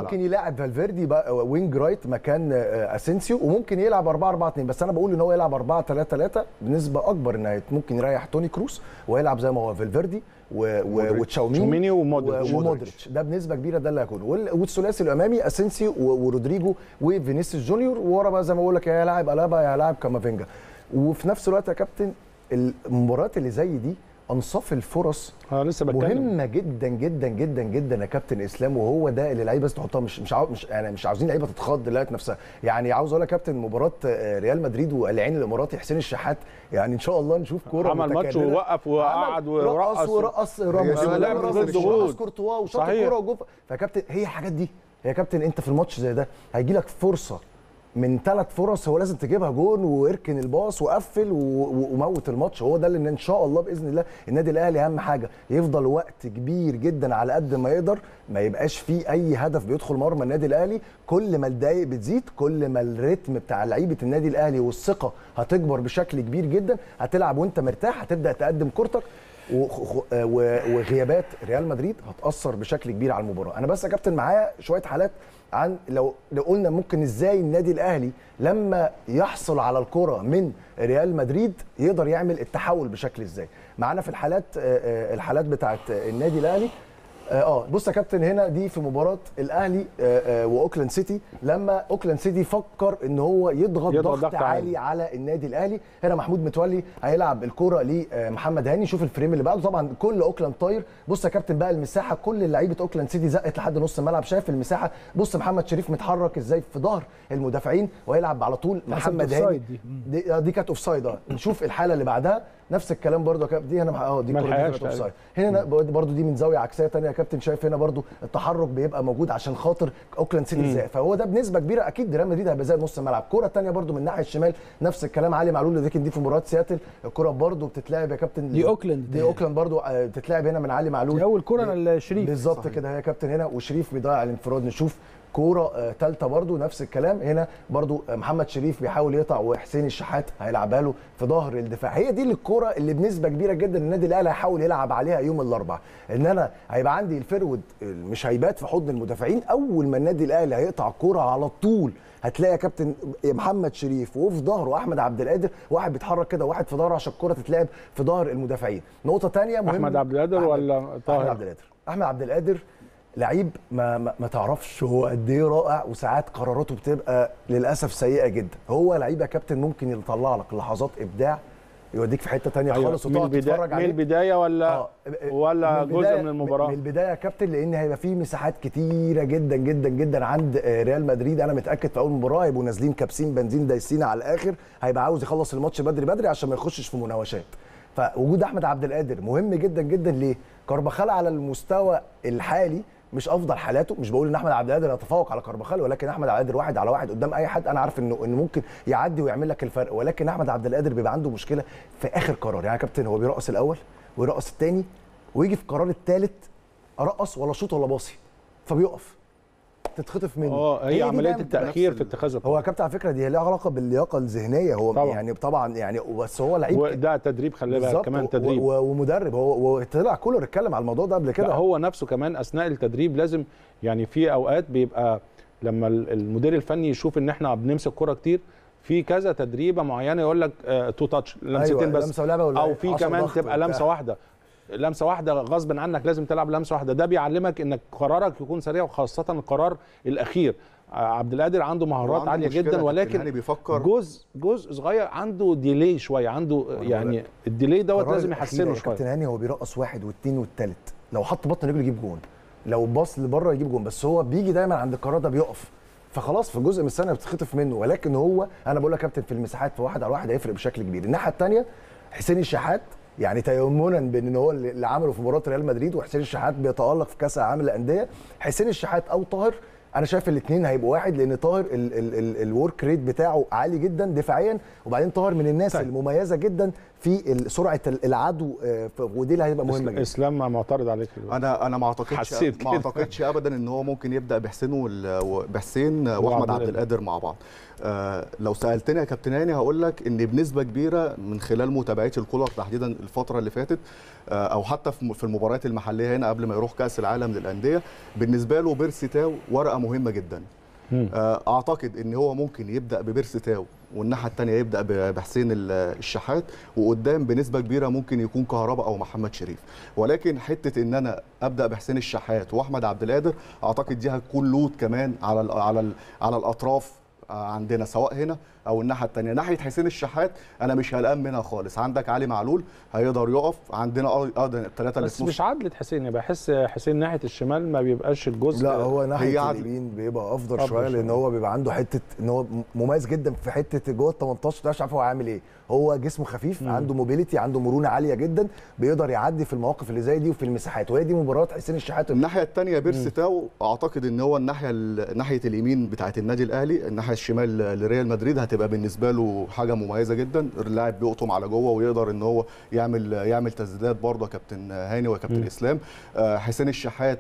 ممكن يلعب فالفيردي بقى wing right مكان آه، أسينسيو وممكن يلعب 4 4 2 بس أنا بقول إن هو يلعب 4 3 3 بنسبة أكبر إن ممكن يريح توني كروس ويلعب زي ما هو فالفيردي. وتشاوميني تشاوميني ومودريتش. ده بنسبة كبيرة ده اللي هيكون وال- والثلاثي الأمامي أسينسيو و- ورودريجو وفينيسيوس جونيور. ورا بقى زي ما بقول لك يا لاعب ألابا يا لاعب كامافينجا. وفي نفس الوقت يا كابتن المباريات اللي زي دي أنصاف الفرص آه لسه بتكلم مهمة جدا جدا جدا جدا يا كابتن إسلام وهو ده اللي اللعيبه بس تحطها مش مش عاو مش يعني مش عاوزين لعيبة تتخض لقت نفسها يعني عاوز أقول لك يا كابتن مباراة آه، ريال مدريد والعين الإماراتي حسين الشحات يعني إن شاء الله نشوف كورة عمل ماتش. ووقف وقعد ورقص ورقص لعب ورقص. كورتوا وشاط. الكوره وجوه فيا كابتن هي الحاجات دي يا كابتن أنت في الماتش زي ده هيجي لك فرصة من ثلاث فرص هو لازم تجيبها جون وإركن الباص وقفل وموت الماتش. هو ده اللي إن شاء الله بإذن الله النادي الأهلي أهم حاجة يفضل وقت كبير جدا على قد ما يقدر ما يبقاش فيه أي هدف بيدخل مرمى النادي الأهلي. كل ما الدقايق بتزيد كل ما الريتم بتاع لعيبة النادي الأهلي والثقة هتكبر بشكل كبير جدا. هتلعب وأنت مرتاح هتبدأ تقدم كورتك. وغيابات ريال مدريد هتأثر بشكل كبير على المباراة. أنا بس يا كابتن معايا شوية حالات عن لو لو قلنا ممكن إزاي النادي الأهلي لما يحصل على الكرة من ريال مدريد يقدر يعمل التحول بشكل إزاي. معانا في الحالات آه، آه، الحالات بتاعه النادي الأهلي. آه آه، بص يا كابتن هنا دي في مباراة الأهلي آه، آه، وأوكلاند سيتي. لما أوكلاند سيتي فكر إن هو يضغط, يضغط ضغط, ضغط عالي. على النادي الأهلي هنا محمود متولي هيلعب الكره لمحمد هاني. شوف ال frame اللي بعده. طبعا كل أوكلاند طاير. بص يا كابتن بقى المساحة كل لعيبه أوكلاند سيتي زقت لحد نص الملعب شايف المساحة. بص محمد شريف متحرك إزاي في ظهر المدافعين ويلعب على طول محمد هاني. دي. دي, آه، كانت offside آه. نشوف الحالة اللي بعدها. نفس الكلام برضو يا كابتن. دي هنا آه دي كانت offside هنا برضو دي من زاوية عكسية ثانية يا كابتن. شايف هنا برضو التحرك بيبقى موجود عشان خاطر أوكلاند سيتي إزاي فهو ده بنسبة كبيرة أكيد ريال مدريد هيبقى زي نص الملعب. الكره الثانية برضو من الناحيه الشمال نفس الكلام علي معلول لكن دي في مباراة سياتل. الكرة برضو بتتلعب يا كابتن. دي أوكلاند. دي أوكلاند برضو آه، بتتلعب هنا من علي معلول. دي أول كرة لشريف. بالظبط كده يا كابتن. هنا وشريف بيضيع الانفراد. نشوف كورة ثالثه برضو نفس الكلام. هنا برضو آه، محمد شريف بيحاول يقطع وحسين الشحات هيلعبها له في ظهر الدفاع. هي دي الكورة اللي بنسبة كبيرة جدا النادي الأهلي هيحاول يلعب عليها يوم الأربعاء. إن أنا هيبقى عندي الفرود مش هيبات في حضن المدافعين أول ما النادي الأهلي هيقطع الكوره على طول هتلاقي يا كابتن محمد شريف وفي ظهره أحمد عبد القادر واحد بيتحرك كده واحد في ظهره عشان الكورة تتلعب في ظهر المدافعين. نقطة ثانية مهمه أحمد عبد القادر ولا أحمد طاهر؟ عبد القادر. أحمد عبد القادر لعيب ما, ما, تعرفش هو قد إيه رائع وساعات قراراته بتبقى للأسف سيئة جدا. هو لعيب يا كابتن ممكن يطلع لك لحظات إبداع يوديك في حتة تانية أيوة، خالص من وتقعد تتفرج من عليه. البداية ولا آه، ولا من جزء من المباراة؟ من البداية يا كابتن لأن هيبقى في مساحات كتيرة جدا جدا جدا عند آه، ريال مدريد. أنا متأكد في أول مباراة هيبقوا نازلين كابسين بنزين دايسين على الآخر. هيبقى عاوز يخلص الماتش بدري بدري عشان ما يخشش في مناوشات. فوجود أحمد عبد القادر مهم جدا جدا ليه؟ كارباخال على المستوى الحالي مش افضل حالاته مش بقول ان احمد عبد القادر يتفوق على كارباخال ولكن احمد عبد القادر واحد على واحد قدام اي حد أنا عارف انه إنه ممكن يعدي ويعمل لك الفرق ولكن احمد عبد القادر بيبقى عنده مشكلة في آخر قرار. يعني يا كابتن هو بيرقص الأول ويرقص الثاني ويجي في القرار الثالث ارقص ولا شوط ولا باصي فبيقف. تتخطف منه. آه هي دي عملية التأخير في اتخاذ هو القرار يا كابتن على فكرة دي ليها علاقة باللياقة الذهنية. هو طبعاً. يعني طبعا يعني بس هو لعيب وده تدريب خلي بالك كمان تدريب. ومدرب. هو وطلع كولر اتكلم على الموضوع ده قبل كده. هو نفسه كمان أثناء التدريب لازم يعني في أوقات بيبقى لما ال- المدير الفني يشوف إن إحنا بنمسك كرة كتير في كذا تدريبة معينة يقول لك two touch لمستين أيوة، بس. لمسة أو؟ في كمان تبقى. لمسة واحدة. لمسة واحدة غصب عنك لازم تلعب لمسة واحدة. ده بيعلمك إنك قرارك يكون سريع وخاصة القرار الأخير. عبد القادر عنده مهارات عنده عالية جدا ولكن بيفكر. جزء جزء صغير عنده delay شوية عنده يعني ال delay دوت لازم يحسنه شوية. كابتن هاني هو بيرقص واحد واثنين والثالث لو حط بطن رجله يجيب جون. لو باص لبره يجيب جون. بس هو بيجي دايما عند القرار ده بيقف. فخلاص في جزء من الثانية بتتخطف منه. ولكن هو أنا بقول لك يا كابتن في المساحات في واحد على واحد هيفرق بشكل كبير. الناحية الثانية حسين الشحات يعني تيمنا بان إن هو اللي عمله في مباراة ريال مدريد وحسين الشحات بيتألق في كأس العالم للأندية. حسين الشحات أو طاهر أنا شايف الاثنين هيبقوا واحد لأن طاهر ال work rate بتاعه عالي جدا دفاعيا وبعدين طاهر من الناس طيب. المميزة جدا في سرعة العدو ودي اللي هيبقى مهمة جدا. إسلام معترض عليك. أنا أنا ما أعتقدش ما أعتقدش ابدا إن هو ممكن يبدأ بحسين بحسين وأحمد عبد القادر. مع بعض. آه لو سألتني يا كابتن هاني هقول لك إن بنسبة كبيرة من خلال متابعتي الكولر تحديدا الفترة اللي فاتت آه أو حتى في المباريات المحلية هنا قبل ما يروح كأس العالم للأندية بالنسبة له بيرسي تاو ورقة مهمة جدا. آه أعتقد إن هو ممكن يبدأ ببيرسي تاو والناحية الثانية يبدأ بحسين الشحات وقدام بنسبة كبيرة ممكن يكون كهرباء أو محمد شريف. ولكن حتة إن أنا أبدأ بحسين الشحات وأحمد عبد القادر أعتقد دي هتكون لود كمان على ال على ال على الأطراف عندنا سواء هنا أو الناحية الثانية ناحية حسين الشحات أنا مش قلقان منها خالص. عندك علي معلول هيقدر يقف. عندنا أيضا الثلاثه بس مش عدله حسين. بحس حسين ناحية الشمال ما بيبقاش الجزء لا هو ناحية اليمين بيبقى أفضل شوية لأن هو بيبقى عنده حتة إن هو مميز جدا في حتة جوه ال 18 مش عارف هو عامل إيه. هو جسمه خفيف مم. عنده موبيليتي عنده مرونة عالية جدا بيقدر يعدي في المواقف اللي زي دي وفي المساحات. وهي دي مباراة حسين الشحات. الناحية الثانية بيرسي تاو أعتقد إن هو الناحية ناحية اليمين بتاعه النادي الأهلي الناحية الشمال لريال مدريد هتبقى بالنسبة له حاجة مميزة جدا. اللاعب بيقطم على جوه ويقدر إن هو يعمل يعمل تسديدات برضه كابتن هاني وكابتن إسلام. حسين الشحات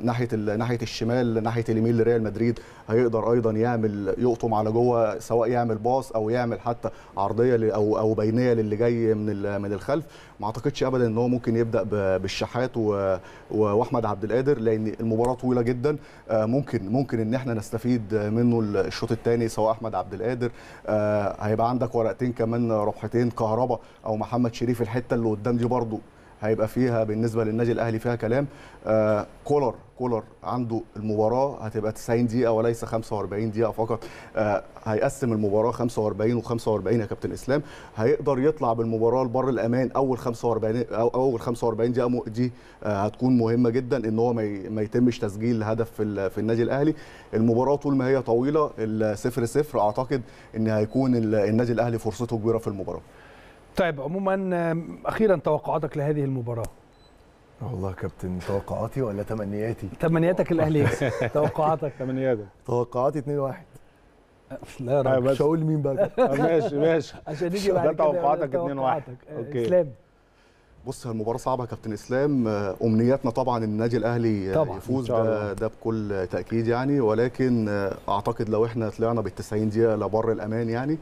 ناحية ناحية الشمال ناحية اليمين لريال مدريد هيقدر أيضا يعمل يقطم على جوه سواء يعمل باص أو يعمل حتى عرضية أو أو بينية للي جاي من من الخلف. ما أعتقدش ابدا إن هو ممكن يبدأ بالشحات وأحمد عبد القادر لأن المباراة طويلة جدا. ممكن ممكن إن إحنا نستفيد منه الشوط الثاني سواء أحمد عبد القادر هيبقى عندك ورقتين كمان ربحتين كهربا أو محمد شريف الحتة اللي قدام دي برضو. هيبقى فيها بالنسبة للنادي الأهلي فيها كلام. آه كولر كولر عنده المباراة هتبقى 90 دقيقة وليس 45 دقيقة فقط. آه هيقسم المباراة 45 و45 يا كابتن إسلام. هيقدر يطلع بالمباراة لبر الأمان أول 45 أو أول 45 دقيقة دي آه هتكون مهمة جدا إن هو ما يتمش تسجيل هدف في, في النادي الأهلي. المباراة طول ما هي طويلة الصفر صفر أعتقد إن هيكون النادي الأهلي فرصته كبيرة في المباراة. طيب عموما أخيرا توقعاتك لهذه المباراة. والله كابتن توقعاتي ولا تمنياتي؟ تمنياتك الاهلي يكسب توقعاتك. تمنياتك. توقعاتي 2 1 لا يا راجل مش هقول مين بقى. ماشي ماشي. عشان نيجي بعد كده توقعاتك 2 1 أوكي. إسلام. بص المباراة صعبة يا كابتن إسلام. أمنياتنا طبعا إن النادي الأهلي طبعا. يفوز ده, ده بكل تأكيد يعني. ولكن أعتقد لو إحنا طلعنا بال 90 دقيقة لبر الأمان يعني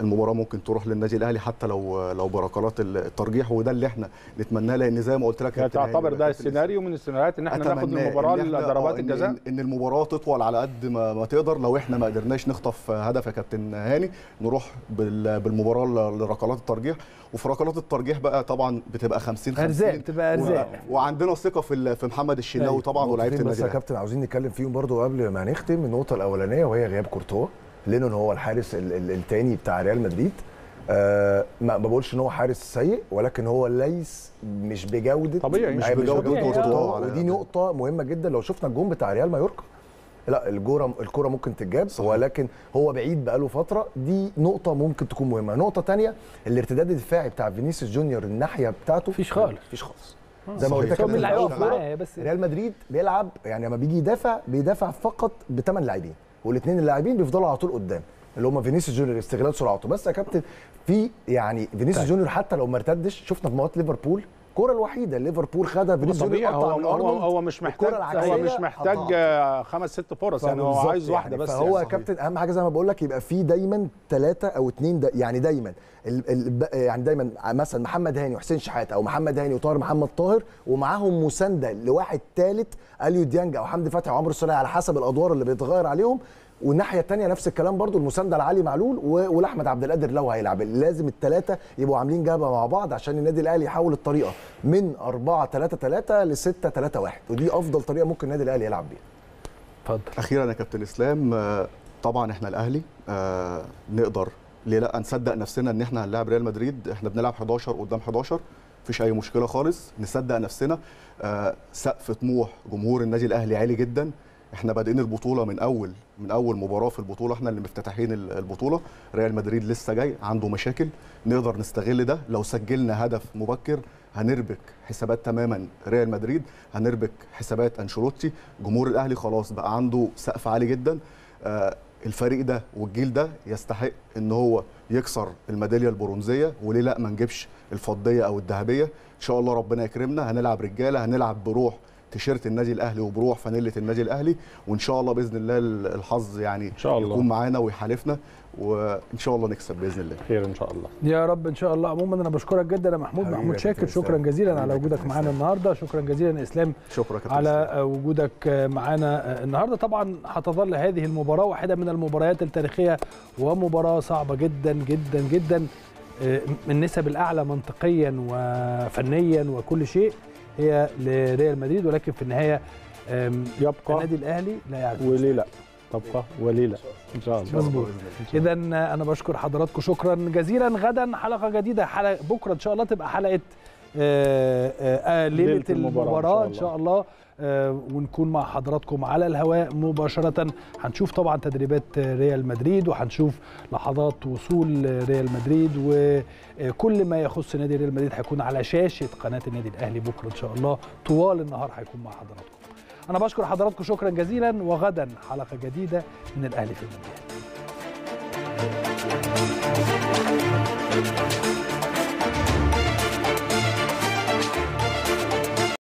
المباراة ممكن تروح للنادي الأهلي حتى لو لو بركلات الترجيح وده اللي إحنا نتمناه لأن زي ما قلت لك يعني تعتبر ده السيناريو من السيناريوهات إن إحنا ناخد المباراة لضربات الجزاء. إن المباراة تطول على قد ما, ما تقدر. لو إحنا ما قدرناش نخطف هدف يا كابتن هاني نروح بالمباراة لركلات الترجيح. وفي ركلات الترجيح بقى طبعا بتبقى 50 50 أرزاق بتبقى أرزاق. وعندنا ثقة في في محمد الشناوي طبعا ولاعيبة النادي بس يا كابتن عاوزين نتكلم فيهم برضو قبل ما نختم. النقطة الأولانية وهي غياب كورتوا. لونين هو الحارس الثاني بتاع ريال مدريد. أه ما بقولش إن هو حارس سيء ولكن هو ليس مش بجودة طبيعي. مش بجودة كورتوا ودي نقطة مهمة جدا. لو شفنا الجون بتاع ريال مايوركا لا الجورة الكرة ممكن تتجاب ولكن هو بعيد بقاله فترة. دي نقطة ممكن تكون مهمة. نقطة ثانية الارتداد الدفاعي بتاع فينيسيوس جونيور الناحية بتاعته. مفيش خالص. مفيش خالص. زي ما قلت لك ريال مدريد بيلعب يعني لما بيجي يدافع بيدافع فقط بثمان لاعبين. والاثنين اللاعبين بيفضلوا على طول قدام اللي هم فينيسيوس جونيور استغلال سرعته بس يا كابتن في يعني فينيسيوس طيب. جونيور حتى لو ما ارتدش شفنا في مباراه ليفربول الكرة الوحيدة ليفربول خدها فينيسيوس جونيور هو هو, هو مش محتاج هو مش محتاج خمس ست فرص يعني هو عايز واحدة يعني. بس فهو يعني. يا كابتن أهم حاجة زي ما بقول لك يبقى في دايما ثلاثة أو اثنين دا يعني دايما يعني دايما مثلا محمد هاني وحسين شحاتة أو محمد هاني وطاهر محمد طاهر ومعاهم مساندة لواحد ثالث أليو ديانج أو حمدي فتحي وعمرو السوليه على حسب الأدوار اللي بيتغير عليهم والناحية الثانية نفس الكلام برضو المساندة لعلي معلول ولأحمد عبد القادر لو هيلعب. لازم الثلاثه يبقوا عاملين جبهه مع بعض عشان النادي الأهلي يحول الطريقة من 4 3 3 ل 6 3 1 ودي أفضل طريقة ممكن النادي الأهلي يلعب بيها. اتفضل. أخيرا يا كابتن إسلام طبعا إحنا الأهلي آه نقدر ليه لأ؟ نصدق نفسنا إن إحنا هنلاعب ريال مدريد. إحنا بنلعب 11 قدام 11 مفيش أي مشكلة خالص. نصدق نفسنا آه سقف طموح جمهور النادي الأهلي عالي جدا. إحنا بادئين البطولة من اول من أول مباراة في البطولة إحنا اللي مفتتحين البطولة. ريال مدريد لسه جاي عنده مشاكل. نقدر نستغل ده. لو سجلنا هدف مبكر هنربك حسابات تماما ريال مدريد هنربك حسابات أنشيلوتي. جمهور الأهلي خلاص بقى عنده سقف عالي جدا. آه الفريق ده والجيل ده يستحق إن هو يكسر الميدالية البرونزية وليه لأ ما نجيبش الفضية أو الذهبية. إن شاء الله ربنا يكرمنا. هنلعب رجالة هنلعب بروح تيشيرت النادي الأهلي وبروح فانيله النادي الأهلي وإن شاء الله بإذن الله الحظ يعني إن شاء الله. يكون معانا ويحالفنا وإن شاء الله نكسب بإذن الله. خير إن شاء الله. يا رب إن شاء الله. عموما أنا بشكرك جدا يا محمود. محمود شاكر شكرا. جزيلا على وجودك معانا النهارده. شكرا جزيلا يا إسلام شكرا على وجودك معانا النهارده. طبعا هتظل هذه المباراة واحدة من المباريات التاريخية ومباراة صعبة جدا جدا جدا من النسب الأعلى منطقيا وفنيا وكل شيء. هي لريال مدريد ولكن في النهاية يبقى النادي الأهلي لا يعرف. وليه لا تبقى وليه لا إن شاء الله. مظبوط. اذا أنا بشكر حضراتكم. شكرا جزيلا. غدا حلقة جديدة. حلقة بكرة إن شاء الله تبقى حلقة آآ آآ ليلة, ليلة المباراة, المباراة إن شاء الله, الله. ونكون مع حضراتكم على الهواء مباشرة. هنشوف طبعا تدريبات ريال مدريد وهنشوف لحظات وصول ريال مدريد وكل ما يخص نادي ريال مدريد هيكون على شاشة قناة النادي الأهلي بكرة إن شاء الله. طوال النهار هيكون مع حضراتكم. أنا بشكر حضراتكم شكرا جزيلا وغدا حلقة جديدة من الأهلي في المونديال.